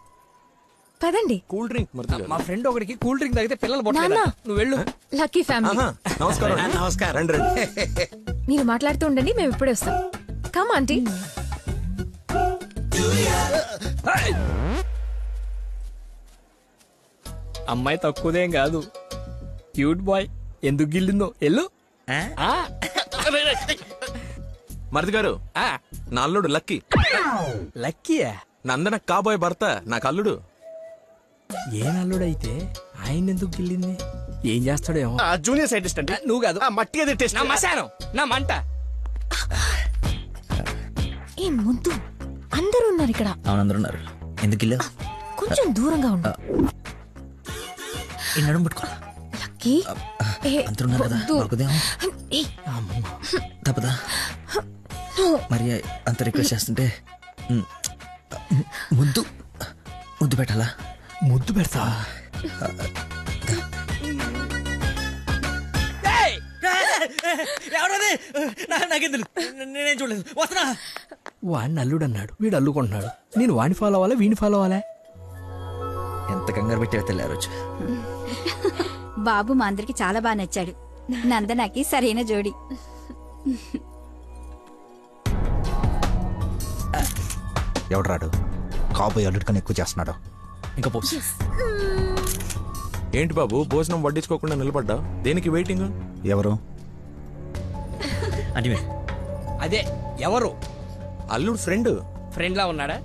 పదండి. కూల్ డ్రింక్ మా ఫ్రెండ్ ఒకడికి కూల్ డ్రింక్ తాగితే పిల్లలు నాన్న. పుట్టలేదు నువ్వు వెళ్ళు. లక్కీ ఫ్యామిలీ. నమస్కారం నమస్కారం. రండి రండి. మీరు మాట్లాడుతూ ఉండండి మేము ఇప్పుడే వస్తాం. కమ్ ఆంటీ అమ్మాయి తక్కువదేం కాదు. క్యూట్ బాయ్ ఎందుకు గిల్లిందో ఎల్లు? ఆ. మరిది గారు నా అల్లుడు లక్కీ. లక్కీయా? నందన కాబోయే భర్త నాకు అల్లుడు. ఏం అల్లుడైతే ఆయన ఎందుకు గిల్లింది? ఏం చేస్తాడేమో ఆ, జూనియర్ సైంటిస్ట్ అండి. నువ్వు కాదు. ఆ, మట్టి అది టెస్ట్. నా మశానం నా మంట. ఏ ముద్దు. అందరూ ఉన్నారు ఇక్కడ. అవును అందరూ ఉన్నారు. ఎందుకు ఇల్లు కొంచెం దూరంగా ఉండు. ఈ నడుము పట్టుకో లక్కీ కదా ఏ, తప్పదా? మరి అంత రిక్వెస్ట్ చేస్తుంటే ముద్దు ముద్దు పెట్టాలా? ముద్దు పెడతా. ఎవరది? నాకెందుకు? నేనేం చూడలేదు. వస్తున్నా. వాడిని అల్లుడు అన్నాడు. వీడు అల్లుకుంటున్నాడు. నేను వాడిని ఫాలో అవ్వాలా? వీడిని ఫాలో అవ్వాలా? ఎంత కంగారు పెట్టి తెల్లారు రోజు. బాబు మా అందరికి చాలా బాగా నచ్చాడు. నందనకి సరైన జోడి. ఎవడు రాడు కాబోయే అల్లుడి కన్నా ఎక్కువ చేస్తున్నాడు. ఇంకా పోస్ ఏంటి బాబు భోజనం వడ్డించుకోకుండా నిలబడ్డా? దేనికి వెయిటింగ్ ఎవరు? అంటే అదే ఎవరు? అల్లుడు ఫ్రెండ్. ఫ్రెండ్ లా ఉన్నాడా?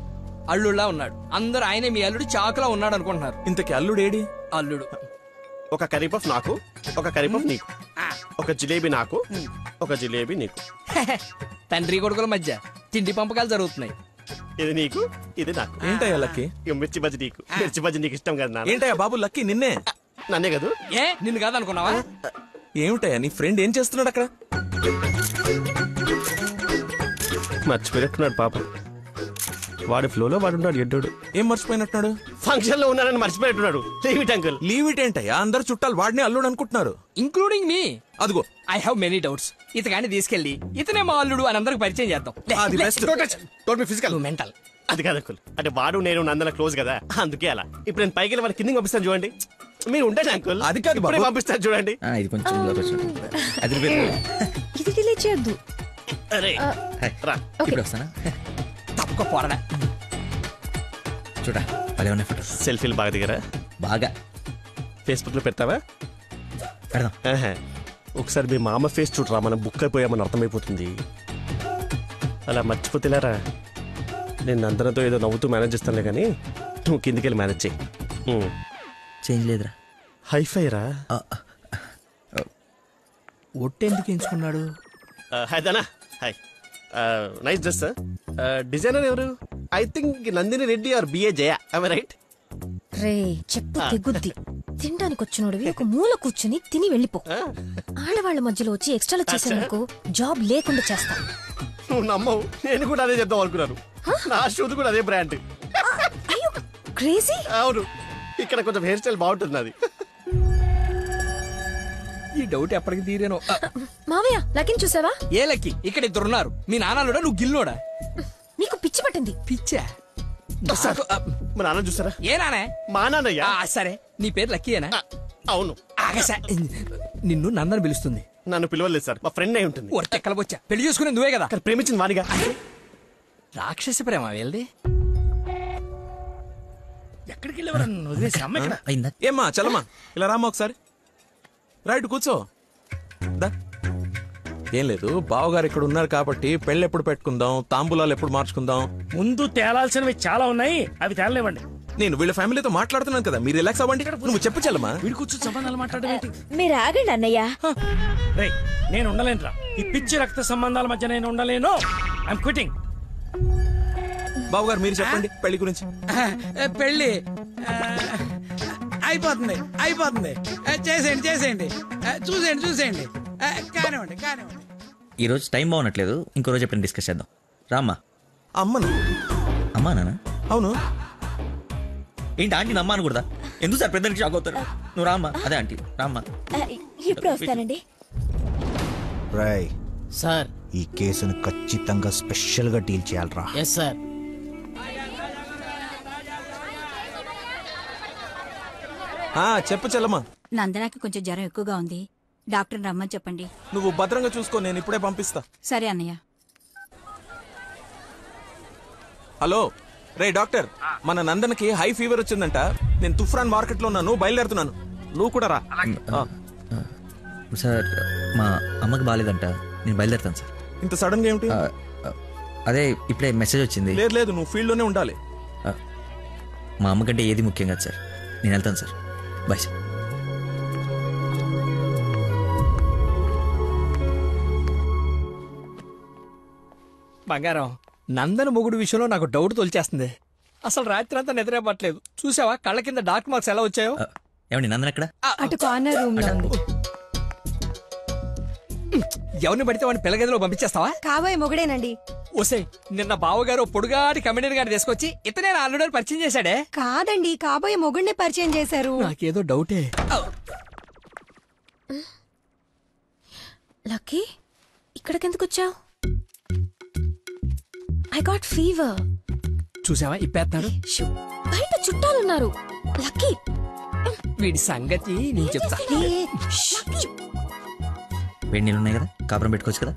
అల్లుడులా ఉన్నాడు. అందరూ ఆయనే మీ అల్లుడు చాకులా ఉన్నాడు అనుకుంటున్నారు ఇంతకి అల్లుడు ఏడి అల్లుడు. ఒక కర్రీ పఫ్ నాకు ఒక కర్రీ పఫ్ నీకు. ఒక జిలేబీ నాకు ఒక జిలేబీ నీకు. తండ్రి కొడుకుల మధ్య తిండి పంపకాలు జరుగుతున్నాయి. ఇది నీకు ఇది నాకు. ఏంటయ్యా లక్కీ? ఇక మిర్చి బజ్జి నీకు. మిర్చి బజ్జి నీకు ఇష్టం కదా నాన్న. ఏంటయ్యా బాబు లక్కీ నిన్నే? నన్నే కదా? ఏ నిన్ను కాదనుకున్నావా? ఏమిటయ్యా నీ ఫ్రెండ్ ఏం చేస్తున్నాడు అక్కడ? మర్చిపోయినట్టున్నాడు పాప. వాడి ఫ్లోలో వాడు ఉన్నాడు ఎడ్డోడు. ఏం మర్చిపోయినట్టున్నాడు? ఫంక్షన్లో ఉన్నానని మర్చిపోయినట్టున్నాడు. Leave it uncle leave it ఏంటయ్యా? అందరు చుట్టాలు వాడిని అల్లుడు అనుకుంటున్నారు. ఇంక్లూడింగ్ మీ అదిగో. ఐ హావ్ మెనీ డౌట్స్ ఇతగాని తీసుకెళ్ళి ఇతనే మా అల్లుడు అని అందరికి పరిచయం చేద్దాం. అది. డోంట్ ఫిజికల్ మెంటల్ అది కాదు అంకుల్ అంటే వాడు నేను నందన క్లోజ్ కదా. అందుకే అలా. ఇప్పుడు నేను పైకి వెళ్ళి వాడి కిందకి పంపిస్తాను చూడండి. మీరు ఉండండి అంకుల్ అది కాదు. పంపిస్తాను చూడండి. ఇది కొంచెం లోపల వచ్చినట్టు. అది ఇది డిలే చేయొద్దు. అరే హాయ్. రా. ఇప్పుడు వస్తానా? తప్పక పోరడా చూడా భలే ఉన్నాయి ఫోటో సెల్ఫీలు బాగా దిగరా? బాగా. ఫేస్బుక్లో పెడతావా? పెడదాం. ఆహా. ఒకసారి మీ మామ ఫేస్ చూడరా మనం బుక్ అయిపోయామని అర్థమైపోతుంది. అలా మర్చిపోతేలారా నేను నందనతో ఏదో నవ్వుతూ మేనేజ్ చేస్తానులే కానీ నువ్వు కిందికి వెళ్ళి మేనేజ్ చేయి. ఉమ్. చేంజ్ లేదురా. హైఫై రా? ఒట్టెందుకు ఎంచుకున్నాడు? ఆ, హాయ్ దానా హాయ్ నైస్ డ్రెస్ డిజైనర్ ఎవరు? I think Nandini Reddy are BA Jaya I right రే చెప్పు తెగుద్ది. తినడానికి వచ్చినోడివి ఒక మూల కూర్చుని తిని వెళ్ళిపో. ఆడవాళ్ళ మధ్యలో వచ్చి ఎక్స్ట్రాలు చేసేందుకు జాబ్ లేకుండా చేస్తా. నువ్వు నమ్మవు. నేను కూడా అదే చెప్దాం అనుకున్నాను. నా షూది కూడా అదే బ్రాండ్ క్రేజీ అవును. ఇక్కడ కొంచెం హెయిర్ స్టైల్ బాగుంటుంది అది డౌట్ ఎప్పటికి తీరేనో. ఆ, మావయ్య లకిన్ చూసావా? ఏ లక్కి? ఇక్కడ ఇద్దరున్నారు. మీ నాన్నలోడా? నువ్వు గిల్లోడా? నీకు పిచ్చి పట్టింది. పిచ్చా? మా నాన్న చూసారా? ఏ నానే మా నాన్నయ్య. ఆ, సరే. నీ పేరు లక్కీయేనా? అవును. ఆగసా నిన్ను నందని పిలుస్తుంది. నన్ను పిలవలేదు సార్. మా ఫ్రెండ్ అయి ఉంటుంది. వచ్చా పెళ్ళి చేసుకునే నువ్వే కదా? ప్రేమించింది వానిగా రాక్షస ప్రేమ వెళ్ది ఎక్కడికి అమ్మ ఇక్కడ. ఏమ్మా చలమా ఇలా రామ్మా ఒకసారి. రైట్ కూర్చో. దా. ఏం లేదు బావగారు ఇక్కడ ఉన్నారు కాబట్టి పెళ్ళి ఎప్పుడు పెట్టుకుందాం తాంబూలాలు ఎప్పుడు మార్చుకుందాం. ముందు తేలాల్సినవి చాలా ఉన్నాయి అవి తేలలేవండి నేను వీళ్ళ ఫ్యామిలీతో మాట్లాడుతున్నాను కదా మీరు రిలాక్స్ అవ్వండి నువ్వు చెప్పు చలమా వీడి కూర్చొని సంబంధాలు మాట్లాడడం ఏంటి? మీరు ఆగండి అన్నయ్య. రేయ్ నేను ఉండలేనురా. ఈ పిచ్చి రక్త సంబంధాల మధ్య నేను ఉండలేను. ఐఎమ్ క్విటింగ్ బావగారు మీరు చెప్పండి పెళ్ళి గురించి. పెళ్ళి అయిపోతుంది అయిపోతుంది. చేసేయండి చేసేయండి. చూసేయండి చూసేయండి. కానివ్వండి కానివ్వండి. ఈ రోజు టైం బాగున్నట్లేదు ఇంకో రోజు ఎప్పుడైనా డిస్కస్ చేద్దాం. రామ్మా. అమ్మను. అమ్మా నాన్న అవును. ఏంటి ఆంటీ నమ్మా అనకూడదా? ఎందుకు సార్ పెద్దరికి షాక్ అవుతారు? నువ్వు రామ్మా. అదే ఆంటీ రామ్మా. ఇప్పుడు వస్తానండి. రాయ్ సార్. ఈ కేసును ఖచ్చితంగా స్పెషల్గా డీల్ చేయాలరా. ఎస్ సార్ చెప్పు చెల్లమ్మా. నందనాకి కొంచెం జ్వరం ఎక్కువగా ఉంది. డాక్టర్ రమ్మని చెప్పండి. నువ్వు భద్రంగా చూసుకో నేను ఇప్పుడే పంపిస్తా. సరే అన్నయ్య. హలో. రే డాక్టర్ మన నందన్కి హై ఫీవర్ వచ్చిందంట. నేను తుఫ్రాన్ మార్కెట్లో ఉన్నాను బయలుదేరుతున్నాను. నువ్వు కూడా రా. సార్ మా అమ్మకి బాగాలేదంట నేను బయలుదేరుతాను సార్. ఇంత సడన్గా ఏమిటి అదే ఇప్పుడే మెసేజ్ వచ్చింది. లేదు లేదు నువ్వు ఫీల్డ్లోనే ఉండాలి మా అమ్మకంటే ఏది ముఖ్యం కాదు సార్. నేను వెళ్తాను సార్. బాయ్ సార్ బంగారం నందన మొగుడు విషయంలో నాకు డౌట్ తొలిచేస్తుంది. అసలు రాత్రి అంతా నిద్ర పట్టలేదు. చూసావా? కళ్ళ కింద డార్క్ మార్క్స్ ఎలా వచ్చాయో? ఏమండి నందన్ ఎక్కడ? అటు కార్నర్ రూమ్లో ఉంది. ఎవరిని పడితే వాడిని పిల్లగదిలో పంపించేస్తావా? కాబోయే మొగుడేనండి. ఓసే నిన్న బావగారు పొడుగాటి కమెడియన్ గారు తీసుకొచ్చి ఇతనే అల్లుడని పరిచయం చేశాడే. కాదండి కాబోయే మొగుడిని పరిచయం చేశారు. నాకేదో డౌటే. లక్కీ ఇక్కడికెందుకు వచ్చావు ఐ గాట్ ఫీవర్ చూసావా ఇప్పేస్తాడు బయట చుట్టాలున్నారు. లక్కీ వీడి సంగతి నేను చెప్తా. వేడి నీళ్ళు ఉన్నాయి కదా? కాపురం పెట్టుకోవచ్చు కదా?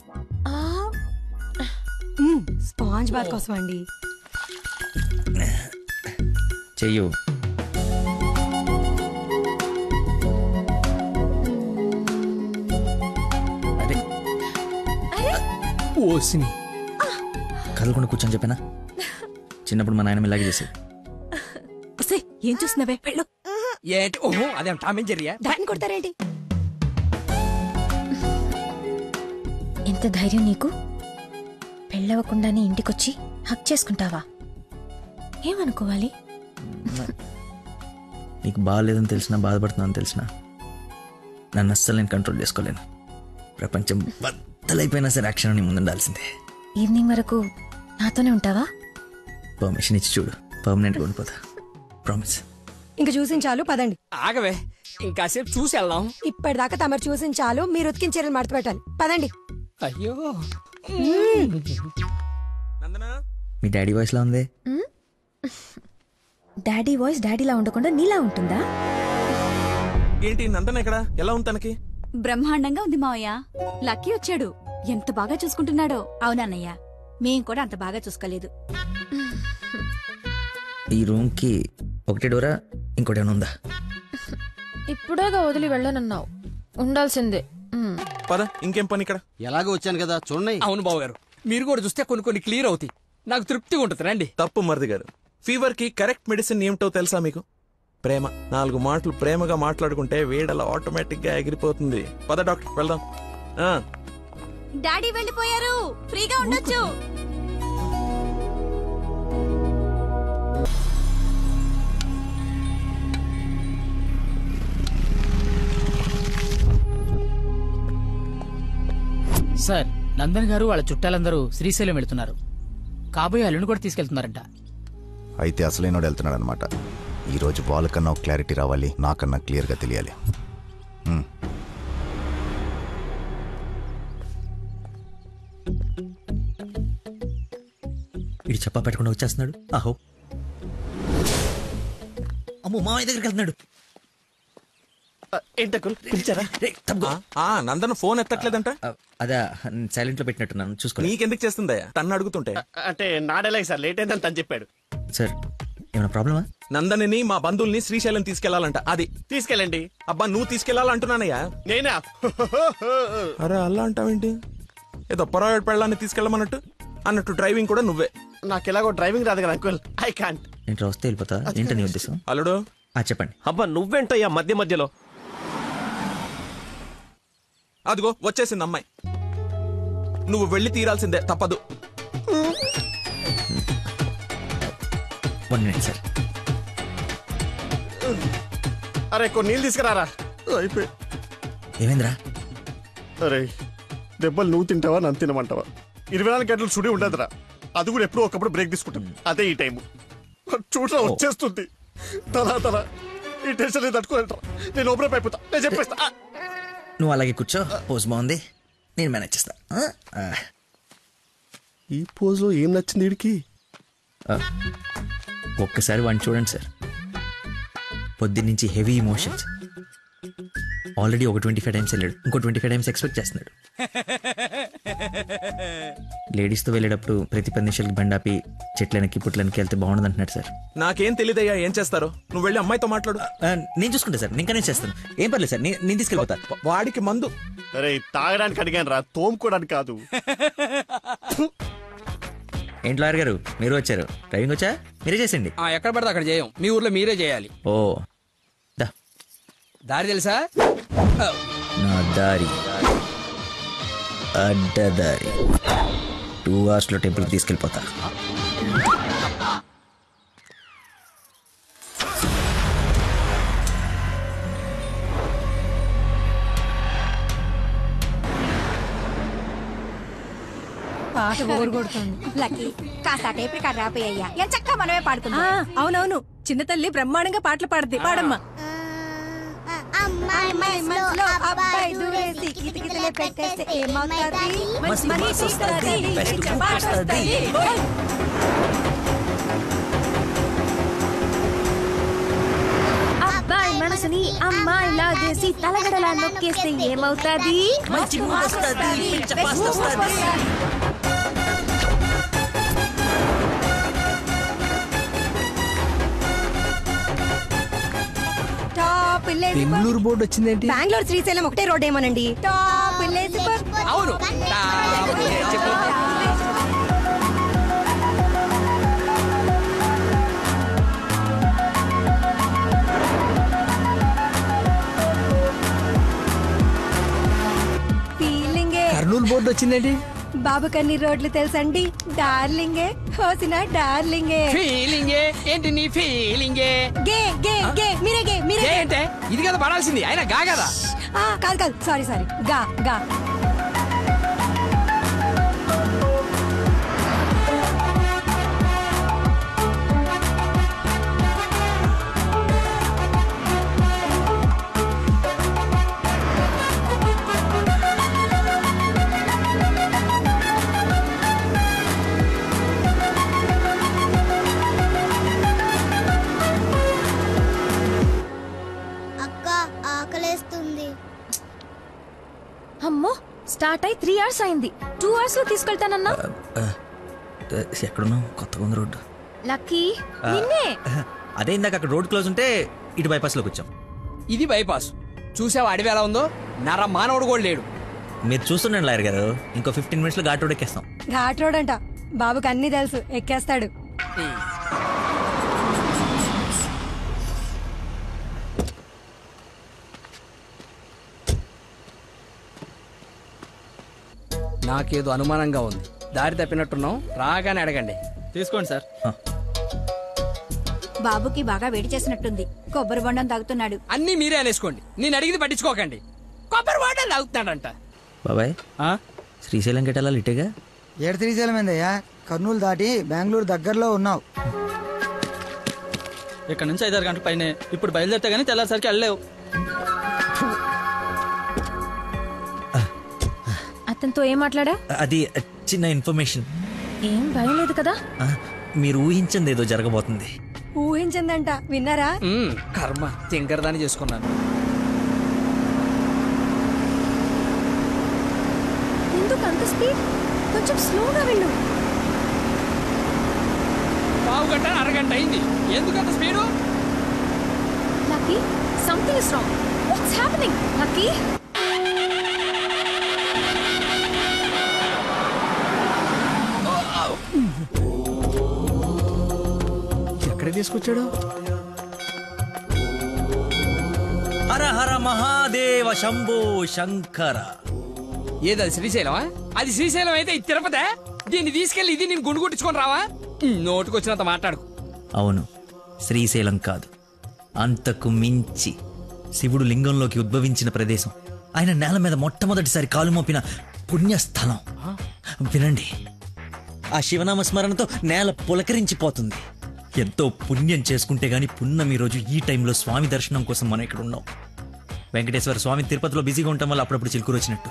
స్పాంజ్ బాత్ కోసం అండి. చెయ్యు. ఓసిని. కదలకుండా కూర్చొని చెప్పానా? చిన్నప్పుడు మా నాయనమ్మ ఇలాగే చేసేది. ఒసే, ఏం చూస్తున్నావే? వెళ్ళు. ఏంటి? ఓహో అదేం జరిగా దాన్ని కొడతారేంటి? ఎంత ధైర్యం నీకు? పెళ్ళవకుండానే ఇంటికొచ్చి హక్ చేసుకుంటావా? ఏమనుకోవాలి? నీకు బాగాలేదని తెలిసినా బాధపడుతున్నాను తెలిసినా నన్ను అస్సలు నేను కంట్రోల్ చేసుకోలేను. ప్రపంచం బద్దలైపోయినా సరే యాక్షన్ నీ ముందు ఉండాల్సిందే. ఈవినింగ్ వరకు నాతోనే ఉంటావా? పర్మిషన్ ఇచ్చి చూడు పర్మనెంట్గా ఉండిపోతా. ప్రామిస్ ఇంక చూసించాలు పదండి. ఆగవే ఇంకాసేపు చూసి వెళ్దాం. ఇప్పటిదాకా తమరు చూసించాలు మీరు ఉతికిన చీరలు మడత పెట్టాలి. పదండి. అయ్యో. మీ డాడీ వాయిస్లా ఉంది? డాడీ వాయిస్ డాడీలా ఉండకుండా నీలా ఉంటుందా? ఏంటి నందన్ ఎక్కడ ఎలా ఉంది తనకి? బ్రహ్మాండంగా ఉంది మావయ్య. లక్కీ వచ్చాడు. ఎంత బాగా చూసుకుంటున్నాడో. అవునన్నయ్య మేం కూడా అంత బాగా చూసుకోలేదు. ఈ రూమ్కి ఒకటే డోరా ఇంకోటి ఏమైనా ఉందా? ఇప్పుడేగా వదిలి వెళ్ళనన్నావు. ఉండాల్సిందే. పద ఇంకేం పని ఇక్కడ? ఎలాగో వచ్చాను కదా చూడండి. అవును బాబు గారు మీరు కూడా చూస్తే కొన్ని కొన్ని క్లియర్ అవుతాయి. నాకు తృప్తిగా ఉంటుంది రండి. తప్పు మరిది గారు. ఫీవర్కి కరెక్ట్ మెడిసిన్ ఏమిటో తెలుసా మీకు? ప్రేమ. నాలుగు మాటలు ప్రేమగా మాట్లాడుకుంటే వేడలా ఆటోమేటిక్గా ఎగిరిపోతుంది. పద డాక్టర్ వెళ్దాం. ఆ, డాడీ వెళ్ళిపోయారు. ఫ్రీగా ఉండొచ్చు. సార్ నందన్ గారు వాళ్ళ చుట్టాలందరూ శ్రీశైలం వెళ్తున్నారు. కాబోయే అల్లుని కూడా తీసుకెళ్తున్నారంట. అయితే అసలైన వెళ్తున్నాడు అనమాట ఈరోజు వాళ్ళకన్నా ఒక క్లారిటీ రావాలి నాకన్నా క్లియర్గా తెలియాలి. వీడు చెప్పా పెట్టకుండా వచ్చేస్తున్నాడు. ఆహో. అమ్మో మామయ్య దగ్గరికి వెళ్తున్నాడు. ఏంటకుల్ పిలిచారా? ఆ నందన ఫోన్ ఎత్తట్లేదంట? అదే సైలెంట్లో పెట్టినట్టున్నాను చూసుకో నీకెందుకు చేస్తుందయ్యా? తన్ను అడుగుతుంటే. అంటే నాడేలాగ సార్ లేట్ అయిందని తను చెప్పాడు. సార్ ఏమైనా ప్రాబ్లమా నందనిని మా బంధువుల్ని శ్రీశైలం తీసుకెళ్ళాలంట అది. తీసుకెళ్ళండి. అబ్బా నువ్వు తీసుకెళ్ళాలంటున్నానయ్యా? నేనా? అరే అలా అంటావేంటి? ఏదో పొరపాటు పెళ్ళాన్ని తీసుకెళ్ళమన్నట్టు? అన్నట్టు డ్రైవింగ్ కూడా నువ్వే. నాకు ఎలాగో డ్రైవింగ్ రాదు కదా అంకుల్ ఐ కాంట్ ఏంటి వస్తే వెళ్ళిపోతా? ఏంటని ఉద్దేశం? అల్లుడు చెప్పండి. అబ్బా నువ్వేంటయ్యా మధ్య మధ్యలో? అదిగో వచ్చేసింది అమ్మాయి. నువ్వు వెళ్ళి తీరాల్సిందే తప్పదు. సార్ అరే కొన్ని నీళ్ళు తీసుకురారా? అయిపోయి. ఏమైందిరా? అరే దెబ్బలు నువ్వు తింటావా నన్ను తినమంటావా? ఇరవై నాలుగు గంటలు సుడి ఉండదురా. అది కూడా ఎప్పుడో ఒకప్పుడు బ్రేక్ తీసుకుంటాం. అదే ఈ టైం చూడరా వచ్చేస్తుంది. తలా తలా. ఈ టెన్షన్ తట్టుకోలేటరా నేను ఓపెన్ అయిపోతా నేను చెప్పేస్తా! నువ్వు అలాగే కూర్చో. పోజ్ బాగుంది. నేను మేనేజ్ చేస్తా. ఆ? ఈ పోజులో ఏం నచ్చింది వీడికి. ఒక్కసారి వాడిని చూడండి సార్. పొద్దున్నుంచి హెవీ ఇమోషన్స్ ఆల్రెడీ ఒక ట్వంటీ ఫైవ్ టైమ్స్ వెళ్ళాడు. ఇంకో ట్వంటీ ఫైవ్ టైమ్స్ ఎక్స్పెక్ట్ చేస్తున్నాడు. లేడీస్తో వెళ్ళేటప్పుడు ప్రతి పది నిమిషాలకి బండి ఆపి చెట్లనికి పుట్లనికి వెళ్తే బాగుండదు అంటున్నాడు సార్. నాకేం తెలియదయ్యా ఏం చేస్తారో? నువ్వు వెళ్ళి అమ్మాయితో మాట్లాడు. ఆ, నేను చూసుకుంటా సార్. నేను కనెక్ట్ చేస్తాను. ఏం పర్లేదు సార్. నే- నేను తీసుకెళ్ళిపోతా. వాడికి మందు. అరే తాగడానికి అడిగాను రా. తోముకోవడానికి కాదు. ఏంటి లాయర్ గారు? మీరు వచ్చారు. డ్రైవింగ్ వచ్చా? మీరే చేసండి ఆ, ఎక్కడ పడితే అక్కడ చేయం. మీ ఊర్లో మీరే చేయాలి. ఓ దారి తెలుసా? నా దారి. అడ్డదారి టూ అవర్స్లో టెంపుల్కి తీసుకెళ్ళిపోతా. పాట బోరు కొడుతుంది. లక్కీ కాస్త టేప్ రికార్డ్ రాపోయ్యా ఎంత చక్కగా మనమే పాడుకుందాం. అవునవును. చిన్న తల్లి బ్రహ్మాండంగా పాటలు పాడుద్ది. పాడమ్మా. అమ్మాయి మనసులో అబ్బాయి దూరేసి కితకితలే పెట్టేస్తే ఏమవుతుంది? వస్తది, బెస్ట్ పాట వస్తది. అబ్బాయి మనసుని అమ్మాయి లాగేసి తలగడలా నొక్కేస్తే ఏమవుతాది? మంచి వస్తది, బెంగళూరు బోర్డు వచ్చిందేంటి? బెంగళూరు శ్రీశైలం ఒకటే రోడ్ ఏమోనండి. అవును. ఫీలింగే కర్నూలు బోర్డు వచ్చిందేంటి? బాబు కన్ని రోడ్లు తెలుసండి? డార్లింగే హోసిన డార్లింగే. ఫీలింగే. ఏంటి నీ ఫీలింగే? గే గే గే మీరే గే మీరే గే. ఇది కదా పడాల్సింది ఆయన గా కదా? ఆ, కాదు కాదు. సారీ సారీ గా గా. త్రీ అవర్స్ అయింది. టూ అవర్స్లో తీసుకెళ్తానన్నా ఎక్కడున్నావు? కొత్తగా ఉంది రోడ్డు. లక్కీ. నిన్నే? అదే ఇందాక అక్కడ రోడ్ క్లోజ్ ఉంటే ఇటు బైపాస్లోకి వచ్చాం. ఇది బైపాస్. చూసావా అడవి ఎలా ఉందో? నర మానవుడు కూడా లేడు. మీరు చూస్తుండండి లాయర్ గారు. ఇంకో ఫిఫ్టీన్ మినిట్స్లో ఘాట్ రోడ్ ఎక్కేస్తాం. ఘాట్ రోడ్ అంట. బాబుకి అన్ని తెలుసు. ఎక్కేస్తాడు. నాకేదో అనుమానంగా ఉంది. దారి తప్పినట్టున్నాం రాగానే అడగండి. తీసుకోండి సార్. బాబుకి బాగా వేడి చేసినట్టుంది. కొబ్బరి బొండం తాగుతున్నాడు. అన్నీ మీరే అనేసుకోండి. నేను అడిగింది పట్టించుకోకండి. కొబ్బరి వాటర్ తాగుతున్నాడంట. బాబాయ్ శ్రీశైలం గెటాలా ఇటేగా ఏడు శ్రీశైలం ఏందయ్యా? కర్నూలు దాటి బెంగళూరు దగ్గరలో ఉన్నావు. ఇక్కడ నుంచి ఐదారు గంటల పైనే. ఇప్పుడు బయలుదేరితే గానీ తెల్లారిసరికి వెళ్ళలేవు. అతనితో ఏం మాట్లాడా? అది చిన్న ఇన్ఫర్మేషన్. ఏం భయం లేదు కదా? మీరు ఊహించింది ఏదో జరగబోతుంది. ఊహించిందంట విన్నారా? కర్మ తింకరదాన్ని చేసుకున్నాను. ఎందుకు అంత స్పీడ్? కొంచెం స్లోగా వెళ్ళు. పావు గంట అరగంట అయింది. ఎందుకు అంత speed? Lucky something is wrong what's happening Lucky? తీసుకొచ్చాడు? హర హర మహాదేవ శంభో శంకర. ఏది అది శ్రీశైలమా? అది శ్రీశైలం అయితే ఇది తిరుపతే? దీన్ని తీసుకెళ్ళి ఇది నేను గుండు కొట్టించుకొని రావా నోటుకొచ్చినంత మాట్లాడు అవును శ్రీశైలం కాదు. అంతకు మించి శివుడు లింగంలోకి ఉద్భవించిన ప్రదేశం. ఆయన నేల మీద మొట్టమొదటిసారి కాలు మోపిన పుణ్యస్థలం. వినండి ఆ శివనామ స్మరణతో నేల పులకరించిపోతుంది. ఎంతో పుణ్యం చేసుకుంటే గాని పున్నమి రోజు ఈ టైంలో స్వామి దర్శనం కోసం మనం ఇక్కడ ఉన్నాం. వెంకటేశ్వర స్వామి తిరుపతిలో బిజీగా ఉండటం వల్ల అప్పుడప్పుడు చిలుకూరు వచ్చినట్టు.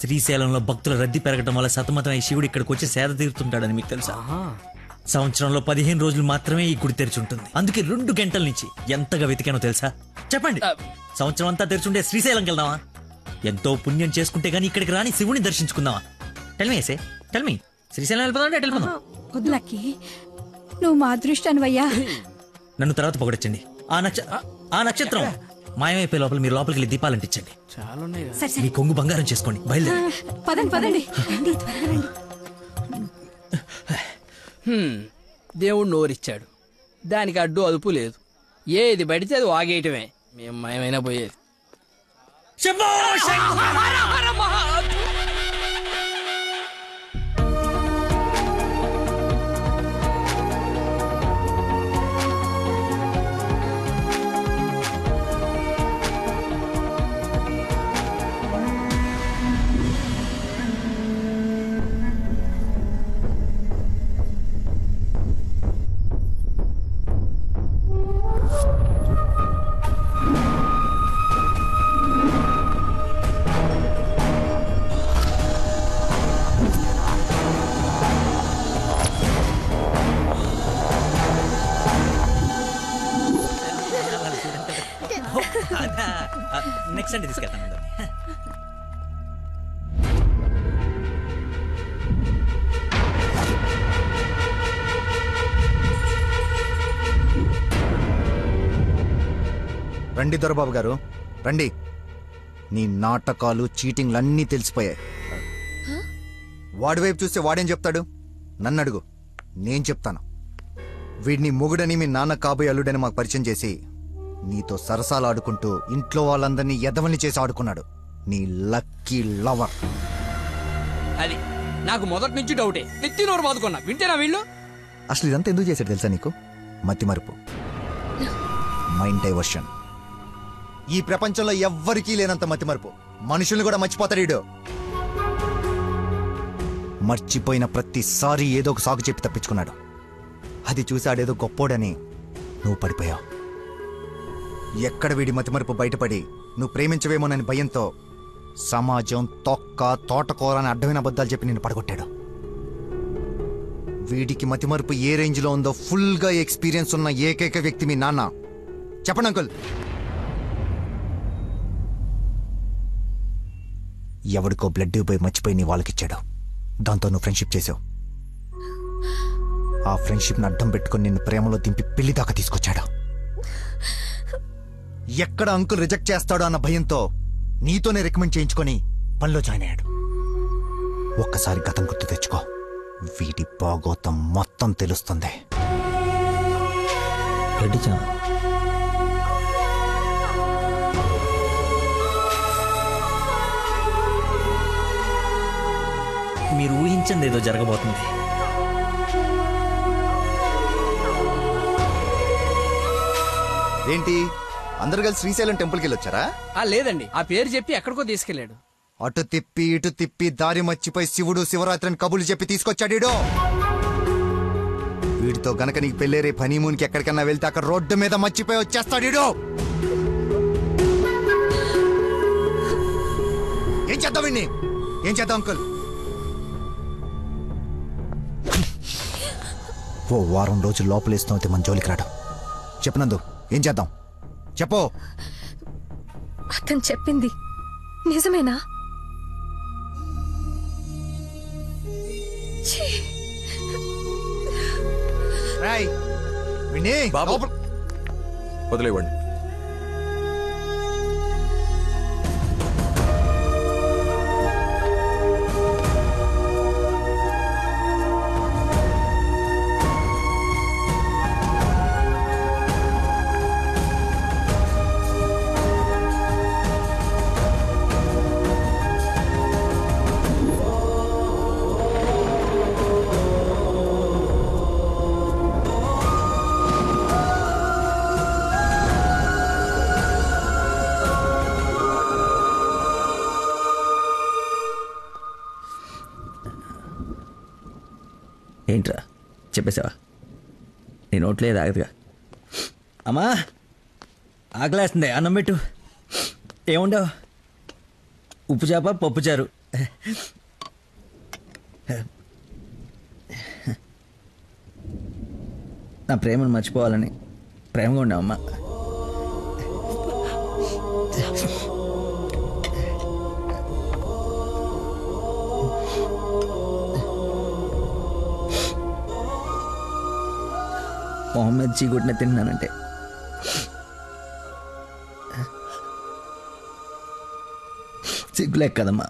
శ్రీశైలంలో భక్తుల రద్దీ పెరగటం వల్ల సతమతం ఈ శివుడు ఇక్కడికి వచ్చి సేద తీరుతుంటాడని మీకు తెలుసా? సంవత్సరంలో పదిహేను రోజులు మాత్రమే ఈ గుడి తెరిచి ఉంటుంది అందుకే రెండు గంటల నుంచి ఎంతగా వెతికానో తెలుసా? చెప్పండి. సంవత్సరం అంతా తెరిచుండే శ్రీశైలంకి వెళ్దామా? ఎంతో పుణ్యం చేసుకుంటే గానీ ఇక్కడికి రాని శివుని దర్శించుకుందామా? టెల్మీ ఏసే టెల్మీ శ్రీశైలం వెళ్ళిపోదాం అంటే వెళ్ళిపోదాం. లక్కీ. నువ్వు మా అదృష్టానివయ్యా నన్ను తర్వాత పొగడొచ్చండి. ఆ నక్ష ఆ నక్షత్రం మాయమైపోయే లోపల మీరు లోపలికి వెళ్ళి దీపాలు అంటించండి. సరే మీ కొంగు బంగారం చేసుకోండి. బయలుదేరి. పదండి పదండి. రండి త్వరగా రండి. హ్మ్, దేవుడు నోరిచ్చాడు. దానికి అడ్డు అదుపు లేదు. ఏది పడితే అది వాగేయటమే. మేము మయమైనా పోయేది. రండి దొరబాబు గారు. రండి. నీ నాటకాలు చీటింగ్లు అన్నీ తెలిసిపోయాయి వాడి వైపు చూస్తే వాడేం చెప్తాడు? నన్ను అడుగు. నేను చెప్తాను. వీడిని మొగుడని మీ నాన్న కాబోయే అల్లుడని మాకు పరిచయం చేసి నీతో సరసాలు ఆడుకుంటూ ఇంట్లో వాళ్ళందరినీ ఎదవని చేసి ఆడుకున్నాడు. నీ లక్కీ లవర్. అది నాకు మొదటి నుంచి డౌటే. నెత్తి నోరు బాదుకున్నా. వింటేనా వీళ్ళు? అసలు ఇదంతా ఎందుకు చేశాడు తెలుసా నీకు? మతి మరుపు. Mind diversion. ఈ ప్రపంచంలో ఎవ్వరికీ లేనంత మతిమరుపు. మనుషుల్ని కూడా మర్చిపోతాడు మర్చిపోయిన ప్రతిసారి ఏదో ఒక సాగు చెప్పి తప్పించుకున్నాడు. అది చూశాడేదో గొప్పోడని నువ్వు పడిపోయావు. ఎక్కడ వీడి మతిమరుపు బయటపడి నువ్వు ప్రేమించవేమోనని భయంతో సమాజం తొక్క తోటకూర అని అడ్డమైన అబద్ధాలు చెప్పి నిన్ను పడగొట్టాడు. వీడికి మతిమరుపు ఏ రేంజ్లో ఉందో ఫుల్గా ఎక్స్పీరియన్స్ ఉన్న ఏకైక వ్యక్తి మీ నాన్న. చెప్పండి అంకుల్. ఎవడికో బ్లడ్ పోయి మర్చిపోయి నీ వాళ్ళకిచ్చాడు. దాంతో నువ్వు ఫ్రెండ్షిప్ చేసావు ఆ ఫ్రెండ్షిప్ని అడ్డం పెట్టుకొని నిన్ను ప్రేమలో దింపి పెళ్ళి దాకా తీసుకొచ్చాడు. ఎక్కడ అంకుల్ రిజెక్ట్ చేస్తాడో అన్న భయంతో నీతోనే రికమెండ్ చేయించుకొని పనిలో జాయిన్ అయ్యాడు. ఒక్కసారి గతం గుర్తు తెచ్చుకో. వీటి బాగోతం మొత్తం తెలుస్తుంది. రెడ్డి ఊహించింది ఏదో జరగబోతుంది. ఏంటి? అందరు కలిసి శ్రీశైలం టెంపుల్కి వెళ్ళొచ్చారా? ఆ లేదండి. ఆ పేరు చెప్పి ఎక్కడికో తీసుకెళ్ళాడు. అటు తిప్పి ఇటు తిప్పి దారి మర్చిపోయి శివుడు శివరాత్రిని కబులు చెప్పి తీసుకొచ్చాడు. వీడితో గనక నీకు పెళ్ళేరే పనీమూన్కి ఎక్కడికన్నా వెళ్తే అక్కడ రోడ్డు మీద మర్చిపోయి వచ్చేస్తాడు. ఏం చేద్దాం ఏం చేద్దాం అంకుల్? ఓ వారం రోజులు లోపలేస్తాం అయితే మన జోలికి రాడు. చెప్పనందు ఏం చేద్దాం? చెప్పు. అతను చెప్పింది నిజమేనా? ఛీ! బాబు. వదిలేవండి నోట్లే ఆగదుగా అమ్మా ఆకలేస్తుంది అన్నం పెట్టు. ఏముండవు? ఉప్పు చేప పప్పు చారు. నా ప్రేమను మర్చిపోవాలని ప్రేమగా ఉండవమ్మా అమ్మ మొహమ్మద్ చీగుట్టిన తిన్నానంటే. సిగ్గులేక కదమ్మా.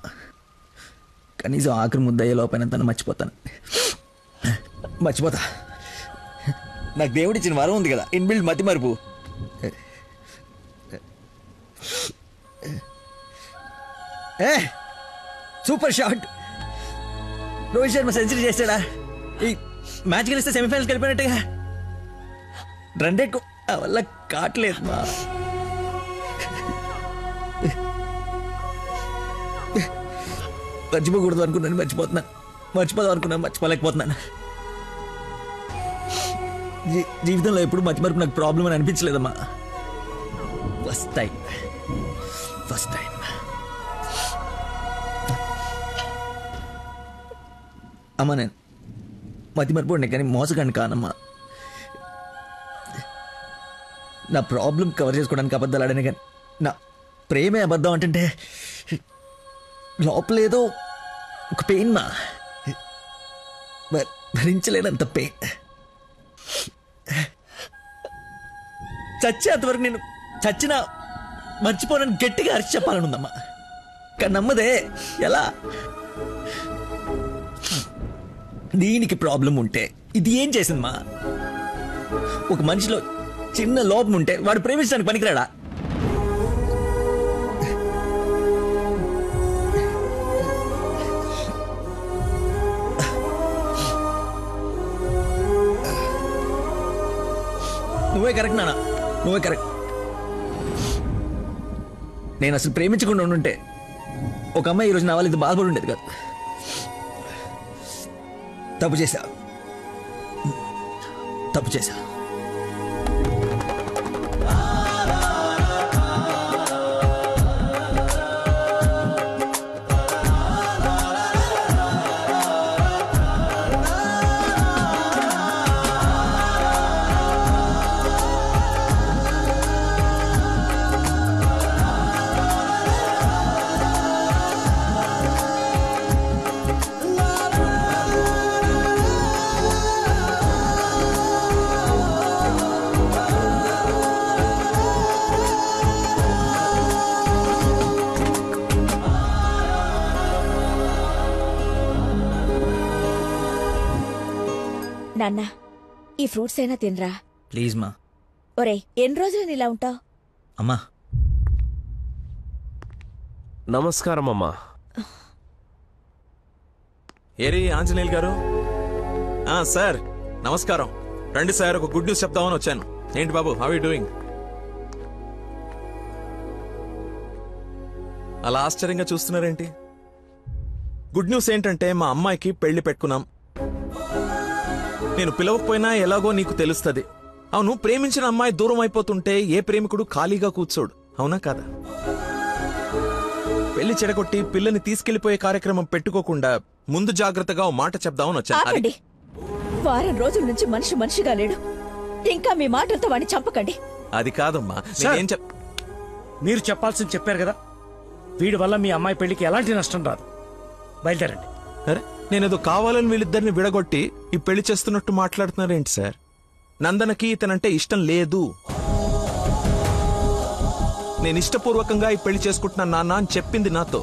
కనీసం ఆఖరి ముద్దయ్యే లోపైన తను మర్చిపోతాను. మర్చిపోతా. నాకు దేవుడిచ్చిన వరం ఉంది కదా ఇన్బిల్డ్ మతి మరుపు. A super shot. Rohit Sharma century చేశాడా ఈ మ్యాచ్ గెలిస్తే సెమీఫైనల్కి వెళ్ళిపోయినట్టుగా. రన్ వల్ల కావట్లేదు మా. మర్చిపోకూడదు అనుకున్నాను మర్చిపోతున్నాను మర్చిపోదాం అనుకున్నాను మర్చిపోలేకపోతున్నాను. జీ- జీవితంలో ఎప్పుడు మర్చి మరపు నాకు ప్రాబ్లం అని అనిపించలేదమ్మా. ఫస్ట్ టైం ఫస్ట్ టైం అమ్మా నేను మతి మరపు కానీ మోసగాన్ని కానమ్మా నా ప్రాబ్లం కవర్ చేసుకోవడానికి అబద్ధాలు ఆడాను కానీ నా ప్రేమే అబద్ధం అంటే లోపలేదో ఒక పెయిన్ మా. భరించలేనంత పెయిన్ చచ్చేంతవరకు నేను చచ్చిన మర్చిపోనని గట్టిగా అరిచి చెప్పాలనుందమ్మా. కానీ నమ్మదే ఎలా? దీనికి ప్రాబ్లం ఉంటే ఇది ఏం చేసిందమ్మా? ఒక మనిషిలో చిన్న లోపం ఉంటే వాడు ప్రేమించడానికి పనికిరాడా? నువ్వే కరెక్ట్ నానా నువ్వే కరెక్ట్. నేను అసలు ప్రేమించకుండా ఉండుంటే ఒక అమ్మాయి ఈరోజు నా వాళ్ళు ఇది బాధపడి ఉండేది కాదు. తప్పు చేశా. తప్పు చేశా. ఫ్రూట్స్ అయినా తినరా? ప్లీజ్ మా. ఒరే ఎన్ని రోజులు ఇలా ఉంటావు? అమ్మా. నమస్కారం అమ్మా. ఏరి ఆంజనేయులు గారు? ఆ సార్ నమస్కారం. రండి సార్ ఒక గుడ్ న్యూస్ చెప్దామని వచ్చాను. ఏంటి బాబు హౌ యూ డూయింగ్ అలా ఆశ్చర్యంగా చూస్తున్నారేంటి? గుడ్ న్యూస్ ఏంటంటే మా అమ్మాయికి పెళ్ళి పెట్టుకున్నాం. నేను పిలవకపోయినా ఎలాగో నీకు తెలుస్తుంది. అవును ప్రేమించిన అమ్మాయి దూరం అయిపోతుంటే ఏ ప్రేమికుడు ఖాళీగా కూర్చోడు. అవునా కాదా? పెళ్ళి చెడగొట్టి పిల్లని తీసుకెళ్ళిపోయే కార్యక్రమం పెట్టుకోకుండా ముందు జాగ్రత్తగా ఓ మాట చెప్దామని వచ్చాను. వారం రోజుల నుంచి మనిషి మనిషిగా లేడు. ఇంకా మీ మాటలతో వాడిని చంపకండి. అది కాదమ్మా. నేనేం చెప్ మీరు చెప్పాల్సింది చెప్పారు కదా. వీడి వల్ల మీ అమ్మాయి పెళ్ళికి ఎలాంటి నష్టం రాదు. బయలుదేరండి. అరే. నేనేదో కావాలని వీళ్ళిద్దరిని విడగొట్టి ఈ పెళ్ళి చేస్తున్నట్టు మాట్లాడుతున్నారేంటి సార్? నందనకి ఇతనంటే ఇష్టం లేదు. నేను ఇష్టపూర్వకంగా ఈ పెళ్ళి చేసుకుంటున్నాను నాన్న అని చెప్పింది నాతో.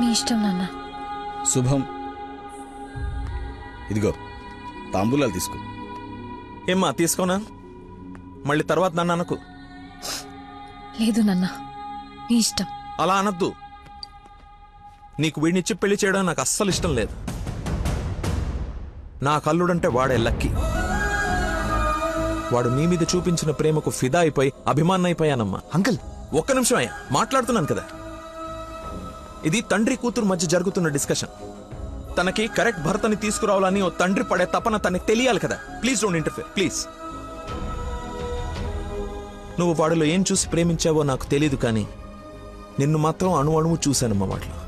మీ ఇష్టం నాన్న. శుభం. ఇదిగో తాంబూలాలు తీసుకో. ఏమ్మా తీసుకోనా? మళ్ళీ తర్వాత నన్ను అనకు. లేదు నాన్న మీ ఇష్టం. అలా అనద్దు. నీకు వీడినిచ్చి పెళ్ళి చేయడం నాకు అస్సలు ఇష్టం లేదు. నా కల్లుడంటే వాడే లక్కీ. వాడు నీ మీద చూపించిన ప్రేమకు ఫిదా అయిపోయి అభిమానం అయిపోయానమ్మా. అంకుల్! ఒక్క నిమిషం అయ్యా మాట్లాడుతున్నాను కదా. ఇది తండ్రి కూతురు మధ్య జరుగుతున్న డిస్కషన్. తనకి కరెక్ట్ భర్తని తీసుకురావాలని ఓ తండ్రి పడే తపన తనకి తెలియాలి కదా. Please don't interfere please. నువ్వు వాడిలో ఏం చూసి ప్రేమించావో నాకు తెలియదు కానీ నిన్ను మాత్రం అణు అణువు చూశానమ్మా వాటిలో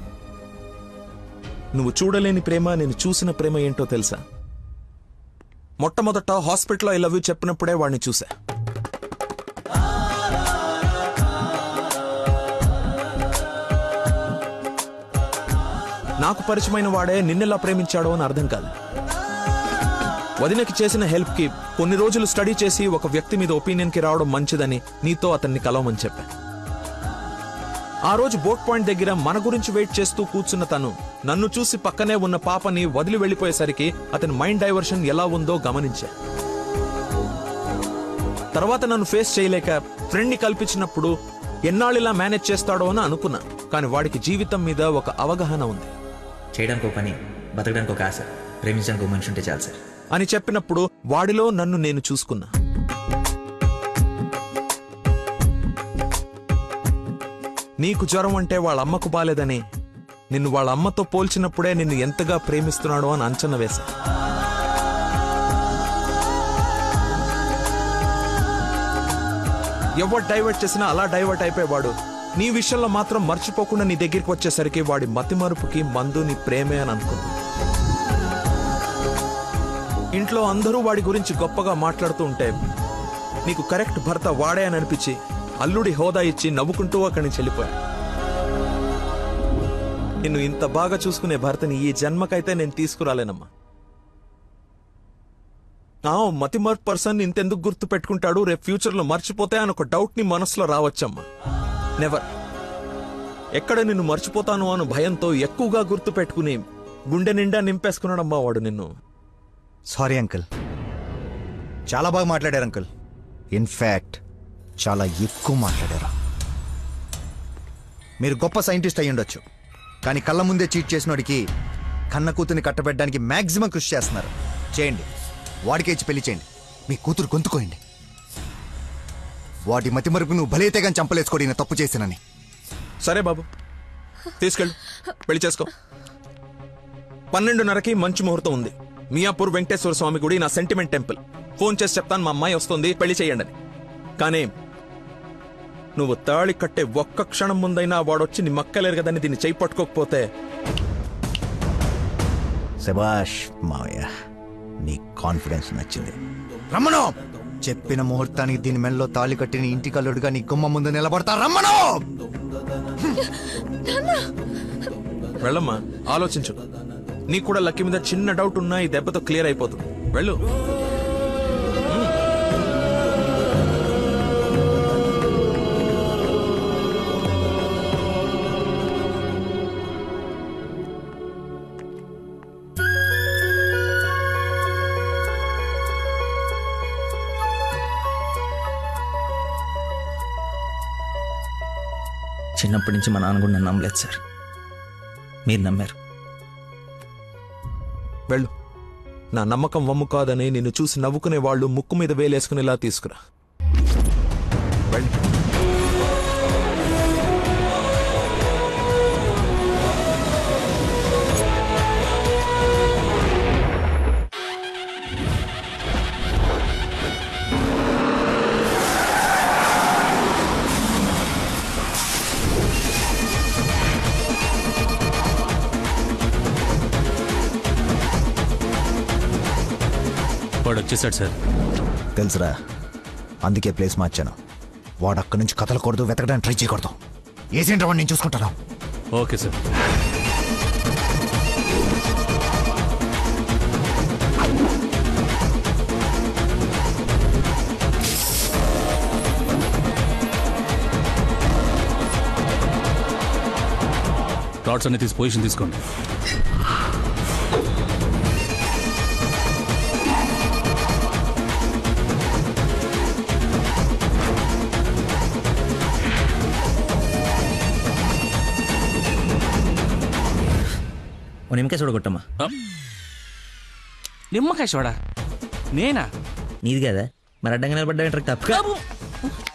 నువ్వు చూడలేని ప్రేమ నేను చూసిన ప్రేమ ఏంటో తెలుసా? మొట్టమొదట హాస్పిటల్లో ఐ లవ్ యూ చెప్పినప్పుడే వాడిని చూశా. నాకు పరిచయమైన వాడే నిన్నెలా ప్రేమించాడో అని అర్థం కాదు. వదినకి చేసిన హెల్ప్కి కొన్ని రోజులు స్టడీ చేసి ఒక వ్యక్తి మీద ఒపీనియన్కి రావడం మంచిదని నీతో అతన్ని కలవమని చెప్పా. ఆ రోజు బోట్ పాయింట్ దగ్గర మన గురించి వెయిట్ చేస్తూ కూర్చున్న తను నన్ను చూసి పక్కనే ఉన్న పాపని వదిలి వెళ్ళిపోయేసరికి అతని మైండ్ డైవర్షన్ ఎలా ఉందో గమనించా. తర్వాత నన్ను ఫేస్ చేయలేక ఫ్రెండ్ని కల్పించినప్పుడు ఎన్నాళ్ళిలా మేనేజ్ చేస్తాడో అని అనుకున్నా కానీ వాడికి జీవితం మీద ఒక అవగాహన ఉంది. చేయడానికి ఒక పని బతకడానికి ఒక ఆశ ప్రేమించడానికి ఒక మనిషి ఉంటే చాలు సార్. అని చెప్పినప్పుడు వాడిలో నన్ను నేను చూసుకున్నా. నీకు జ్వరం అంటే వాళ్ళ అమ్మకు బాలేదని నిన్ను వాళ్ళ అమ్మతో పోల్చినప్పుడే నిన్ను ఎంతగా ప్రేమిస్తున్నాడో అని అంచనా వేశా. ఎవరు డైవర్ట్ చేసినా అలా డైవర్ట్ అయిపోయేవాడు. నీ విషయంలో మాత్రం మర్చిపోకుండా నీ దగ్గరికి వచ్చేసరికి వాడి మతిమరుపుకి మందు నీ ప్రేమే అని అనుకుంది ఇంట్లో అందరూ వాడి గురించి గొప్పగా మాట్లాడుతూ ఉంటే నీకు కరెక్ట్ భర్త వాడే అని అనిపించి అల్లుడి హోదా ఇచ్చి నవ్వుకుంటూ అక్కడి నుంచి వెళ్ళిపోయా. నిన్ను ఇంత బాగా చూసుకునే భర్తని ఈ జన్మకైతే నేను తీసుకురాలేనమ్మా. ఆ మతిమర్ పర్సన్ ఇంతెందుకు గుర్తు పెట్టుకుంటాడు రేపు ఫ్యూచర్లో మర్చిపోతే అని ఒక డౌట్ని మనసులో రావచ్చమ్మా. నెవర్ ఎక్కడ నిన్ను మర్చిపోతాను అను భయంతో ఎక్కువగా గుర్తు పెట్టుకుని గుండె నిండా నింపేసుకున్నాడమ్మా వాడు నిన్ను. సారీ అంకుల్ చాలా బాగా మాట్లాడారు అంకుల్ ఇన్ఫ్యాక్ట్ చాలా ఎక్కువ మాట్లాడారు. మీరు గొప్ప సైంటిస్ట్ అయి ఉండొచ్చు. కానీ కళ్ళ ముందే చీట్ చేసినోడికి కన్న కూతుర్ని కట్టబెట్టడానికి మాక్సిమం కృషి చేస్తున్నారు. చేయండి. వాడికే ఇచ్చి పెళ్ళి చేయండి. మీ కూతురు గొంతుకోయండి. వాడి మతి మరుపు నువ్వు బలైతే కానీ చంపలేసుకోడి నేను తప్పు చేశానని సరే బాబు. తీసుకెళ్ళు. పెళ్ళి చేసుకో. పన్నెండున్నరకి మంచి ముహూర్తం ఉంది. మియాపూర్ వెంకటేశ్వర స్వామి గుడి నా సెంటిమెంట్ టెంపుల్. ఫోన్ చేసి చెప్తాను మా అమ్మాయి వస్తుంది పెళ్ళి చేయండి అని కానీ నువ్వు తాళి కట్టే ఒక్క క్షణం ముందైనా వాడొచ్చి నీ మక్కలేరు కదని దీన్ని చేయి పట్టుకోకపోతే. శబాష్ మావయ్య నీ కాన్ఫిడెన్స్ నచ్చింది. రమ్మను! చెప్పిన ముహూర్తానికి దీని మెల్లో తాళి కట్టిన ఇంటి కల్లుడుగా నీ గుమ్మ ముందు నిలబడతా రమ్మను! వెళ్ళమ్మా ఆలోచించు. నీకు కూడా లక్కీ మీద చిన్న డౌట్ ఉన్నా ఈ దెబ్బతో క్లియర్ అయిపోతుంది వెళ్ళు. చిన్నప్పటి నుంచి మా నాన్న కూడా నన్ను నమ్మలేదు సార్. మీరు నమ్మారు. వెళ్ళు. నా నమ్మకం వమ్ము కాదని నిన్ను చూసి నవ్వుకునే వాళ్ళు ముక్కు మీద వేలేసుకునేలా తీసుకురా. వెళ్ళు. వాడు వచ్చేసాడు సార్. తెలుసురా అందుకే ప్లేస్ మార్చాను. వాడు అక్కడి నుంచి కదలకూడదు వెతకడానికి ట్రై చేయకూడదు. ఏజెంట్ వాడిని నేను చూసుకుంటాను? Okay sir. రాడ్స్ అన్ని తీసి పొజిషన్ తీసుకోండి. ఓ నిమ్మకాయ చూడగొట్టమ్మా నిమ్మకాయ చూడా నేనా? నీది కదా? మరి అడ్డంగా నిలబడ్డా తప్పు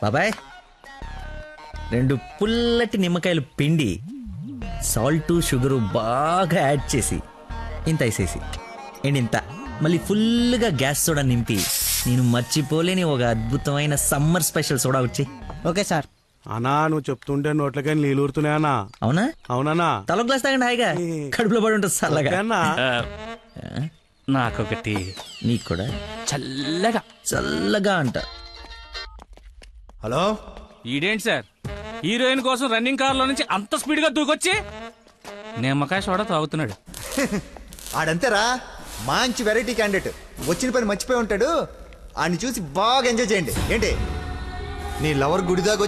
బాబాయ్! రెండు పుల్లటి నిమ్మకాయలు పిండి సాల్ట్ షుగరు బాగా యాడ్ చేసి ఇంత వేసేసి అండ్ ఇంత. మళ్ళీ ఫుల్గా గ్యాస్ సోడా నింపి నేను మర్చిపోలేని ఒక అద్భుతమైన సమ్మర్ స్పెషల్ సోడా వచ్చి. Okay sir. అనా నువ్వు చెప్తుంటే నోట్లకే నీళ్ళు ఊరుతున్నాయనా అవునా? అవునన్నా. తల గ్లాస్ తాగండి హాయిగా. కడుపులో పడి ఉంటుంది చల్లగా. ఓకేనా? నాకొకటి. నీకు కూడా? చల్లగా. చల్లగా అంట. హలో? ఈడేంటి సార్? హీరోయిన్ కోసం రన్నింగ్ కార్లో నుంచి అంత స్పీడ్గా దూకొచ్చి నిమ్మకాయ సోడా తాగుతున్నాడు. ఆడంతేరా మంచి వెరైటీ క్యాండిడేట్. వచ్చిన పని మర్చిపోయి ఉంటాడు. ఆడిని చూసి బాగా ఎంజాయ్ చేయండి. ఏంటి? నీ లవర్ గుడిదాకా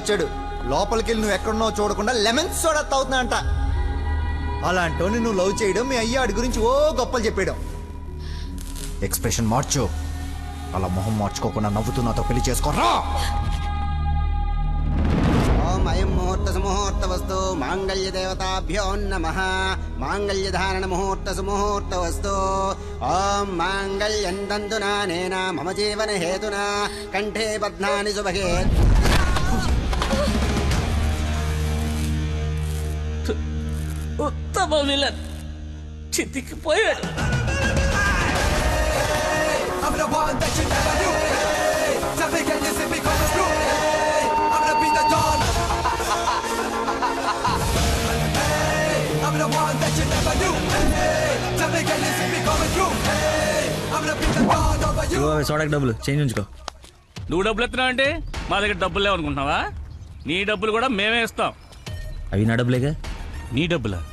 లోపలికెళ్ళి నువ్వు ఎక్కడున్నావు చూడకుండా లెమన్ సోడా తాగుతున్నా అంట అలాంటోని నువ్వు లవ్ చేయడం మీ అయ్యాడి గురించి ఓ గొప్పలు చెప్పాడు ఎక్స్ప్రెషన్ మార్చు. అలా మొహం మార్చుకోకుండా నవ్వుతూ నాతో పెళ్ళి చేసుకోరా ఓం అయం ముహూర్త సుముహూర్త వస్తు మాంగళ్య దేవతాభ్యో నమ. మాంగళ్య ధారణ ముహూర్త సుముహూర్త వస్తు. ఓం మాంగళ్యం దందునా నేనా మమ జీవన హేతునా కంఠే బధ్నాని సుభగే ఉత్తమ విలన్ చితికిపోయాడు డబ్బులు. చేంజ్ నువ్వు డబ్బులు ఎత్తున్నావు అంటే మా దగ్గర డబ్బులు లేవనుకుంటున్నావా? నీ డబ్బులు కూడా మేమే ఇస్తాం. అవి నా డబ్బులేగా? నీ డబ్బులా?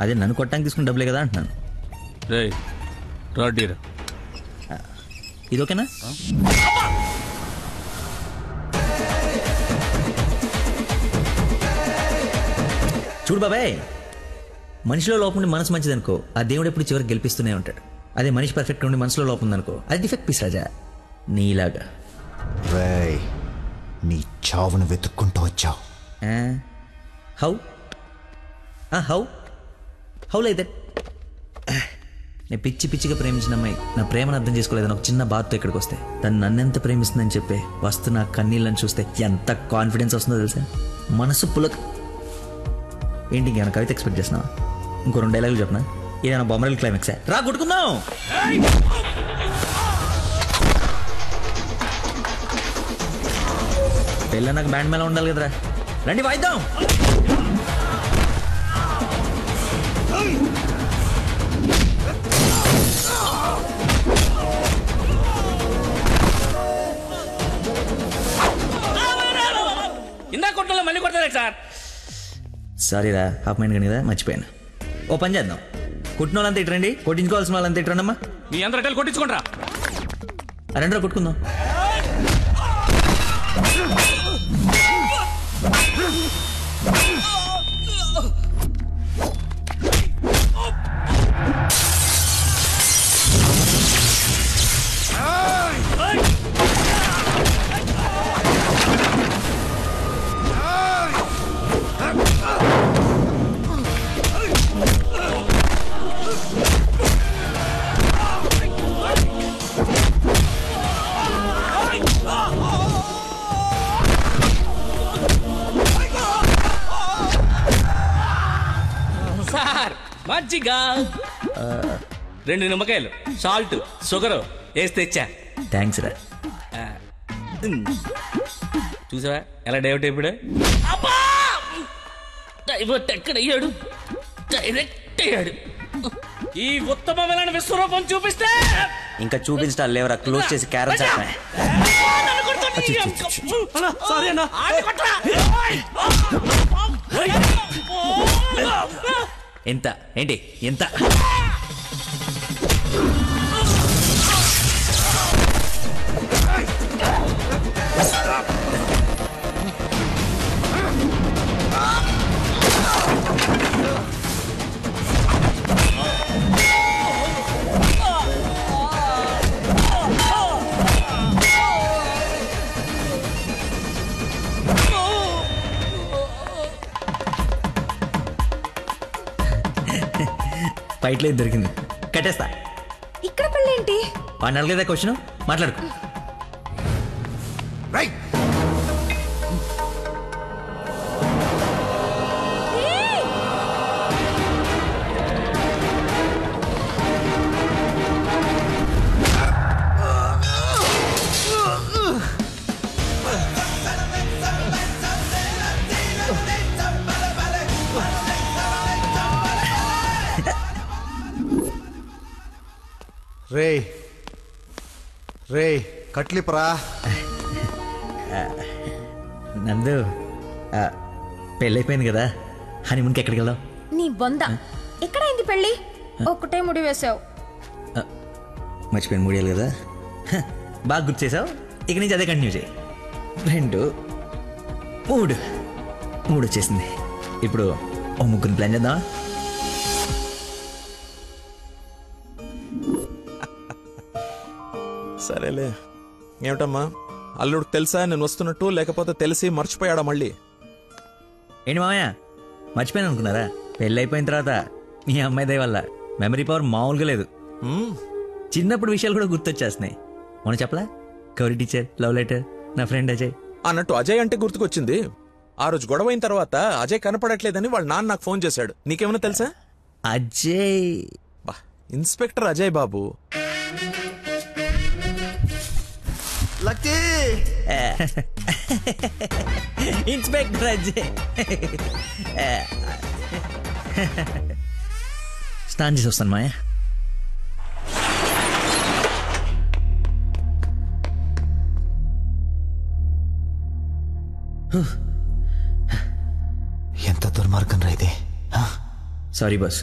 అదే నన్ను కొట్టడానికి తీసుకున్న డబ్బులే కదా అంటున్నాను. రే ఇది ఓకేనా? చూడు బాబాయ్ మనిషిలో లోపం ఉండి మనసు మంచిదనుకో ఆ దేవుడు ఎప్పుడు చివరికి గెలిపిస్తూనే ఉంటాడు. అదే మనిషి పర్ఫెక్ట్ ఉండి మనసులో లోపం ఉందనుకో అది డిఫెక్ట్ పీస్ రాజా. నీలాగా. రేయ్ నీ చావును వెతుక్కుంటూ వచ్చావు. How? How? How like that నేను పిచ్చి పిచ్చిగా ప్రేమించిన అమ్మాయి. నా ప్రేమను అర్థం చేసుకోలేదని ఒక చిన్న బాధతో ఇక్కడికి వస్తే. తను నన్నెంత ప్రేమిస్తుందని చెప్పే వస్తు నా కన్నీళ్ళని చూస్తే ఎంత కాన్ఫిడెన్స్ వస్తుందో తెలుసా? మనసు పులక. ఏంటి ఇంకేమైనా కవిత ఎక్స్పెక్ట్ చేస్తున్నావా? ఇంకో రెండు డైలాగులు చెప్పనా? ఏదైనా బొమ్మరల్ క్లైమాక్స్ రా కొట్టుకుందాం! పెళ్ళ నాకు బ్యాండ్ మేళ ఉండాలి కదరా. రండి వాయిద్దాం! ఇందా కొట్టలో మళ్ళీ కొడతారు సార్? సారీ రా హాఫ్ మైండ్ కానీ కదా మర్చిపోయాను. ఓ పని చేద్దాం. కుట్టిన వాళ్ళంతా ఇట్రండి కొట్టించుకోవాల్సిన వాళ్ళంతా ఇట్రండమ్మా మీ అందరూ కలిసి కొట్టించుకుంటారా? రెండో కొట్టుకుందాం. రెండు నిమ్మకాయలు సాల్ట్ షుగర్ వేసి తెచ్చా. థ్యాంక్స్ రా. చూసావా? ఎలా డైవర్ట్ అయిపోయాడు? డైవర్ట్ ఎక్కడ అయ్యాడు? డైరెక్ట్ అయ్యాడు. ఈ ఉత్తమమైన విశ్వరూపం చూపిస్తే! ఇంకా చూపించడాలు లేవరా? క్లోజ్ చేసి క్యారెట్ సారీ అన్న. ఎంత? ఏంటి? ఎంత? ఫైట్లో ఇది దొరికింది. కట్టేస్తా. ఏంటి? పెళ్ళేంటి వాడిని అడగలేదా క్వశ్చన్? మాట్లాడుకో. కట్లిపరా. నందు ఆ, పెళ్ళైపోయింది కదా? హనీమూన్కి ఎక్కడికి వెళ్దాం? నీ బొంద. ఎక్కడైంది పెళ్ళి? ఒక్కటే ముడి వేసావు. మర్చిపోయిన మూడేళ్ళు కదా? హ, బాగా గుర్తు చేసావు? ఇక నుంచి అదే కంటిన్యూ చేయి. రెండు మూడు. మూడు వచ్చేసింది. ఇప్పుడు ఓ ముగ్గురిని ప్లాన్ చేద్దామా? సరేలే. ఏమిటమ్మా? అల్లుడికి తెలుసా నేను వస్తున్నట్టు లేకపోతే తెలిసి మర్చిపోయాడా మళ్ళీ? ఏంటి మామయ్య? మర్చిపోయాను అనుకున్నారా? పెళ్ళి అయిపోయిన తర్వాత మీ అమ్మాయి దయ వల్ల మెమరీ పవర్ మామూలుగా లేదు. చిన్నప్పుడు విషయాలు కూడా గుర్తొచ్చేస్తున్నాయి. మొన్న చెప్పలా? గౌరీ టీచర్ లవ్ లెటర్ నా ఫ్రెండ్ అజయ్. అన్నట్టు అజయ్ అంటే గుర్తుకొచ్చింది. ఆ రోజు గొడవ అయిన తర్వాత అజయ్ కనపడట్లేదని వాళ్ళ నాన్న నాకు ఫోన్ చేశాడు. నీకేమైనా తెలుసా? అజయ్. బా ఇన్స్పెక్టర్ అజయ్ బాబు. లక్కీ! ఇన్స్పెక్టర్ అజయ్ స్నానం చేసి వస్తాను మాయా. ఎంత దుర్మార్గం రా ఇది సారీ బాస్